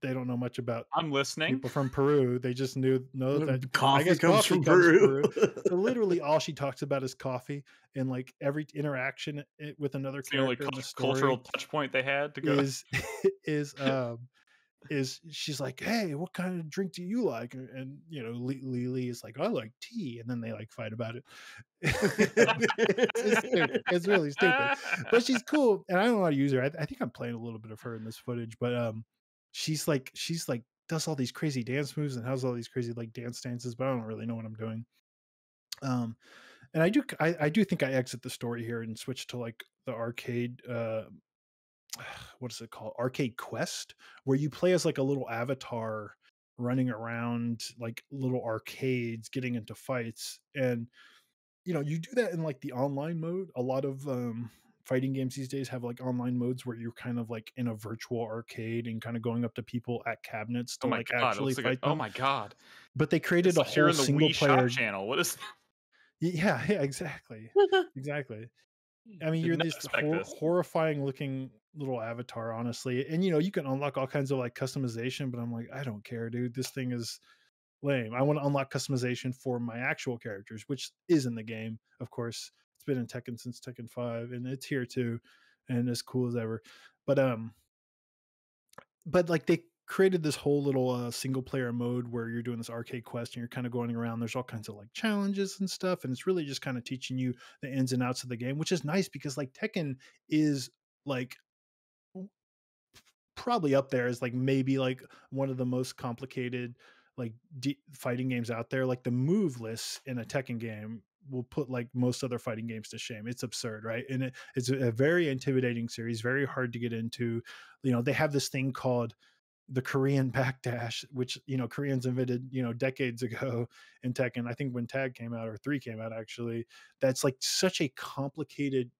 they don't know much about I'm listening. people from Peru. They just knew know that I coffee guess comes coffee from comes from Peru. So literally all she talks about is coffee and like every interaction with another It's the only character the story cultural touch point they had to go. is is um is she's like hey what kind of drink do you like? And, and you know Li- Lili is like I like tea and then they like fight about it. It's, it's really stupid. But she's cool and I don't how to use her. I, I think I'm playing a little bit of her in this footage but um she's like she's like does all these crazy dance moves and has all these crazy like dance dances but I don't really know what I'm doing. Um and I do I, I do think I exit the story here and switch to like the arcade uh what is it called arcade quest where you play as like a little avatar running around like little arcades getting into fights and you know you do that in like the online mode a lot of um fighting games these days have like online modes where you're kind of like in a virtual arcade and kind of going up to people at cabinets to oh like god! actually like a- fight oh my god! but they created It's a like whole in single Wii player channel. What is? yeah yeah exactly exactly I mean, Did you're this hor- this. horrifying looking little avatar, honestly. And you know, you can unlock all kinds of like customization, but I'm like, I don't care, dude. This thing is lame. I want to unlock customization for my actual characters, which is in the game, of course. It's been in Tekken since Tekken 5, and it's here too, and as cool as ever. But um but like they created this whole little uh, single player mode where you're doing this arcade quest and you're kind of going around there's all kinds of like challenges and stuff and it's really just kind of teaching you the ins and outs of the game which is nice because like tekken is like probably up there as like maybe like one of the most complicated like d- fighting games out there like the move list in a tekken game will put like most other fighting games to shame it's absurd right? And it, it's a very intimidating series very hard to get into you know they have this thing called the Korean backdash, which you know Koreans invented you know decades ago in Tekken. I think when Tag came out or three came out actually, that's like such a complicated,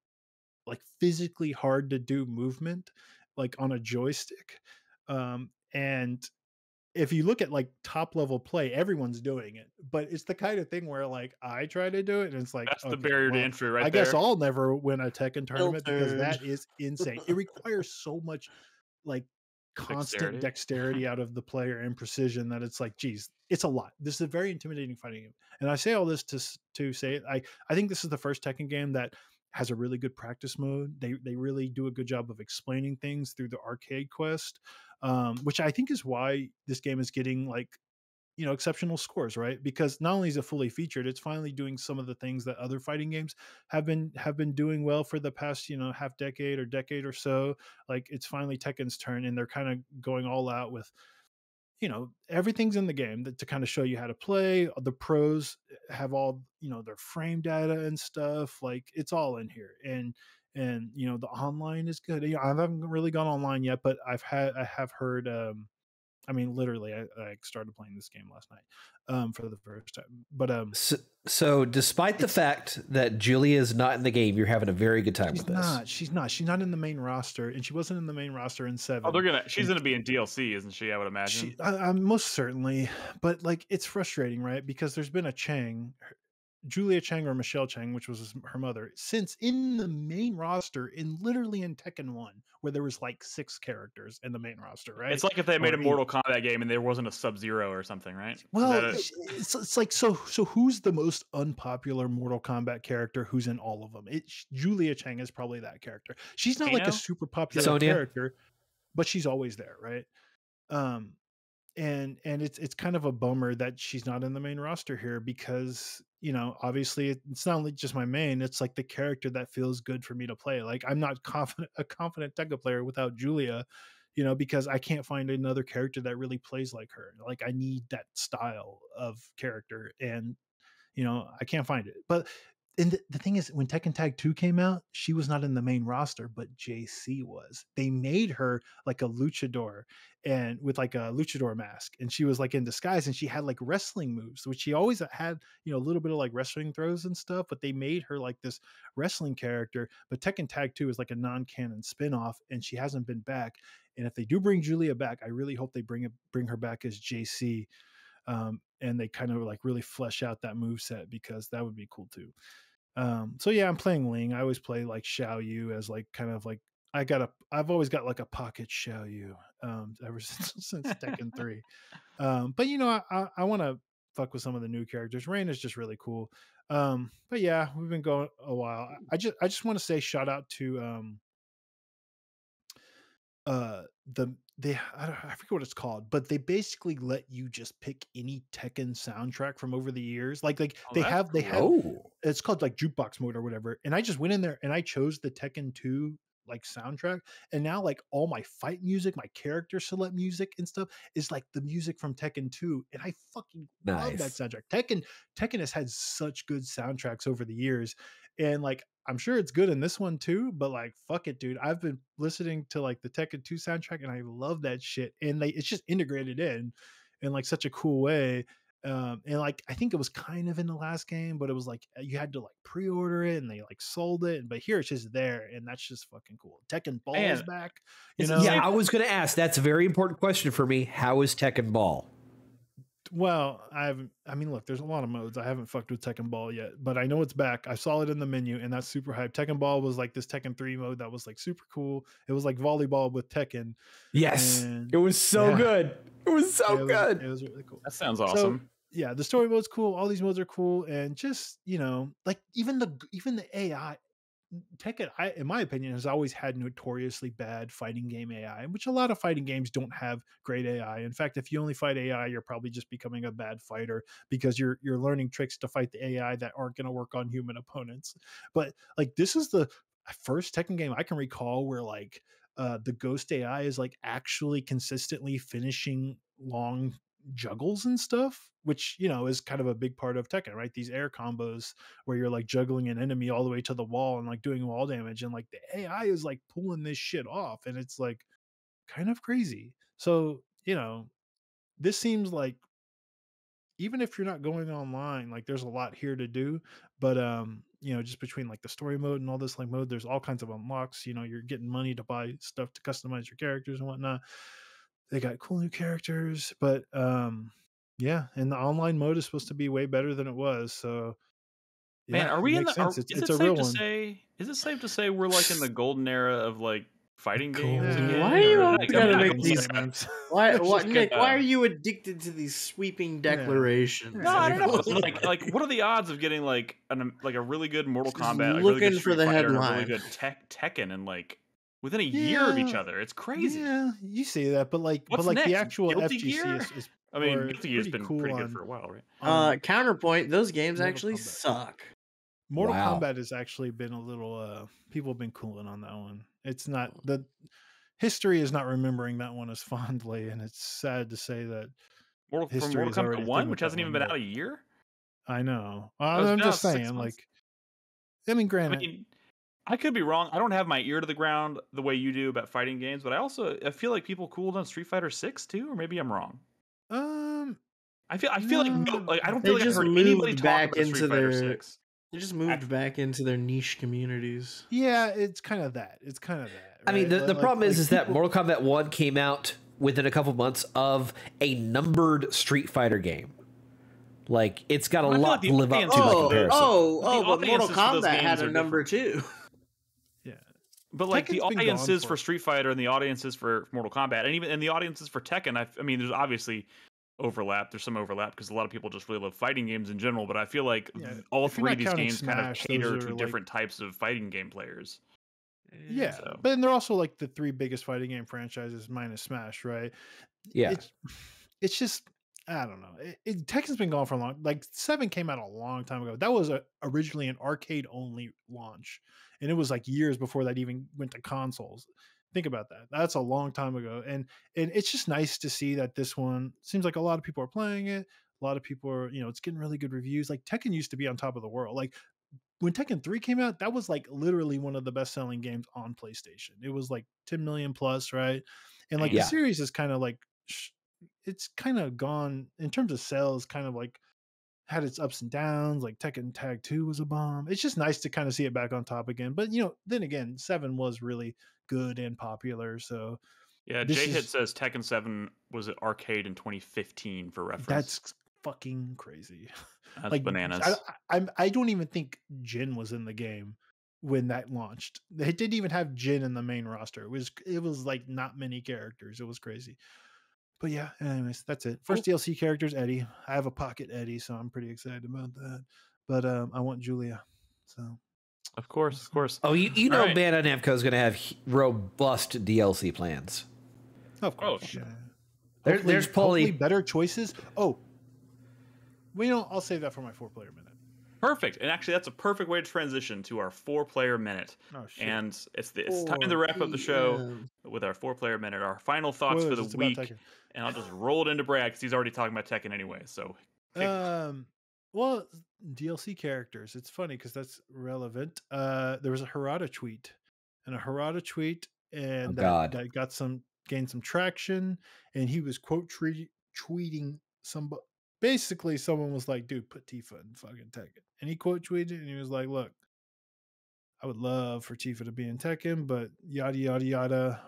like physically hard to do movement, like on a joystick. Um, and if you look at like top level play, everyone's doing it, but it's the kind of thing where like I try to do it, and it's like That's the okay, barrier to entry, right I there. guess I'll never win a Tekken tournament because that is insane. It requires so much like constant Dexterity. dexterity out of the player and precision that it's like, geez, it's a lot. This is a very intimidating fighting game. And I say all this to to say I I think this is the first Tekken game that has a really good practice mode. They they really do a good job of explaining things through the arcade quest, um, which I think is why this game is getting like you know exceptional scores right? Because not only is it fully featured it's finally doing some of the things that other fighting games have been have been doing well for the past you know half decade or decade or so. Like it's finally tekken's turn and they're kind of going all out with you know everything's in the game that, to kind of show you how to play. The pros have all you know their frame data and stuff. Like it's all in here and and you know the online is good. You know, i haven't really gone online yet but i've had i have heard um I mean, literally, I, I, started playing this game last night um, for the first time. But um, so, so despite the fact that Julia is not in the game, you're having a very good time with this. Not, she's not. She's not in the main roster, and she wasn't in the main roster in seven. Oh, they're gonna. She's gonna be in DLC, isn't she? I would imagine. She, I, I, most certainly, but like it's frustrating, right? Because there's been a Chang, Julia Chang or Michelle Chang, which was her mother, since in the main roster, in literally in Tekken One, where there was like six characters in the main roster, right? It's like if they made or a Mortal eight. Kombat game and there wasn't a Sub Zero or something, right? Well, it's, it's like so. So who's the most unpopular Mortal Kombat character? Who's in all of them? It's Julia Chang is probably that character. She's not Kano? like a super popular Sonya? character, but she's always there, right? Um, and and it's it's kind of a bummer that she's not in the main roster here because you know obviously it's not only just my main it's like the character that feels good for me to play like i'm not confident a confident Tekken player without julia you know because i can't find another character that really plays like her like i need that style of character and you know i can't find it but and the, the, thing is, when Tekken Tag 2 came out, she was not in the main roster, but JC was. They made her like a luchador and with like a luchador mask, and she was like in disguise and she had like wrestling moves, which she always had, you know, a little bit of like wrestling throws and stuff, but they made her like this wrestling character. But Tekken Tag 2 is like a non-canon spin-off, and she hasn't been back. And if they do bring Julia back, I really hope they bring it bring her back as JC. Um, and they kind of like really flesh out that move set because that would be cool too. Um, so yeah, I'm playing Ling. I always play like Xiao Yu as like kind of like I got a I've always got like a pocket Xiao Yu um, ever since since Tekken three. Um, but you know I I, I want to fuck with some of the new characters. Rain is just really cool. Um, but yeah, we've been going a while. I just I just want to say shout out to um uh the they I, don't, I forget what it's called, but they basically let you just pick any Tekken soundtrack from over the years. Like like oh, they have cool. they have oh. it's called like jukebox mode or whatever. And I just went in there and I chose the Tekken 2 like soundtrack and now like all my fight music my character select music and stuff is like the music from tekken 2 and i fucking nice. love that soundtrack tekken tekken has had such good soundtracks over the years and like I'm sure it's good in this one too, but like fuck it, dude. I've been listening to like the Tekken 2 soundtrack and I love that shit. And they it's just integrated in in like such a cool way. Um, and like I think it was kind of in the last game, but it was like you had to like pre-order it and they like sold it. But here it's just there, and that's just fucking cool. Tekken Ball Man, is back. You know? Yeah, I was gonna ask. That's a very important question for me. How is Tekken Ball? Well, I've I mean, look, there's a lot of modes. I haven't fucked with Tekken Ball yet, but I know it's back. I saw it in the menu, and that's super hype. Tekken Ball was like this Tekken 3 mode that was like super cool. It was like volleyball with Tekken. Yes. it was so yeah. good. It was so it good. Was, it was really cool. That sounds awesome. So, yeah, the story mode's cool. All these modes are cool, and just you know, like even the even the AI Tekken, I, in my opinion, has always had notoriously bad fighting game AI, which a lot of fighting games don't have great AI. In fact, if you only fight AI, you're probably just becoming a bad fighter because you're you're learning tricks to fight the AI that aren't going to work on human opponents. But like this is the first Tekken game I can recall where like uh, the Ghost AI is like actually consistently finishing long juggles and stuff, which you know is kind of a big part of Tekken, right? These air combos where you're like juggling an enemy all the way to the wall and like doing wall damage, and like the AI is like pulling this shit off, and it's like kind of crazy. So you know, this seems like even if you're not going online, like there's a lot here to do, but um, you know, just between like the story mode and all this like mode, there's all kinds of unlocks. You know, you're getting money to buy stuff to customize your characters and whatnot they got cool new characters, but um, yeah, and the online mode is supposed to be way better than it was. So, yeah, man, are we in the? Are, it's, is it's it safe to one. say? Is it safe to say we're like in the golden era of like fighting games? Again, why are you like, gotta make these? why, why Nick? Why are you addicted to these sweeping declarations? Yeah. No, I don't know. like, like, what are the odds of getting like an like a really good Mortal Kombat, like, looking really good for the headline, really good tech Tekken, and like within a year of each other. It's crazy. Yeah, you say that, but like, What's but like next? the actual Guilty FGC Gear? is, is I mean, or Guilty Gear's pretty been cool pretty good on- for a while, right? Uh, on- counterpoint: those games Mortal actually Kombat. suck. Mortal Wow. Kombat has actually been a little. uh People have been cooling on that one. It's not the history is not remembering that one as fondly, and it's sad to say that. Mortal, from Mortal is Kombat 1, which hasn't even been but- out a year. I know. I'm just out six saying, months. like. I mean, I granted, mean, I could be wrong. I don't have my ear to the ground the way you do about fighting games, but I also I feel like people cooled on Street Fighter 6 too, or maybe I'm wrong. um, I feel I feel like no, No. like I don't feel like I've heard anybody moved talk back about Street into Fighter 6. They just moved back into their niche communities. yeah, it's kind of that. It's kind of that. I mean, the, Like- the like- problem is, like is that Mortal Kombat One came out within a couple months of a numbered Street Fighter game. Like it's got a feel like lot to live up to audience- Oh, oh, oh! But Mortal audiences for those Kombat games had a number too. Yeah. But like the Tekken's been gone audiences for- for Street Fighter and the audiences for Mortal Kombat, and even and the audiences for Tekken, I, I mean, there's obviously overlap. There's some overlap because a lot of people just really love fighting games in general. But I feel like Yeah, all three of these counting games kind of cater to like- different types of fighting game players. Yeah, So- but then they're also like the three biggest fighting game franchises minus Smash, right? Yeah. it's, it's just I don't know. It, it, Tekken's been gone for a long. Like Seven came out a long time ago. That was a, originally an arcade only launch, and it was like years before that even went to consoles. Think about that. That's a long time ago, and and it's just nice to see that this one seems like a lot of people are playing it. A lot of people are, you know, it's getting really good reviews. Like Tekken used to be on top of the world. Like when Tekken 3 came out, that was like literally one of the best selling games on PlayStation. It was like 10 million plus, right? And like Yeah. the series is kind of like sh- it's kind of gone in terms of sales, kind of like had its ups and downs. Like Tekken Tag 2 was a bomb. It's just nice to kind of see it back on top again. But you know, then again, 7 was really good and popular. So Yeah, J Hit says Tekken 7 was at arcade in 2015 for reference. that's fucking crazy. That's like bananas. I, I, I don't even think Jin was in the game when that launched. It didn't even have Jin in the main roster. It was it was like not many characters. It was crazy. But yeah, anyways, that's it. First DLC characters Eddie. I have a pocket Eddie, so I'm pretty excited about that. But um, I want Julia. So of course, of course. Oh, you, you know, Alright. Bandai Namco is going to have robust DLC plans. of Oh, course, sure. There- there's probably- hopefully better choices. Oh, well, you know, I'll save that for my four player minute. Perfect. And actually, that's a perfect way to transition to our four player minute. Oh shit. And it's the, it's time to wrap up the show with our four player minute, our final thoughts for the week. And I'll just roll it into Brad because he's already talking about Tekken anyway. So kick- Um, well, DLC characters. It's funny because that's relevant. Uh, there was a Harada tweet, and a Harada tweet, and that, God. that got some gained some traction, and he was quote tre- tweeting some. Basically, someone was like, "Dude, put Tifa in fucking Tekken," and he quote tweeted, and he was like, "Look, I would love for Tifa to be in Tekken, but yada yada yada."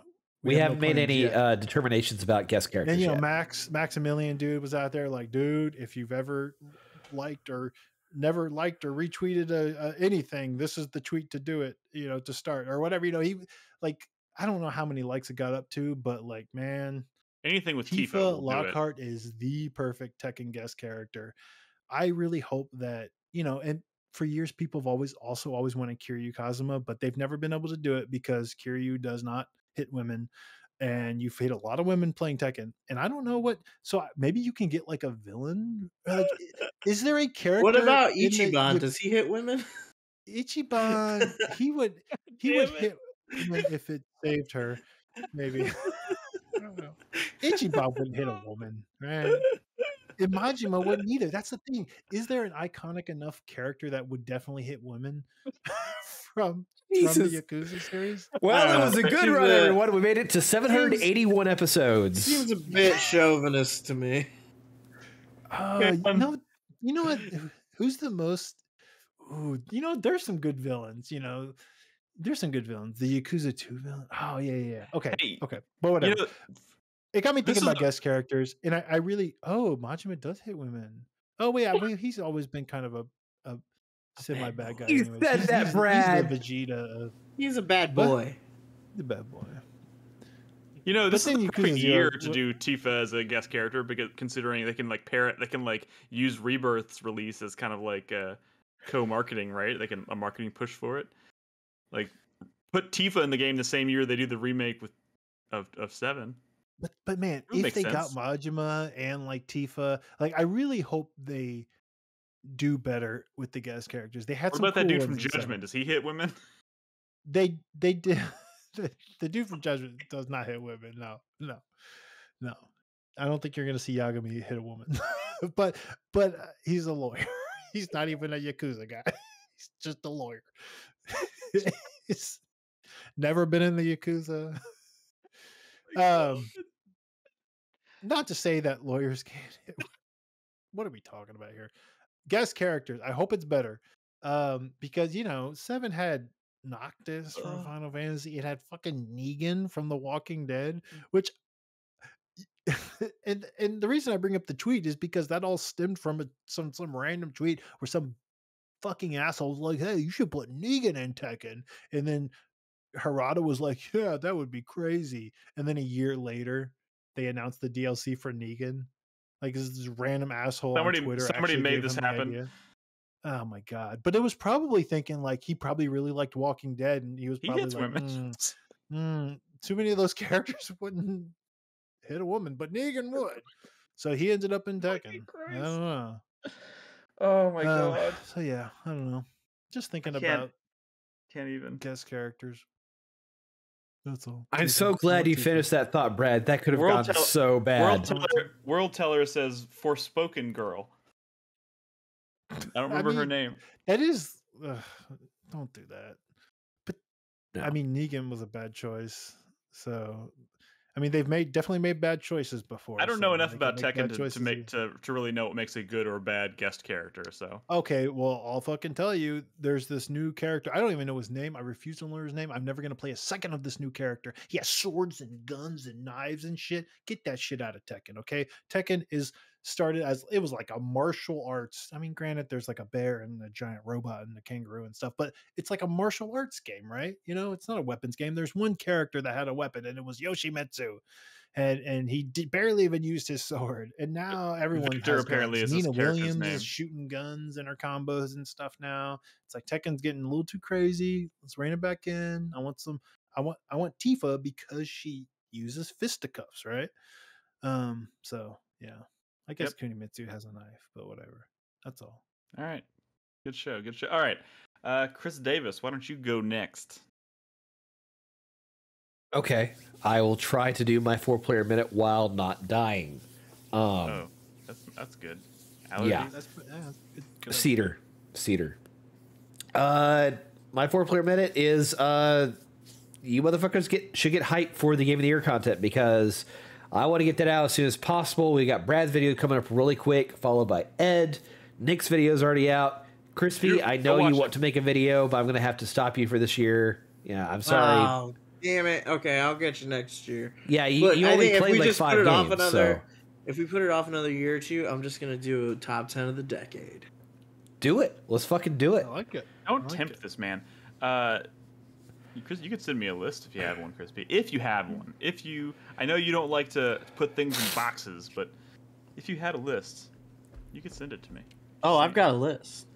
We, no haven't made any uh, determinations about guest characters And you know, yet. Max Maximilian Dood was out there like, dude, if you've ever liked or never liked or retweeted a, a anything, this is the tweet to do it. You know, to start or whatever. You know, he like I don't know how many likes it got up to, but like, man, anything with Tifa, Tifa will do it. Lockhart is the perfect Tekken guest character. I really hope that you know, and for years people have always also always wanted Kiryu Kazuma, but they've never been able to do it because Kiryu does not hit women, and you've hit a lot of women playing Tekken. And I don't know what, so maybe you can get like a villain. Uh, like, is there a character? What about Ichiban? the- Does he hit women? Ichiban? He would he would it. hit if it saved her. Maybe. I don't know. Ichiban wouldn't hit a woman, right? And Majima wouldn't either. That's the thing. Is there an iconic enough character that would definitely hit women from, from the Yakuza series? Well, it Uh, was a good run, a- everyone. We made it to 781 episodes. Seems a bit chauvinist to me. Uh, you um, know, you know what? Who's the most? Ooh, you know, there's some good villains. You know, there's some good villains. The Yakuza Two villain. Oh yeah, yeah. yeah. Okay, Hey, okay. But whatever. You know, it got me thinking about a- guest characters, and I, I really. Oh, Majima does hit women. Oh wait, I, wait, he's always been kind of a a semi bad guy. You said He's- that, he's, Brad. He's the Vegeta of He's a bad boy. the bad boy. you know, this is the Yakuza perfect year to do Tifa as a guest character because considering they can like pair it, they can like use Rebirth's release as kind of like uh, co-marketing, right? They can a marketing push for it. Like put Tifa in the game the same year they do the remake with of of seven. But but man, if they sense. got Majima and like Tifa, like I really hope they do better with the guest characters. They had What some about that dude from in seven. Judgment? Does he hit women? They they did the, the dude from Judgment does not hit women. No, no, no. I don't think you're gonna see Yagami hit a woman. but but uh, he's a lawyer. he's not even a yakuza guy. he's just a lawyer. He's never been in the yakuza. Um, not to say that lawyers can't. What are we talking about here? Guest characters. I hope it's better. Um, because you know, Seven had Noctis from Ugh. Final Fantasy. It had fucking Negan from The Walking Dead, which and and the reason I bring up the tweet is because that all stemmed from a, some some random tweet where some fucking assholes like, hey, you should put Negan in Tekken, and then Harada was like, yeah, that would be crazy, and then a year later they announced the DLC for Negan. Like this, this random asshole Somebody- on Twitter. somebody made this happen. Oh my god! But it was probably thinking like he probably really liked Walking Dead, and he was He probably hits like. "Mm, mm, too many of those characters wouldn't hit a woman, but Negan would. So he ended up in Tekken. I don't know. Oh my Um, god! so yeah, I don't know. Just thinking can't- about Can't even. guest characters. That's all. I'm so glad you finished that thought, Brad. That could have World gone Tel- so World bad. Teller, World Teller says Forspoken Girl. I don't remember her mean, name. That is. ugh, don't do that. But No. I mean, Negan was a bad choice. So, I mean, they've made definitely made bad choices before. I don't know enough about Tekken to, to make to, to really know what makes a good or bad guest character. So Okay, well, I'll fucking tell you. There's this new character. I don't even know his name. I refuse to learn his name. I'm never gonna play a second of this new character. He has swords and guns and knives and shit. Get that shit out of Tekken, okay? Tekken is started as it was like a martial arts. I mean, granted, there's like a bear and a giant robot and a kangaroo and stuff, but it's like a martial arts game, right? You know, it's not a weapons game. There's one character that had a weapon, and it was Yoshimitsu. And, and he did barely even used his sword, and now everyone Victor apparently guns. is Nina Williams name. is shooting guns in her combos and stuff now. It's like Tekken's getting a little too crazy. Let's rein it back in. I want some. I want. I want Tifa because she uses fisticuffs, right? Um. So yeah, I guess Kunimitsu has a knife, but whatever. That's all. all right, good show, good show. All right, uh, Chris Davis, why don't you go next? Okay, I will try to do my four player minute while not dying. Um, oh, that's that's good. Yeah. Allergies? That's, yeah, that's good- good. Cedar, Cedar. Uh, my four player minute is uh, you motherfuckers get should get hyped for the game of the year content because I want to get that out as soon as possible. We got Brad's video coming up really quick, followed by Ed. Nick's video is already out. Crispy, You- I know you want it. to make a video, but I'm gonna have to stop you for this year. Yeah, I'm sorry. Oh, damn it. Okay, I'll get you next year. yeah, you, you only played we like just five put off games, another, so if we put it off another year or two, I'm just gonna do a top ten of the decade. do it. Let's fucking do it. I like it. Don't I like tempt it. this man. Uh, you- Chris, you could send me a list if you have one, Crispy. If you have mm. one. If you, I know you don't like to put things in boxes, but if you had a list, you could send it to me. Oh, I've got a list.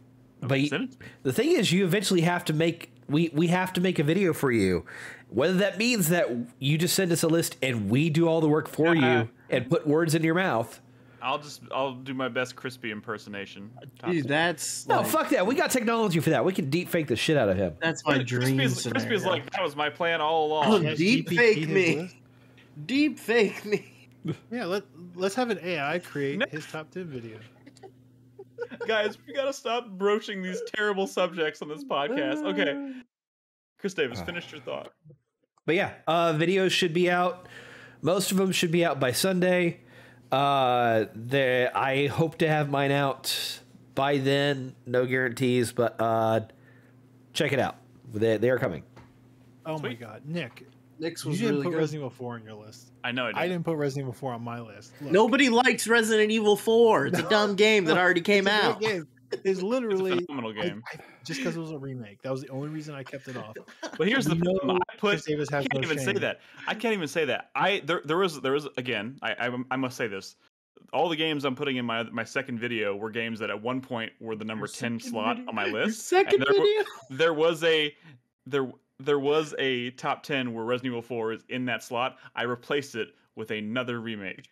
Oh, but you- Send it to me. the thing is you eventually have to make we we have to make a video for you whether that means that you just send us a list and we do all the work for Uh-uh. you and put words in your mouth I'll just, I'll do my best Crispy impersonation. Dude, ten. that's no like, fuck that we got technology for that we can deep fake the shit out of him that's my dream Crispy's, scenario. Crispy's like, that was my plan all along. Oh, deep fake me. deep fake me. Yeah, let let's have an AI create No. his top ten video. Guys, we gotta stop broaching these terrible subjects on this podcast. Okay, Chris Davis, finish your thought. but yeah uh videos should be out most of them should be out by sunday uh the i hope to have mine out by then no guarantees but uh check it out they, they are coming Oh my god, Nick, Nick's you didn't really put good. Resident Evil 4 on your list. I know I did. I didn't put Resident Evil 4 on my list. Look, Nobody likes Resident Evil 4. It's a dumb game that already came it's a great out. game. A literally phenomenal game. I- just because it was a remake. That was the only reason I kept it off. But here's the know problem. I put Chris Davis I can't no even say that. I can't even say that. I there there was there was again. I, I I must say this. All the games I'm putting in my my second video were games that at one point were the number Your ten slot video- on my Your list. second there, video. there was a there there was a top 10 where Resident Evil 4 is in that slot. I replaced it with another remake.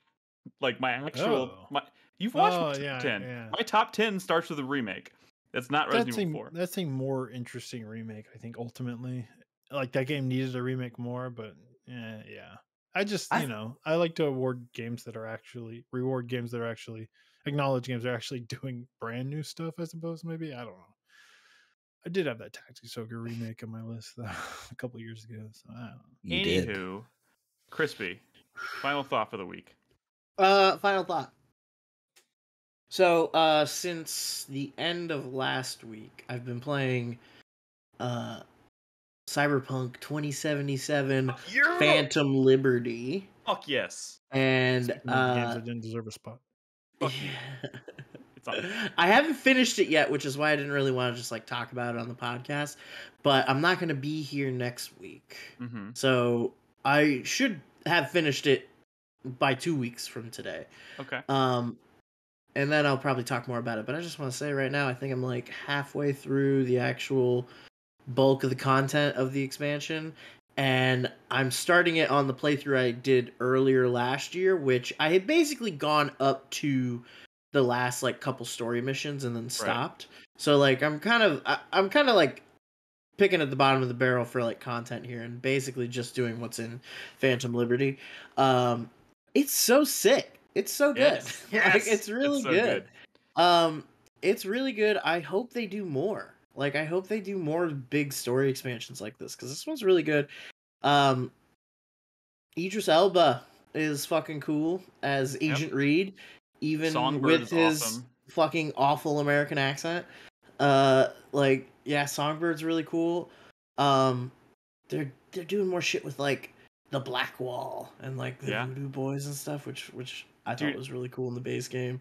Like my actual Oh. my you've watched Oh, my top yeah, 10. yeah. My top 10 starts with a remake. That's not Resident that's a, Evil 4. that's a more interesting remake, I think. Ultimately, like that game needed a remake more, but yeah, yeah. I just I- you know I like to award games that are actually reward games that are actually acknowledge games that are actually doing brand new stuff. I suppose maybe I don't know. I did have that Tactics Ogre remake on my list though, a couple years ago. So I don't know. You did. Anywho, Crispy, final thought for the week. Uh, final thought. So, uh, since the end of last week, I've been playing, uh, Cyberpunk 2077 Phantom Liberty, Fuck yes. and Speaking of games uh, that didn't deserve a spot. Fuck you. It's. I haven't finished it yet, which is why I didn't really want to just like talk about it on the podcast. But I'm not going to be here next week, hmm so I should have finished it by two weeks from today. Okay. Um, and then I'll probably talk more about it. But I just want to say right now, I think I'm like halfway through the actual bulk of the content of the expansion. And I'm starting it on the playthrough I did earlier last year, which I had basically gone up to the last like couple story missions and then stopped. So like I'm kind of I, I'm kind of like picking at the bottom of the barrel for like content here and basically just doing what's in Phantom Liberty. Um it's so sick. It's so good. Yes. like it's really so good. Um it's really good. I hope they do more. Like I hope they do more big story expansions like this cuz this one's really good. Um Idris Elba is fucking cool as Agent Reed even Songbird with his awesome. fucking awful American accent. Uh, like yeah, Songbird's really cool. Um, they're they're doing more shit with like the Black Wall and like the Yeah. Voodoo Boys and stuff, which which I Dude. thought was really cool in the base game.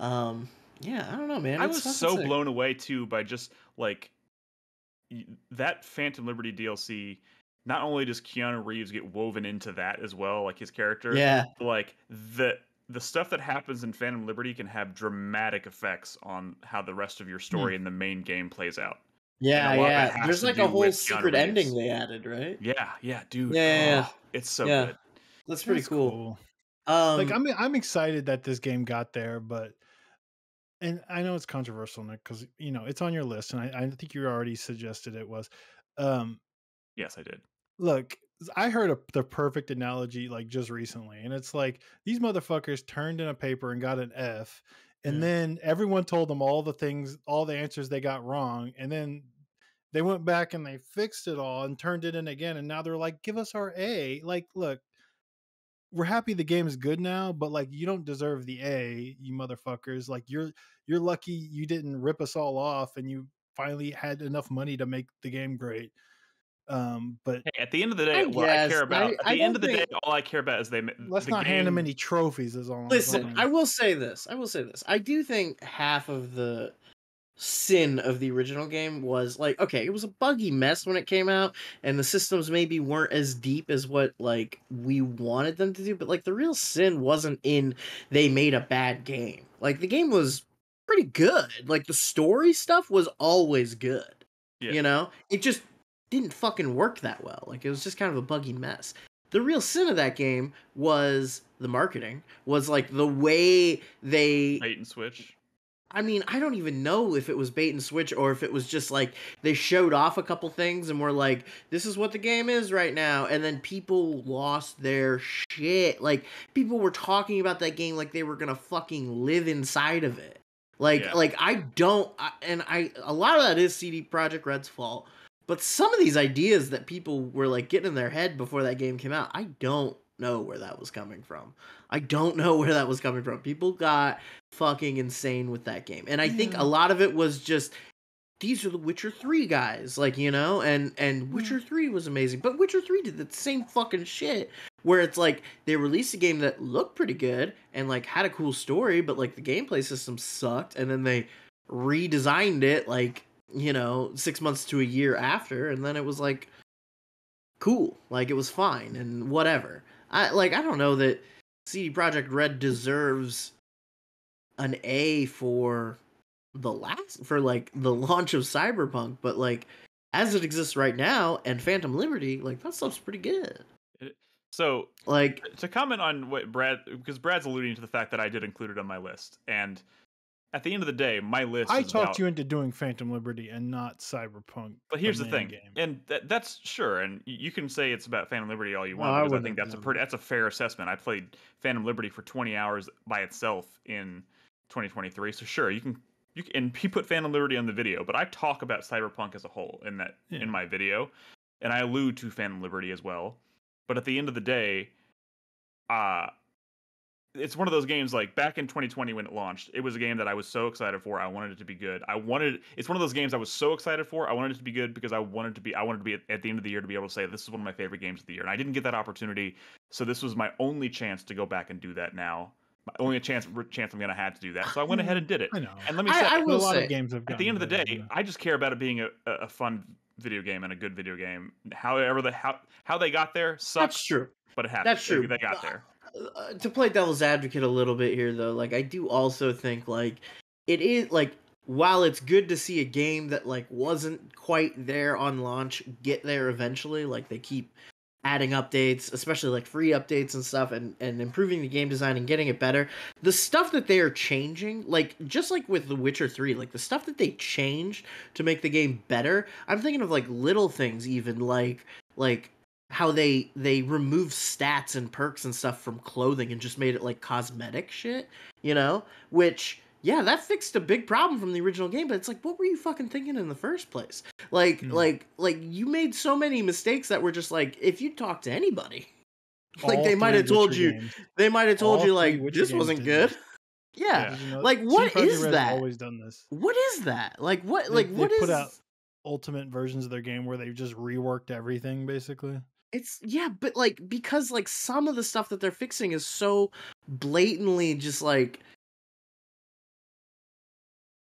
Um, yeah, I don't know, man. I It's was so sick. blown away too by just like that Phantom Liberty DLC. Not only does Keanu Reeves get woven into that as well, like his character, Yeah, but, like the the stuff that happens in Phantom Liberty can have dramatic effects on how the rest of your story in the main game plays out. yeah, a lot of it yeah. There's like a whole with Keanu secret ending Reeves. they added, right? Yeah, yeah, dude. Yeah, yeah, yeah. oh, it's so Yeah. good. That's pretty That's cool. Um, like I'm I'm excited that this game got there, but and I know it's controversial, Nick, because you know it's on your list, and I, I think you already suggested it was. Um, Yes, I did. look, I heard a, the perfect analogy like just recently, and it's like these motherfuckers turned in a paper and got an F, and Yeah. then everyone told them all the things, all the answers they got wrong, and then they went back and they fixed it all and turned it in again, and now they're like, "Give us our A." Like, look, we're happy the game is good now, but like, you don't deserve the A, you motherfuckers. Like, you're you're lucky you didn't rip us all off, and you finally had enough money to make the game great. Um, but Hey, at the end of the day, I what I care about I- at the end of the think- day, all I care about is they. ma- let's the not hand them game- any trophies. Is all. I'm Listen. I will say this. I will say this. I do think half of the sin of the original game was like, okay, it was a buggy mess when it came out, and the systems maybe weren't as deep as what like we wanted them to do. But like the real sin wasn't in they made a bad game. Like the game was pretty good. Like the story stuff was always good. Yeah. You know, it just didn't fucking work that well. Like it was just kind of a buggy mess. The real sin of that game was the marketing. Was like the way they bait and switch. I mean, I don't even know if it was bait and switch or if it was just like they showed off a couple things and were like, this is what the game is right now. And then people lost their shit. Like, people were talking about that game like they were going to fucking live inside of it. Like, Yeah. like I don't, I, and I, a lot of that is CD Projekt Red's fault. But some of these ideas that people were like getting in their head before that game came out, I don't know where that was coming from. I don't know where that was coming from. People got fucking insane with that game. And I think a lot of it was just these are the Witcher 3 guys, like, you know, and and mm. Witcher 3 was amazing. But Witcher 3 did the same fucking shit where it's like they released a game that looked pretty good and like had a cool story, but like the gameplay system sucked and then they redesigned it like, you know, 6 months to a year after and then it was like cool. Like it was fine and whatever. I like I don't know that CD Projekt Red deserves an A for the last for like the launch of Cyberpunk, but like as it exists right now, and Phantom Liberty, like that stuff's pretty good. So Like, to comment on what Brad, because Brad's alluding to the fact that I did include it on my list, and at the end of the day, my list. I talked about- you into doing Phantom Liberty and not Cyberpunk. But here's the thing, game. and that, that's sure, and you can say it's about Phantom Liberty all you want. I because I, think that's a pretty, that's a fair assessment. I played Phantom Liberty for 20 hours by itself in 2023, so sure, you can you can, and he put Phantom Liberty on the video, but I talk about Cyberpunk as a whole in that Yeah. in my video, and I allude to Phantom Liberty as well. But at the end of the day, uh it's one of those games like back in 2020 when it launched it was a game that i was so excited for i wanted it to be good i wanted it's one of those games i was so excited for i wanted it to be good because i wanted to be i wanted to be at, at the end of the year to be able to say this is one of my favorite games of the year and i didn't get that opportunity so this was my only chance to go back and do that now my only chance chance i'm gonna have to do that so i went ahead and did it I know. and let me say I But will a lot say, of games have at the end of the day, better, I just care about it being a, a fun video game and a good video game. However, the how how they got there that's true. but it happened. That's true. They, they got there. Uh, to play devil's advocate a little bit here though like i do also think like it is like while it's good to see a game that like wasn't quite there on launch get there eventually like they keep adding updates especially like free updates and stuff and and improving the game design and getting it better the stuff that they are changing like just like with the witcher 3 like the stuff that they changed to make the game better i'm thinking of like little things even like like how they they removed stats and perks and stuff from clothing and just made it like cosmetic shit, you know? Which yeah, that fixed a big problem from the original game, but it's like what were you fucking thinking in the first place? Like Hmm. like like you made so many mistakes that were just like if you talk to anybody, like All they might have told you games. they might have told All you like this wasn't good. this. Yeah. Know- Like, what Projekt is Red's that? Always done this. What is that? Like what They- like they what is put out ultimate versions of their game where they've just reworked everything basically. It's yeah, but like because like some of the stuff that they're fixing is so blatantly just like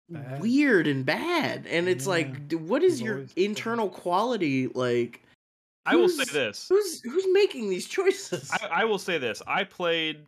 Bad. weird and bad, and it's Yeah. like, what is We've your always been- internal quality like? I will say this. Who's who's making these choices? I, I will say this. I played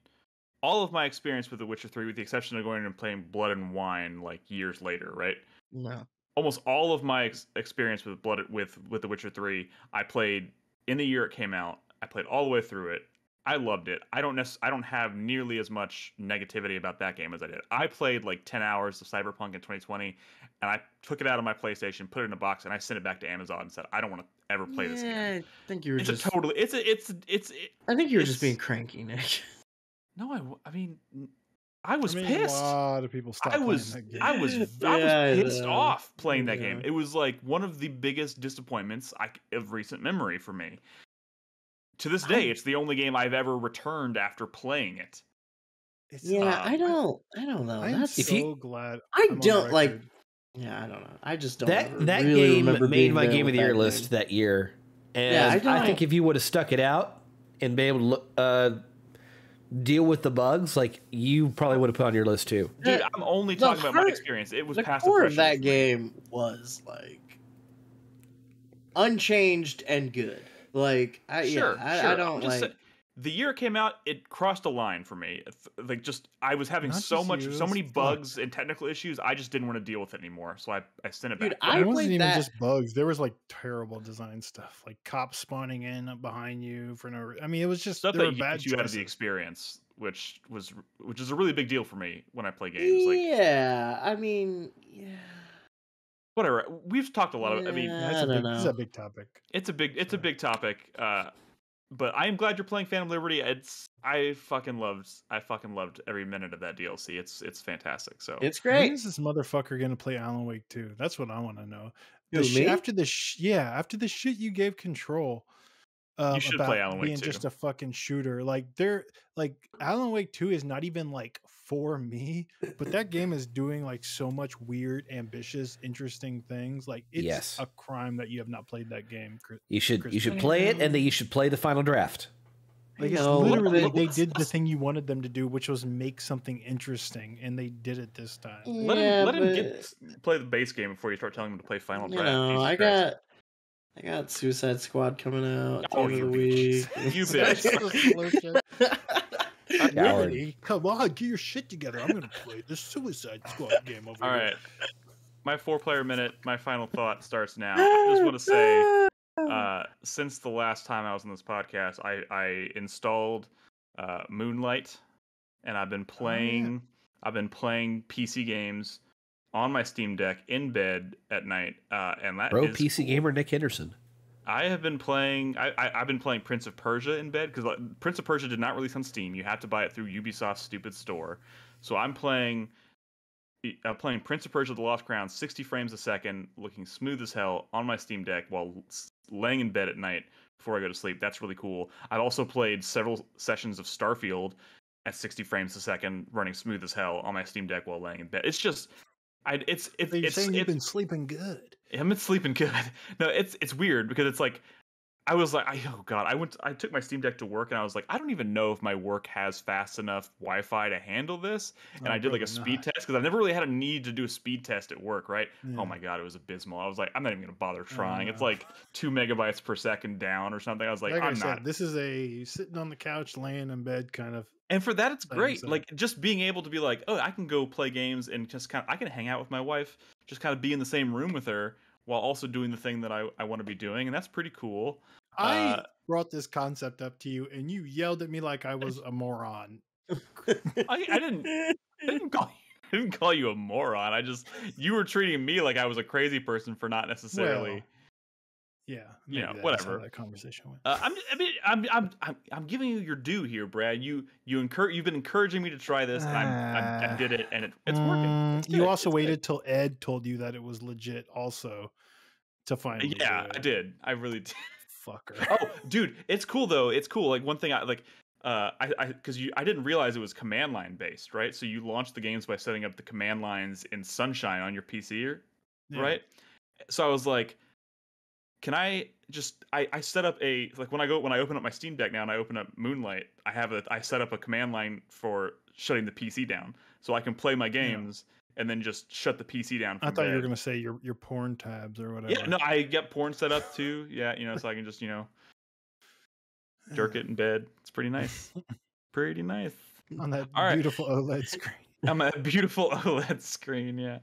all of my experience with The Witcher 3, with the exception of going and playing Blood and Wine like years later, right? no. Almost all of my ex- experience with Blood with with The Witcher 3, I played in the year it came out. I played all the way through it. I loved it. I don't necess- I don't have nearly as much negativity about that game as I did. I played like 10 hours of Cyberpunk in 2020 and I took it out of my PlayStation, put it in a box and I sent it back to Amazon and said I don't want to ever play this again. Yeah, I think you were It's just. totally it's a, it's it's it, I think you were just being cranky, Nick. No, I I mean, I was I mean, pissed. A lot of people stopped I was, playing that game. I was, I was pissed yeah, off playing that game. It was like one of the biggest disappointments I, c- of recent memory for me. To this day, I- it's the only game I've ever returned after playing it. It's- Yeah, uh, I don't. I don't know. I'm That's If so you- glad. I I'm don't like. Yeah, I don't know. I just don't. that ever that really game remember made my game of the year that list game. that year, and Yeah, I I, think don't- if you would have stuck it out and been able to look, uh, deal with the bugs, like you probably would have put on your list too. Dude, I'm only the talking about my experience. It was the past core of that game was like unchanged and good. Like, I, Sure, yeah, I, sure. I don't just like. sa- the year it came out, it crossed a line for me. Like, just I was having Not so much, you, so many bugs and technical issues. I just didn't want to deal with it anymore, so I, I sent it Dude, back. I it wasn't even that- just bugs. There was like terrible design stuff, like cops spawning in behind you for no. re- I mean, it was just stuff there that were bad you out of the choices. experience, which was which is a really big deal for me when I play games. Like yeah, I mean, yeah. whatever, we've talked a lot of. I mean, Yeah. That's I a big, this is a big topic. it's a big it's a big topic. Uh, but I am glad you're playing Phantom Liberty. It's I fucking loved I fucking loved every minute of that DLC. It's it's fantastic. So It's When great. is this motherfucker gonna play Alan Wake too? That's what I want to know. Who, The sh- after the sh- yeah, after the shit you gave Control, um, should about play Alan Wake being 2. just a fucking shooter. Like they're like Alan Wake 2 is not even like for me, but that game is doing like so much weird, ambitious, interesting things. Like it's Yes. a crime that you have not played that game. Chris. You should you should play it, and then you should play the final draft. Like I it's know. literally they did the thing you wanted them to do, which was make something interesting, and they did it this time. let yeah, him let him but, get play the base game before you start telling him to play Final You Draft. know, I got, I got Suicide Squad coming out at the Oh, end of the week. You bitch. the solution. Coward. Liberty, come on, get your shit together. I'm gonna play the Suicide Squad game over All here. right. my four player minute, my final thought starts now. I just want to say, uh, since the last time I was on this podcast, I I installed uh, Moonlight, and I've been playing. I've been playing PC games on my Steam Deck in bed at night, uh, and that Bro, is PC gamer Nick Henderson. I have been playing. I, I have been playing Prince of Persia in bed because like, Prince of Persia did not release on Steam. You have to buy it through Ubisoft's stupid store. So I'm playing. I'm playing Prince of Persia: The Lost Crown, 60 frames a second, looking smooth as hell on my Steam Deck while laying in bed at night before I go to sleep. That's really cool. I've also played several sessions of Starfield at 60 frames a second, running smooth as hell on my Steam Deck while laying in bed. It's just, I it's it's So you're it's, saying you've been sleeping good. I'm been sleeping good. No, it's it's weird because it's like I was like, I, oh god, I went, I took my Steam Deck to work, and I was like, I don't even know if my work has fast enough Wi-Fi to handle this. And Oh, I did like a speed not. test because I've never really had a need to do a speed test at work, right? Oh yeah. Oh my god, it was abysmal. I was like, I'm not even gonna bother trying. It's like two megabytes per second down or something. I was like, Like, I I'm said, not. this is a sitting on the couch, laying in bed kind of. And for that, it's great. so- Like just being able to be like, oh, I can go play games and just kind of, I can hang out with my wife, just kind of be in the same room with her while also doing the thing that I, I want to be doing, and that's pretty cool. I Uh, brought this concept up to you, and you yelled at me like I was a moron. I, I didn't I didn't call you, I didn't call you a moron. I just you were treating me like I was a crazy person for not necessarily. Well, Yeah, You know, maybe that's how whatever. that conversation went. uh, I'm, I mean, I'm, I'm, I'm, I'm giving you your due here, Brad. You, you encourage, you've been encouraging me to try this, and I'm, I'm, I did it, and it, it's working. Mm, It's you also it's good. waited till Ed told you that it was legit, also, to find. Yeah, I did. I really did. Fucker. oh, dude, it's cool though. It's cool. Like one thing I like, uh, I, I, because you, I didn't realize it was command line based, right? So you launch the games by setting up the command lines in Sunshine on your PC, Yeah. right? So I was like, can I just I, I set up a like when I go when I open up my Steam Deck now and I open up Moonlight, I have a I set up a command line for shutting the PC down so I can play my games and then just shut the PC down. I thought you were gonna say your your porn tabs or whatever. Yeah, no, I get porn set up too. Yeah, you know, so I can just you know jerk it in bed. It's pretty nice. pretty nice. on that right. beautiful OLED screen. on my beautiful OLED screen. Yeah.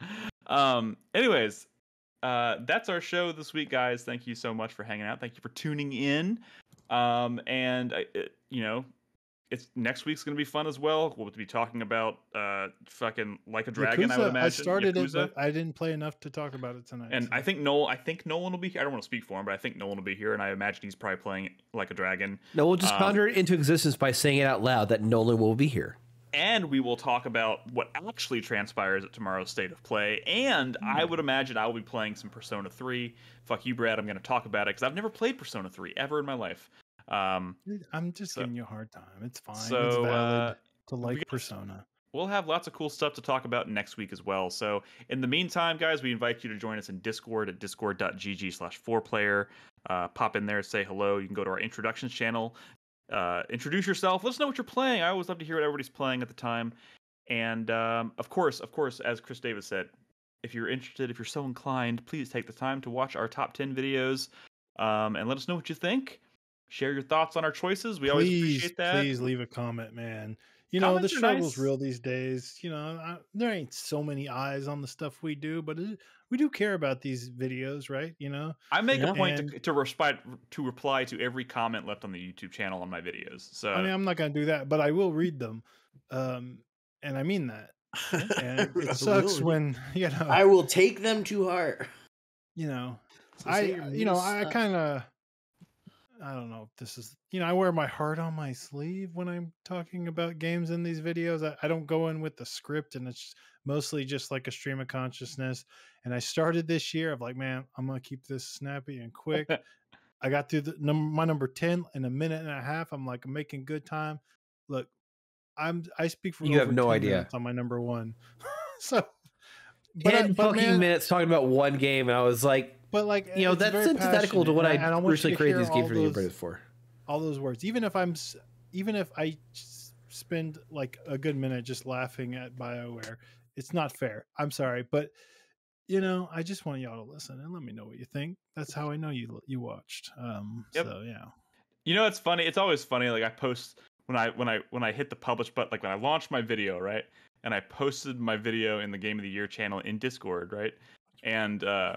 Um. Anyways, uh, that's our show this week, guys. Thank you so much for hanging out. Thank you for tuning in. Um. And I, it, you know, it's next week's gonna be fun as well. We'll be talking about uh, fucking like a dragon. I would Yakuza, imagine. started it, but I didn't play enough to talk about it tonight. And so- I think Noel, I think Nolan will be here. I don't want to speak for him, but I think Nolan will be here, and I imagine he's probably playing like a dragon. No, we'll just Um, conjure it into existence by saying it out loud that Nolan will be here. And we will talk about what actually transpires at tomorrow's state of play. And I would imagine I will be playing some Persona 3. Fuck you, Brad. I'm going to talk about it because I've never played Persona 3 ever in my life. Um, I'm just so- giving you a hard time. It's fine. it's so valid uh, to like got- Persona. we'll have lots of cool stuff to talk about next week as well. So in the meantime, guys, we invite you to join us in Discord at discord.gg slash four player. Uh, pop in there, say hello. You can go to our introductions channel. Uh, introduce yourself. Let us know what you're playing. I always love to hear what everybody's playing at the time. And um, of course, of course, as Chris Davis said, if you're interested, if you're so inclined, please take the time to watch our top 10 videos um, and let us know what you think. Share your thoughts on our choices. We always appreciate that. please leave a comment, man. You know the Comments are struggle's nice. real these days. You know, I, there ain't so many eyes on the stuff we do, but it, we do care about these videos, right? You know, I make Yeah. a point to, And- to reply to reply to every comment left on the YouTube channel on my videos. So I mean, I'm not gonna do that, but I will read them, um, and I mean that. And it sucks Really? when you know, I will take them to heart. you know, So I you know mean I kind of I don't know if this is you know I wear my heart on my sleeve when I'm talking about games in these videos. I, I don't go in with the script and it's mostly just like a stream of consciousness. And I started this year of like, man, I'm gonna keep this snappy and quick. I got through the number my number ten in a minute and a half. I'm like I'm making good time. Look, I'm I speak for You have no idea. on my number one. so, but, I- Ten but fucking man, minutes talking about one game, and I was like, but like you know, that's very antithetical to what I, and and want you originally created these games all for the those- for. all those words even if i'm even if I spend like a good minute just laughing at bioware it's not fair i'm sorry but you know i just want y'all to listen and let me know what you think that's how i know you you watched um Yep. so yeah you know it's funny. It's always funny. Like I post when I when I when I hit the publish button, like when I launched my video, right? And I posted my video in the Game of the Year channel in Discord, right? and uh,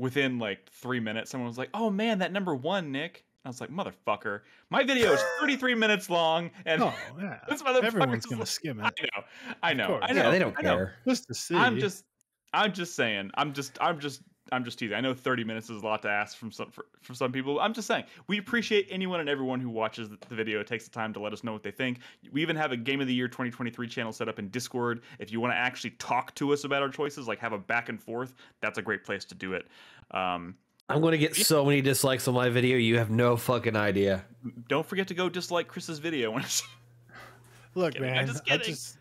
within like three minutes, someone was like, "Oh man, that number one, Nick." I was like, "Motherfucker, my video is 33 minutes long, and Oh yeah, this motherfucker everyone's gonna like- skim I it know, I know. I know. yeah, they don't I know. care. just to see. I'm just, I'm just saying. I'm just, I'm just, I'm just teasing. I know 30 minutes is a lot to ask from some for, from some people. I'm just saying we appreciate anyone and everyone who watches the, the video, takes the time to let us know what they think. We even have a Game of the Year 2023 channel set up in Discord. If you want to actually talk to us about our choices, like have a back and forth, that's a great place to do it. Um, I'm going to get so many dislikes on my video. You have no fucking idea. don't forget to go dislike Chris's video when Look, kidding, I'm man, just I just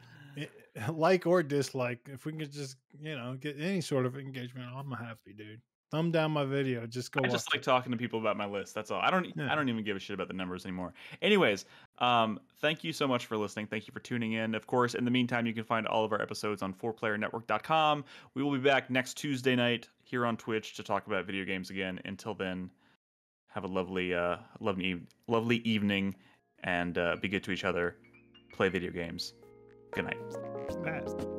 like or dislike. If we can just you know get any sort of engagement, I'm happy, dude. Thumb down my video. Just go. I just like it. talking to people about my list. That's all. I don't. Yeah. I don't even give a shit about the numbers anymore. Anyways, um, thank you so much for listening. Thank you for tuning in. Of course, in the meantime, you can find all of our episodes on 4playernetwork.com. We will be back next Tuesday night here on Twitch to talk about video games again. Until then, have a lovely, uh, lovely, lovely evening, and uh, be good to each other. Play video games. Good night. Pat.